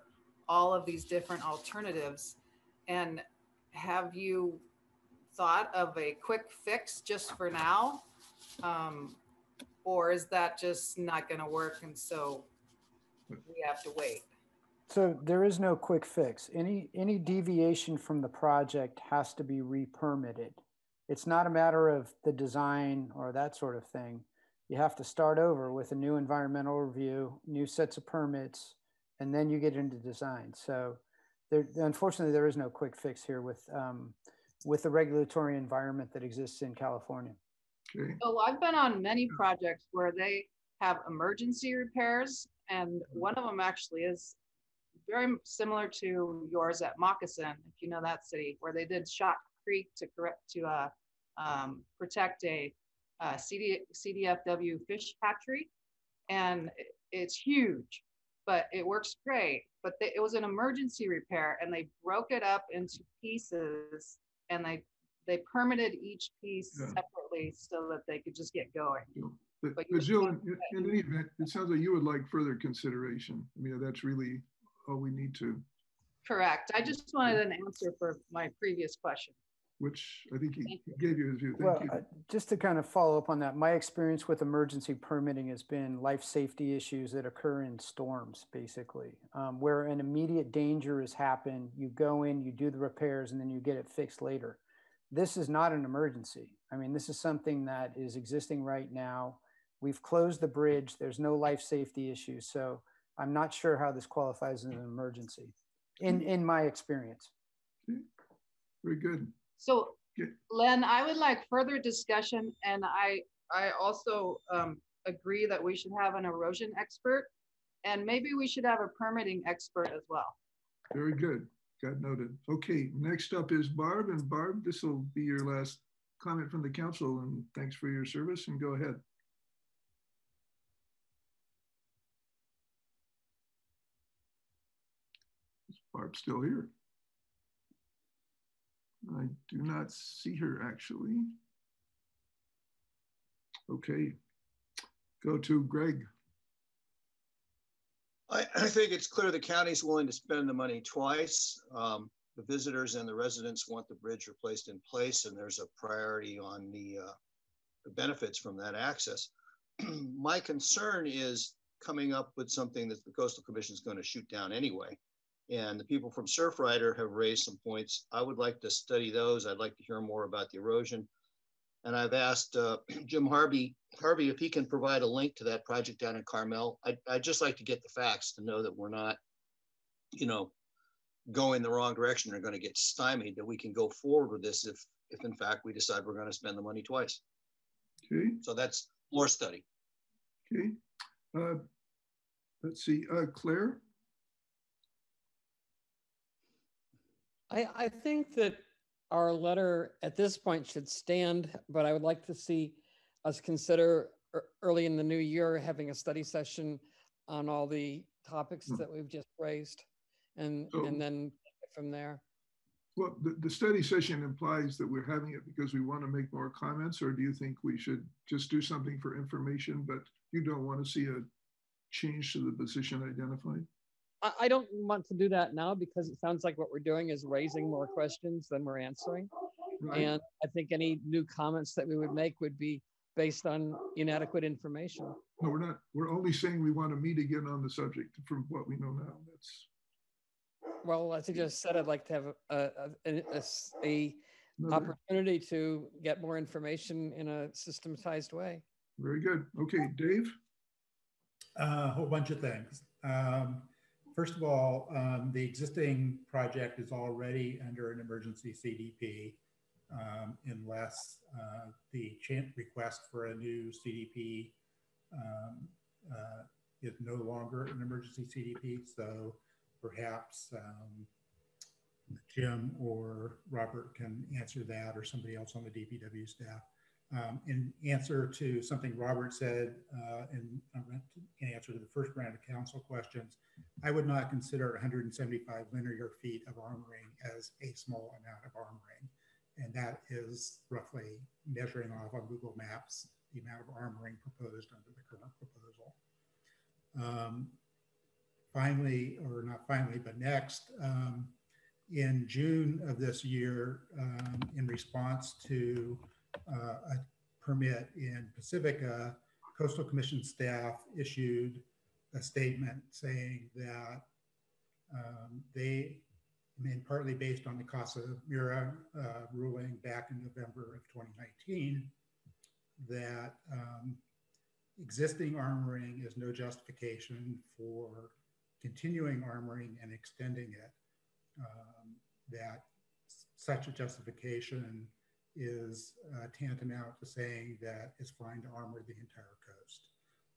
all of these different alternatives. And have you thought of a quick fix just for now? Um, or is that just not going to work? And so we have to wait. So there is no quick fix. Any any deviation from the project has to be re-permitted. It's not a matter of the design or that sort of thing. You have to start over with a new environmental review, new sets of permits, and then you get into design. So there, unfortunately, there is no quick fix here with um, with the regulatory environment that exists in California. Okay. So I've been on many projects where they have emergency repairs, and one of them actually is very similar to yours at Moccasin, if you know that city, where they did Shot Creek to correct to uh, um, protect a uh, CD, CDFW fish hatchery, and it's huge, but it works great. But they, it was an emergency repair, and they broke it up into pieces, and they they permitted each piece yeah. separately so that they could just get going. But, but, but Jill, in, in, any event, it sounds like you would like further consideration. I mean, that's really all we need to. Correct. I just wanted an answer for my previous question. which I think he gave you his view. Thank well, you. uh, just to kind of follow up on that, my experience with emergency permitting has been life safety issues that occur in storms, basically, um, where an immediate danger has happened. You go in, you do the repairs, and then you get it fixed later. This is not an emergency. I mean, this is something that is existing right now. We've closed the bridge. There's no life safety issues. So I'm not sure how this qualifies as an emergency in, in my experience. Very good. So Len, I would like further discussion and I, I also um, agree that we should have an erosion expert and maybe we should have a permitting expert as well. Very good. Got noted. Okay, next up is Barb. And Barb, this will be your last comment from the council. And thanks for your service and go ahead. Barb still here? I do not see her actually. Okay, go to Greg. I, I think it's clear the county's willing to spend the money twice. Um, the visitors and the residents want the bridge replaced in place, and there's a priority on the, uh, the benefits from that access. My concern is coming up with something that the Coastal Commission is going to shoot down anyway. And the people from Surfrider have raised some points. I would like to study those. I'd like to hear more about the erosion. And I've asked uh, Jim Harvey, Harvey if he can provide a link to that project down in Carmel. I'd, I'd just like to get the facts to know that we're not, you know, going the wrong direction or going to get stymied, that we can go forward with this if, if in fact we decide we're going to spend the money twice. Okay. So that's more study. Okay. Uh, let's see, uh, Claire? I, I think that our letter at this point should stand, but I would like to see us consider early in the new year having a study session on all the topics hmm. that we've just raised and, so, and then from there. Well, the, the study session implies that we're having it because we want to make more comments, or do you think we should just do something for information, but you don't want to see a change to the position identified? I don't want to do that now because it sounds like what we're doing is raising more questions than we're answering. Right. And I think any new comments that we would make would be based on inadequate information. No, we're not. We're only saying we want to meet again on the subject from what we know now. That's. Well, as I just said, I'd like to have a, a, a, a opportunity to get more information in a systematized way. Very good. Okay, Dave. Uh, a whole bunch of things. Um, First of all, um, the existing project is already under an emergency CDP um, unless uh, the request for a new CDP um, uh, is no longer an emergency CDP. So perhaps um, Jim or Robert can answer that or somebody else on the DPW staff. Um, in answer to something Robert said, uh, in, in, answer to the first round of council questions, I would not consider 175 linear feet of armoring as a small amount of armoring. And that is roughly measuring off on Google Maps the amount of armoring proposed under the current proposal. Um, finally, or not finally, but next, um, in June of this year, um, in response to a permit in Pacifica, Coastal Commission staff issued a statement saying that um, they, I mean, partly based on the Casa Mira uh, ruling back in November of 2019, that um, existing armoring is no justification for continuing armoring and extending it. Um, that such a justification is uh, tantamount to saying that it's fine to armor the entire coast,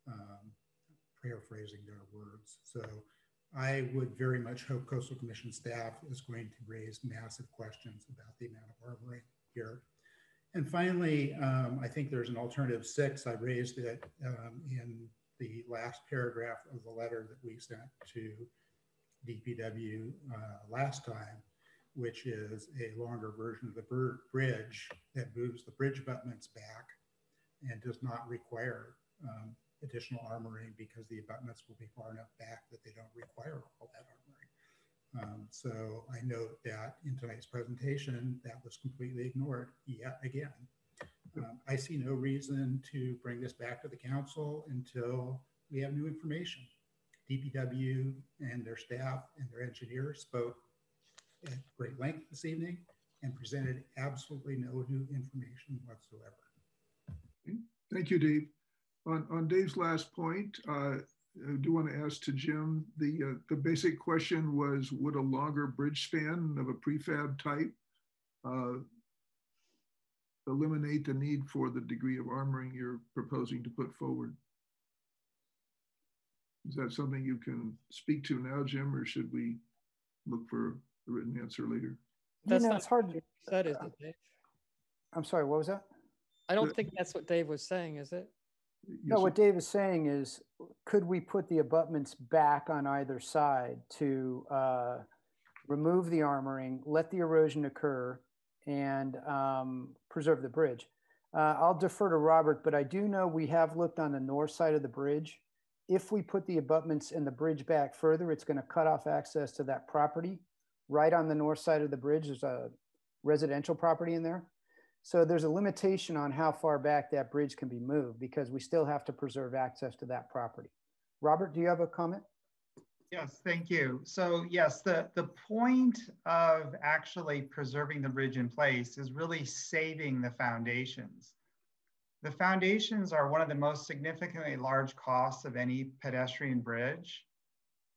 um, paraphrasing their words. So I would very much hope Coastal Commission staff is going to raise massive questions about the amount of armoring here. And finally, um, I think there's an alternative six. I raised it um, in the last paragraph of the letter that we sent to DPW uh, last time which is a longer version of the bridge that moves the bridge abutments back and does not require um, additional armoring because the abutments will be far enough back that they don't require all that armoring. Um, so I note that in tonight's presentation, that was completely ignored yet again. Um, I see no reason to bring this back to the council until we have new information. DPW and their staff and their engineers spoke at great length this evening and presented absolutely no new information whatsoever. Thank you, Dave. On, on Dave's last point, uh, I do want to ask to Jim, the, uh, the basic question was, would a longer bridge span of a prefab type uh, eliminate the need for the degree of armoring you're proposing to put forward? Is that something you can speak to now, Jim, or should we look for a written answer later? That's you know, not it's hard. To, that is it, Dave? I'm sorry, what was that? I don't think that's what Dave was saying, is it? No, what Dave is saying is, could we put the abutments back on either side to uh, remove the armoring, let the erosion occur, and um, preserve the bridge? Uh, I'll defer to Robert, but I do know we have looked on the north side of the bridge. If we put the abutments and the bridge back further, it's going to cut off access to that property. Right on the north side of the bridge, there's a residential property in there. So there's a limitation on how far back that bridge can be moved because we still have to preserve access to that property. Robert, do you have a comment? Yes, thank you. So yes, the, the point of actually preserving the bridge in place is really saving the foundations. The foundations are one of the most significantly large costs of any pedestrian bridge.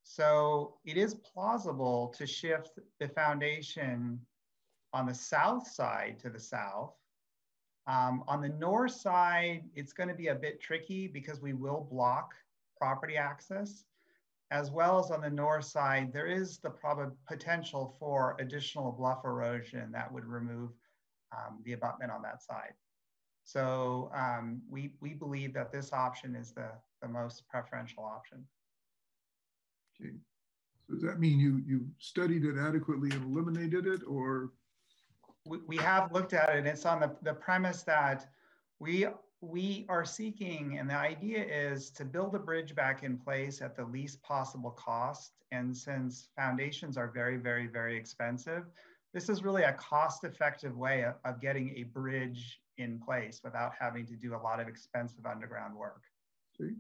So it is plausible to shift the foundation on the south side to the south. Um, on the north side, it's going to be a bit tricky because we will block property access, as well as on the north side, there is the prob- potential for additional bluff erosion that would remove um, the abutment on that side. So um, we, we believe that this option is the, the most preferential option. Okay. So does that mean you, you studied it adequately and eliminated it or we, we have looked at it. It's on the, the premise that we we are seeking, and the idea is to build a bridge back in place at the least possible cost. And since foundations are very, very, very expensive, this is really a cost-effective way of, of getting a bridge in place without having to do a lot of expensive underground work. Okay,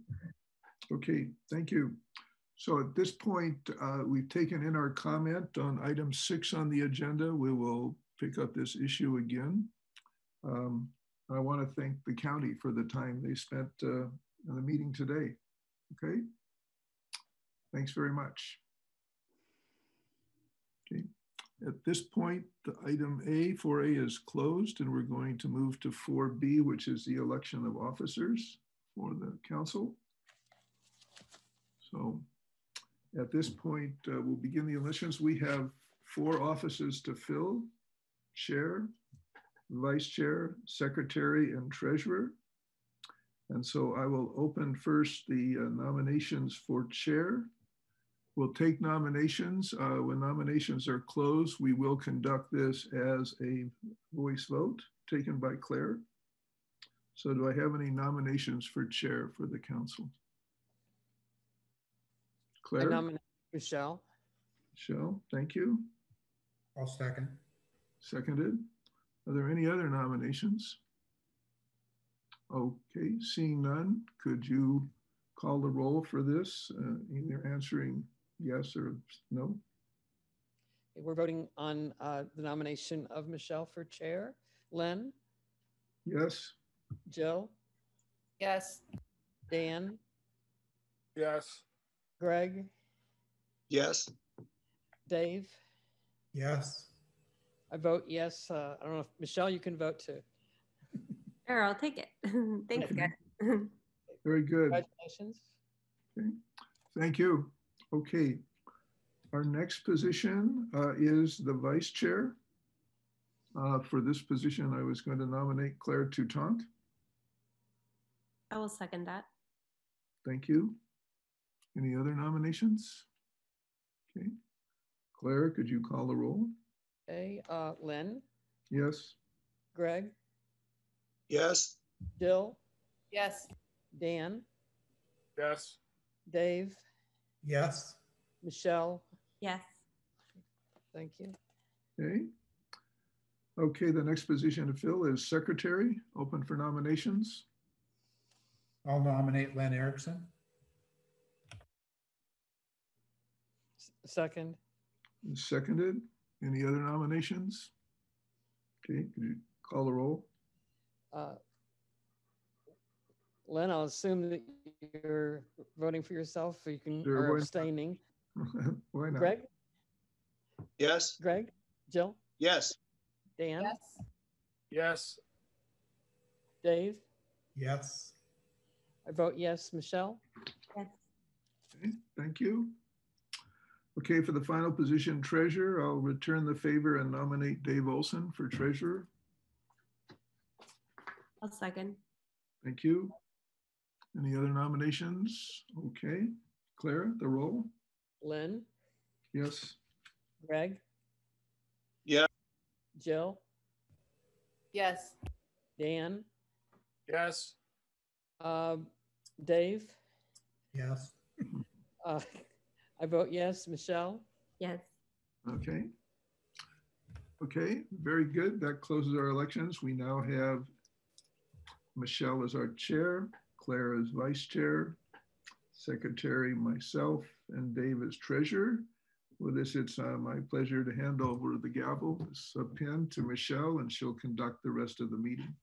okay. thank you. So at this point, uh, we've taken in our comment on item six on the agenda. We will pick up this issue again. Um, I want to thank the county for the time they spent uh, in the meeting today. Okay. Thanks very much. Okay. At this point, the item A, 4A is closed and we're going to move to 4B, which is the election of officers for the council. So at this point, uh, we'll begin the elections. We have four offices to fill chair, vice chair, secretary, and treasurer. And so I will open first the uh, nominations for chair. We'll take nominations. Uh, when nominations are closed, we will conduct this as a voice vote taken by Claire. So do I have any nominations for chair for the council? Claire? I nominate Michelle. Michelle, thank you. I'll second. Seconded. Are there any other nominations? Okay, seeing none, could you call the roll for this, uh, either answering yes or no? We're voting on uh, the nomination of Michelle for chair. Len? Yes. Jill? Yes. Dan? Yes. Greg? Yes. Dave? Yes. I vote yes. Uh, I don't know if Michelle, you can vote too. Sure, I'll take it. Thanks, guys. Very good. Congratulations. Okay. Thank you. Okay. Our next position uh, is the vice chair. Uh, for this position, I was going to nominate Claire Toutant. I will second that. Thank you. Any other nominations? Okay. Claire, could you call the roll? Okay, uh, Len, Yes. Greg, Yes. Jill, Yes. Dan, Yes. Dave, Yes. Michelle, Yes. Thank you. Okay. Okay, the next position to fill is secretary, open for nominations. I'll nominate Len Erickson. Second. Seconded. Any other nominations? Okay, could you call the roll? Uh, Len, I'll assume that you're voting for yourself, so you can, Sure, or why not? abstaining. Why not? Greg? Yes. Greg? Jill? Yes. Dan? Yes. Yes. Dave? Yes. I vote yes. Michelle? Yes. Okay, Thank you. Okay, for the final position treasurer, I'll return the favor and nominate Dave Olson for treasurer. I'll second. Thank you. Any other nominations? Okay, Clara, the roll? Lynn? Yes. Greg? Yeah. Jill? Yes. Dan? Yes. Um, Dave? Yes. Uh, I vote yes. Michelle? Yes. Okay. Okay, very good. That closes our elections. We now have Michelle as our chair, Claire as vice chair, secretary, myself, and Dave as treasurer. With this, it's uh, my pleasure to hand over the gavel, this uh, pen to Michelle, and she'll conduct the rest of the meeting.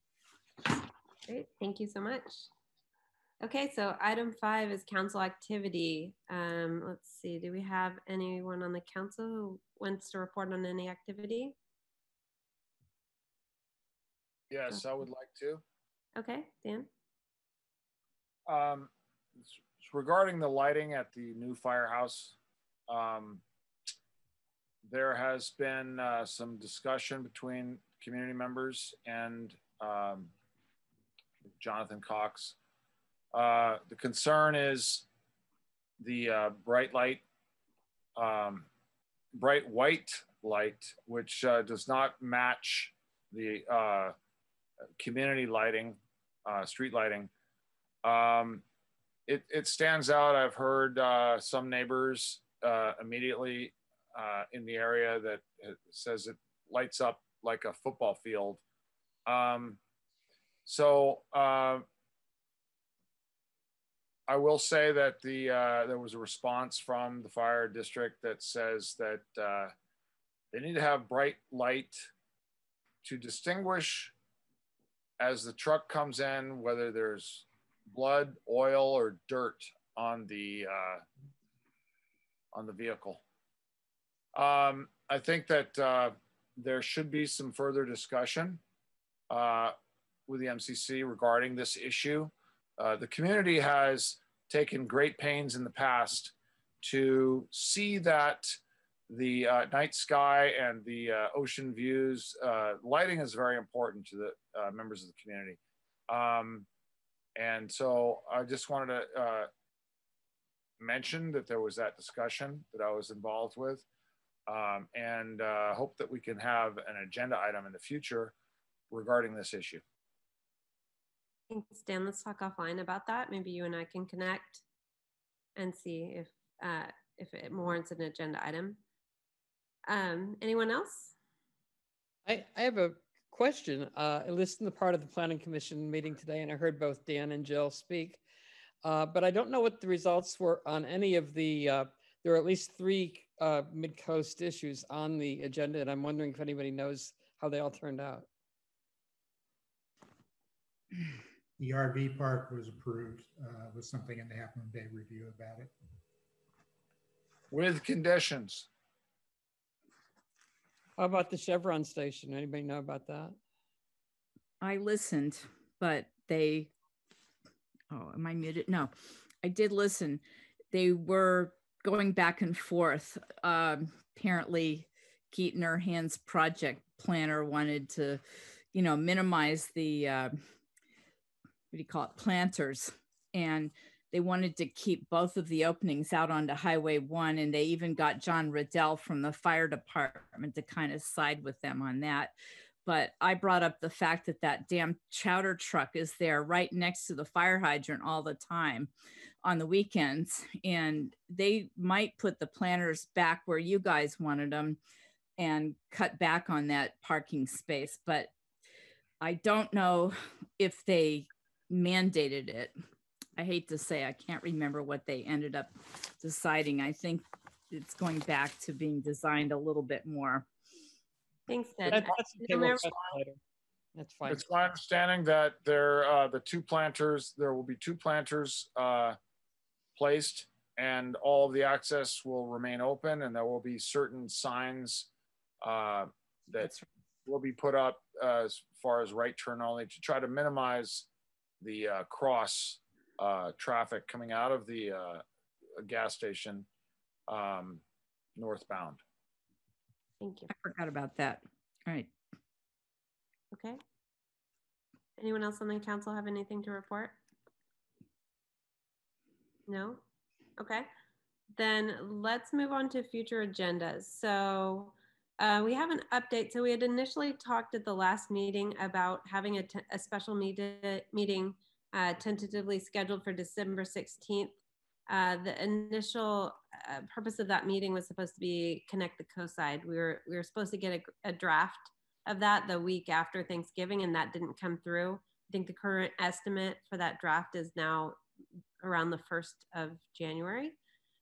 Great. Thank you so much. Okay, so item five is council activity. Um, let's see, do we have anyone on the council who wants to report on any activity? Yes, I would like to. Okay, Dan? Um, regarding the lighting at the new firehouse, um, there has been uh, some discussion between community members and um, Jonathan Cox. Uh, the concern is the uh, bright light, um, bright white light, which uh, does not match the uh, community lighting, uh, street lighting. Um, it, it stands out. I've heard uh, some neighbors immediately in the area that it says it lights up like a football field. Um, so I will say that the uh, there was a response from the fire district that says that uh, they need to have bright light to distinguish as the truck comes in whether there's blood, oil, or dirt on the uh, on the vehicle. Um, I think that uh, there should be some further discussion uh, with the MCC regarding this issue. Uh, the community has taken great pains in the past to see that the uh, night sky and the uh, ocean views, uh, lighting is very important to the uh, members of the community. Um, and so I just wanted to uh, mention that there was that discussion that I was involved with. Um, and uh, hope that we can have an agenda item in the future regarding this issue. Thanks, Dan. Let's talk offline about that. Maybe you and I can connect and see if uh, if it warrants an agenda item. Um, anyone else? I, I have a question. Uh, I listened to part of the planning commission meeting today and I heard both Dan and Jill speak. Uh, but I don't know what the results were on any of the, uh, there are at least three uh, mid-coast issues on the agenda and I'm wondering if anybody knows how they all turned out. The RV park was approved uh, with something in the Half Moon Bay review about it. With conditions. How about the Chevron station? Anybody know about that? I listened, but they, oh, am I muted? No, I did listen. They were going back and forth. Um, apparently, Keaton or Hands project planner wanted to, you know, minimize the, uh, what do you call it, planters. And they wanted to keep both of the openings out onto Highway 1. And they even got John Riddell from the fire department to kind of side with them on that. But I brought up the fact that that damn chowder truck is there right next to the fire hydrant all the time on the weekends. And they might put the planters back where you guys wanted them. and cut back on that parking space, but I don't know if they mandated it. I hate to say, I can't remember what they ended up deciding. I think it's going back to being designed a little bit more. Thanks, That- That's okay, we'll. That's fine. It's my understanding that there, uh, the two planters, there will be two planters, uh, placed and all of the access will remain open and there will be certain signs, uh, that will be put up uh, as far as right turn only to try to minimize the, uh, cross, uh, traffic coming out of the, uh, gas station, um, northbound. Thank you. I forgot about that. All right. Okay. Anyone else on the council have anything to report? No? Okay. Then let's move on to future agendas. So uh, we have an update. So we had initially talked at the last meeting about having a, a special meet- meeting uh, tentatively scheduled for December 16th. Uh, the initial uh, purpose of that meeting was supposed to be connect the Coastside. We were we were supposed to get a, a draft of that the week after Thanksgiving, and that didn't come through. I think the current estimate for that draft is now around the first of January.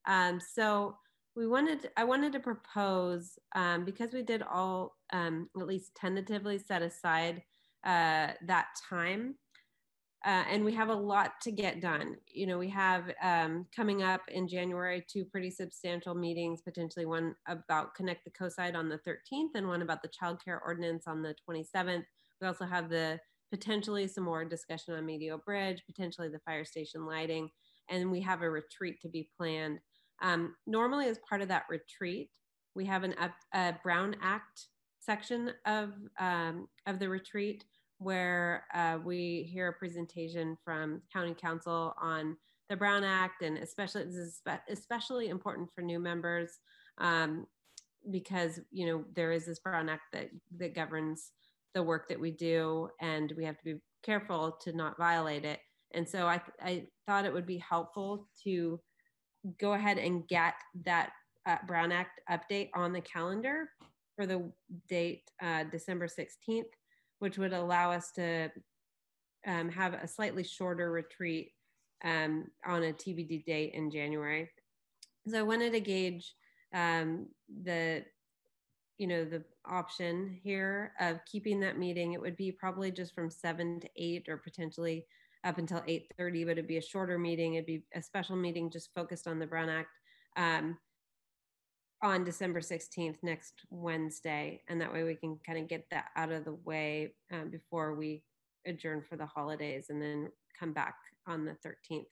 Um, so we wanted, I wanted to propose um, because we did all um, at least tentatively set aside uh, that time. Uh, and we have a lot to get done. You know, we have um, coming up in January two pretty substantial meetings, potentially one about Connect the Coastside on the 13th and one about the child care ordinance on the 27th. We also have the potentially some more discussion on Medio Bridge, potentially the fire station lighting, and we have a retreat to be planned. Um, normally, as part of that retreat, we have an a Brown Act section of um, of the retreat where uh, we hear a presentation from County Counsel on the Brown Act, and especially this is especially important for new members um, because you know there is this Brown Act that that governs the work that we do, and we have to be careful to not violate it. And so I, I thought it would be helpful to go ahead and get that uh, Brown Act update on the calendar for the date uh, December 16th, which would allow us to um, have a slightly shorter retreat um, on a TBD date in January. So I wanted to gauge um, the, you know, the option here of keeping that meeting. It would be probably just from seven to eight or potentially up until 8.30, but it'd be a shorter meeting. It'd be a special meeting just focused on the Brown Act um, on December 16th, next Wednesday. And that way we can kind of get that out of the way um, before we adjourn for the holidays and then come back on the 13th.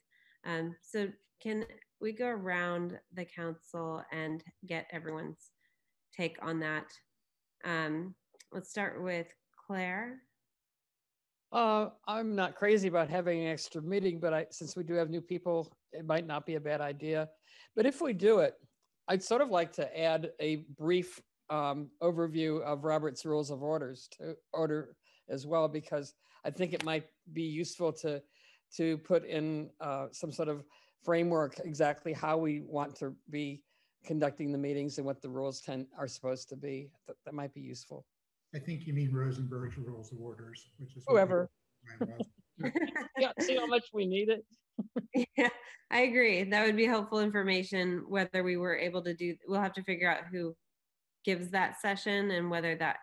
Um, so can we go around the council and get everyone's take on that? Um, let's start with Claire. Uh, I'm not crazy about having an extra meeting, but I, since we do have new people, it might not be a bad idea. But if we do it, I'd sort of like to add a brief um, overview of Robert's Rules of Orders to order as well, because I think it might be useful to to put in uh, some sort of framework exactly how we want to be conducting the meetings and what the rules can are supposed to be. That, that might be useful. I think you mean Rosenberg's Rules of Orders, which is what Whoever. yeah, see how much we need it. yeah, I agree. That would be helpful information. Whether we were able to do, we'll have to figure out who gives that session and whether that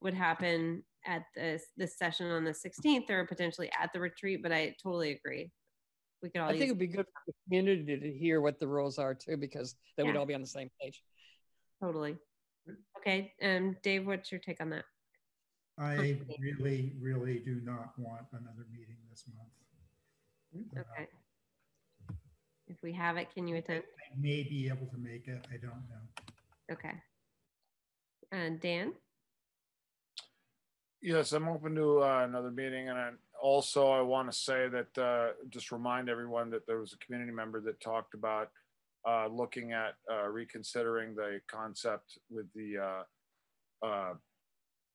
would happen at this this session on the 16th or potentially at the retreat. But I totally agree. We could all. I think it'd be good for the community to hear what the rules are too, because then we'd all be on the same page. totally. Okay, um, Dave, what's your take on that? I really, really do not want another meeting this month. Uh, Okay. If we have it, can you attend? I may be able to make it. I don't know. Okay. And Dan? Yes, I'm open to uh, another meeting. And I, also, I want to say that, uh, just remind everyone that there was a community member that talked about uh, looking at uh, reconsidering the concept with the uh, uh,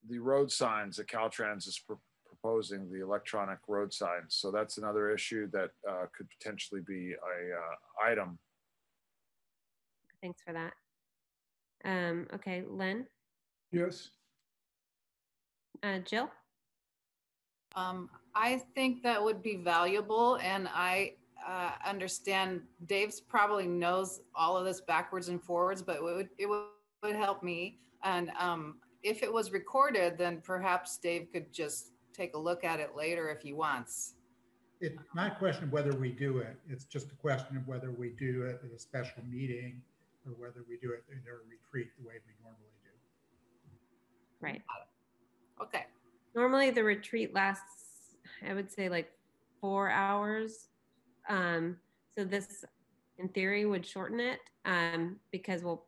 the road signs that Caltrans is pro- proposing, the electronic road signs. So that's another issue that uh, could potentially be a uh, item. Thanks for that. Um, okay, Len, Yes. uh, Jill, Um, I think that would be valuable and I uh, understand Dave's probably knows all of this backwards and forwards, but it would, it would, would help me. And um, if it was recorded, then perhaps Dave could just take a look at it later if he wants. It's not a question of whether we do it. It's just a question of whether we do it at a special meeting or whether we do it in a retreat the way we normally do. right. Okay. Normally the retreat lasts, I would say like four hours. Um, so this in theory would shorten it, um, because we'll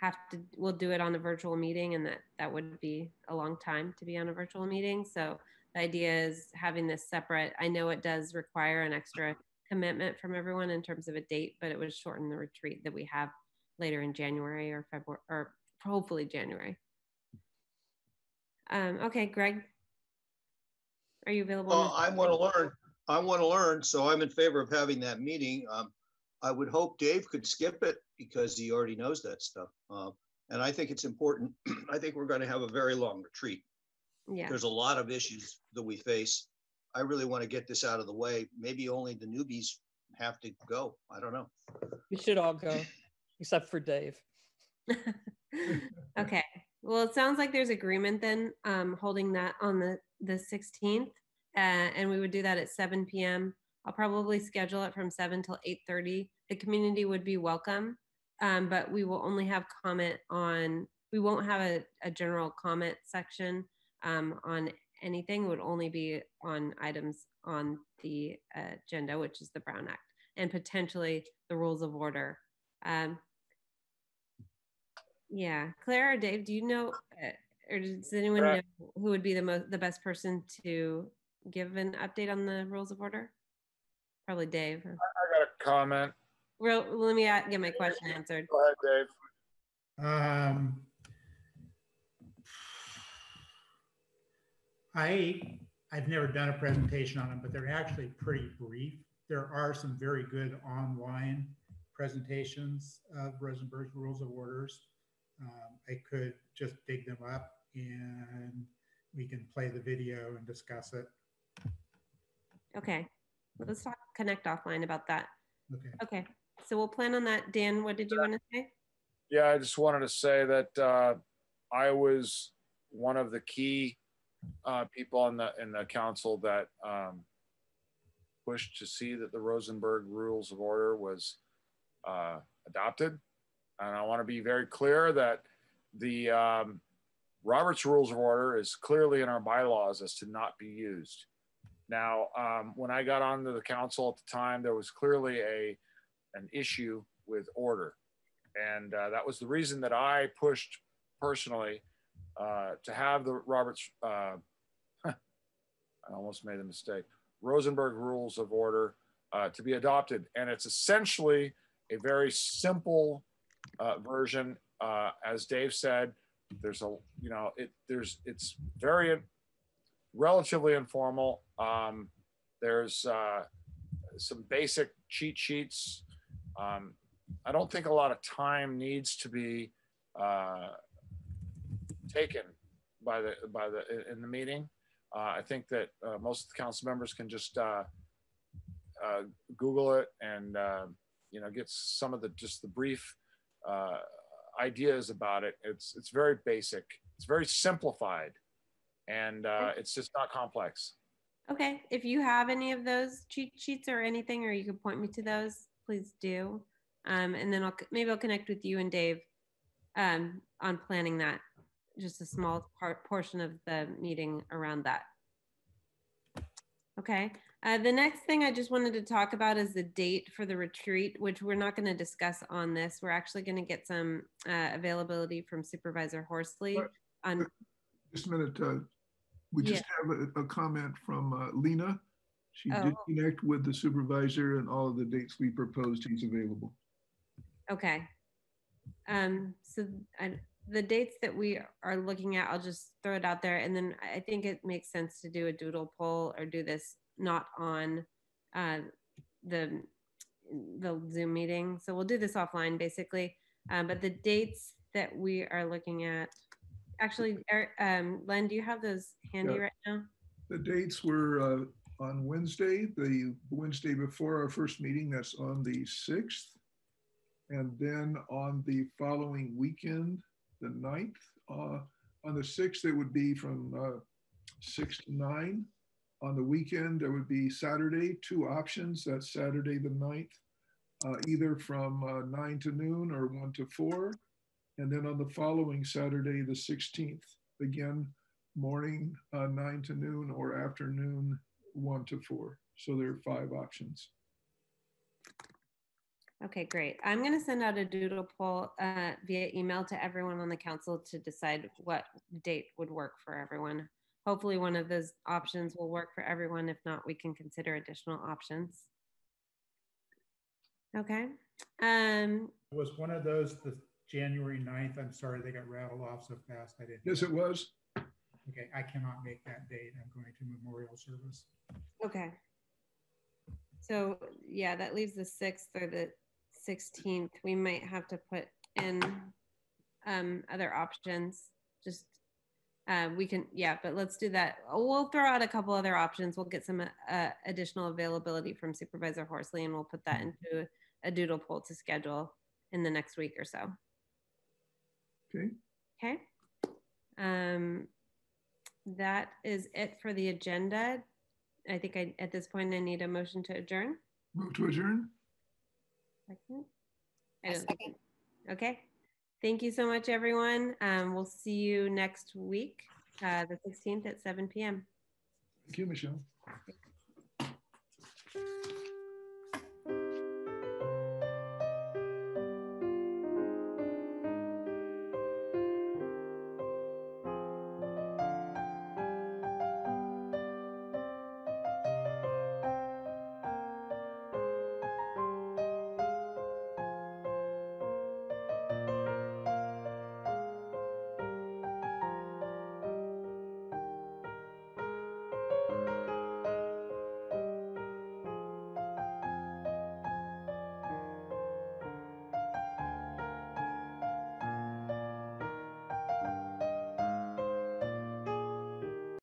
have to, we'll do it on a virtual meeting and that, that would be a long time to be on a virtual meeting. So the idea is having this separate, I know it does require an extra commitment from everyone in terms of a date, but it would shorten the retreat that we have later in January or February, or hopefully January. Um, okay, Greg. Are you available? Well, I want to learn. I want to learn, so I'm in favor of having that meeting. Um, I would hope Dave could skip it because he already knows that stuff. Uh, and I think it's important. I think we're going to have a very long retreat. Yeah. There's a lot of issues that we face. I really want to get this out of the way. Maybe only the newbies have to go. I don't know. We should all go, except for Dave. Okay, well, it sounds like there's agreement then, um, holding that on the, the sixteenth. Uh, and we would do that at seven PM. I'll probably schedule it from seven till eight thirty. The community would be welcome. Um, but we will only have comment on, we won't have a, a general comment section, um, on anything. It would only be on items on the uh, agenda, which is the Brown Act and potentially the rules of order. Um, yeah, Claire or Dave, do you know, uh, or does anyone know who would be the most, the best person to give an update on the rules of order? Probably Dave. I got a comment. Well, let me a- get my question answered. Go ahead, Dave. Um, I, I've never done a presentation on them, but they're actually pretty brief. There are some very good online presentations of Rosenberg's Rules of Orders. Um, I could just dig them up and we can play the video and discuss it. Okay, let's talk, connect offline about that. Okay. Okay, so we'll plan on that. Dan, what did you want to say? Yeah, I just wanted to say that uh, I was one of the key uh, people in the in the council that um, pushed to see that the Rosenberg Rules of Order was uh, adopted, and I want to be very clear that the um, Robert's Rules of Order is clearly in our bylaws as to not be used. Now, um, when I got onto the council at the time, there was clearly a an issue with order, and uh, that was the reason that I pushed personally uh, to have the Roberts. Uh, I almost made a mistake. Rosenberg Rules of Order uh, to be adopted, and it's essentially a very simple uh, version. Uh, as Dave said, there's a you know it there's it's very relatively informal. Um, there's uh, some basic cheat sheets. Um, I don't think a lot of time needs to be uh, taken by the by the in the meeting. Uh, I think that uh, most of the council members can just uh, uh, Google it and uh, you know get some of the just the brief uh, ideas about it. It's it's very basic. It's very simplified, and uh, it's just not complex. Okay, if you have any of those cheat sheets or anything, or you can point me to those, please do. Um, and then I'll, maybe I'll connect with you and Dave um, on planning that, just a small part, portion of the meeting around that. Okay, uh, the next thing I just wanted to talk about is the date for the retreat, which we're not going to discuss on this. We're actually going to get some uh, availability from Supervisor Horsley on, Just a minute. Uh, we just have a, a comment from uh, Lena. She did Oh. connect with the supervisor and all of the dates we proposed, he's available. Okay. Um, so I, the dates that we are looking at, I'll just throw it out there. And then I think it makes sense to do a doodle poll or do this not on uh, the, the Zoom meeting. So we'll do this offline basically. Uh, but the dates that we are looking at? Actually, Eric, um, Len, do you have those handy Yeah. right now? The dates were uh, on Wednesday, the Wednesday before our first meeting, that's on the 6th. And then on the following weekend, the 9th, uh, on the 6th, it would be from uh, 6 to 9. On the weekend, there would be Saturday, two options. That's Saturday the 9th, uh, either from uh, 9 to noon or 1 to 4. And then on the following Saturday, the 16th, again, morning uh, 9 to noon or afternoon 1 to 4. So there are five options. Okay, great. I'm going to send out a doodle poll uh, via email to everyone on the council to decide what date would work for everyone. Hopefully one of those options will work for everyone. If not, we can consider additional options. Okay. Um, Was one of those the January 9th? I'm sorry, they got rattled off so fast. I didn't. Yes, it was. Okay, I cannot make that date. I'm going to memorial service. okay. So yeah, that leaves the 6th or the 16th. We might have to put in um, other options. Just uh, we can, yeah, but let's do that. We'll throw out a couple other options. We'll get some uh, additional availability from Supervisor Horsley and we'll put that into a doodle poll to schedule in the next week or so. Okay. Okay. Um, that is it for the agenda. I think I, at this point, I need a motion to adjourn. Move to adjourn. Second. I Okay. Thank you so much, everyone. Um, we'll see you next week, uh, the 16th at 7 p.m. Thank you, Michelle.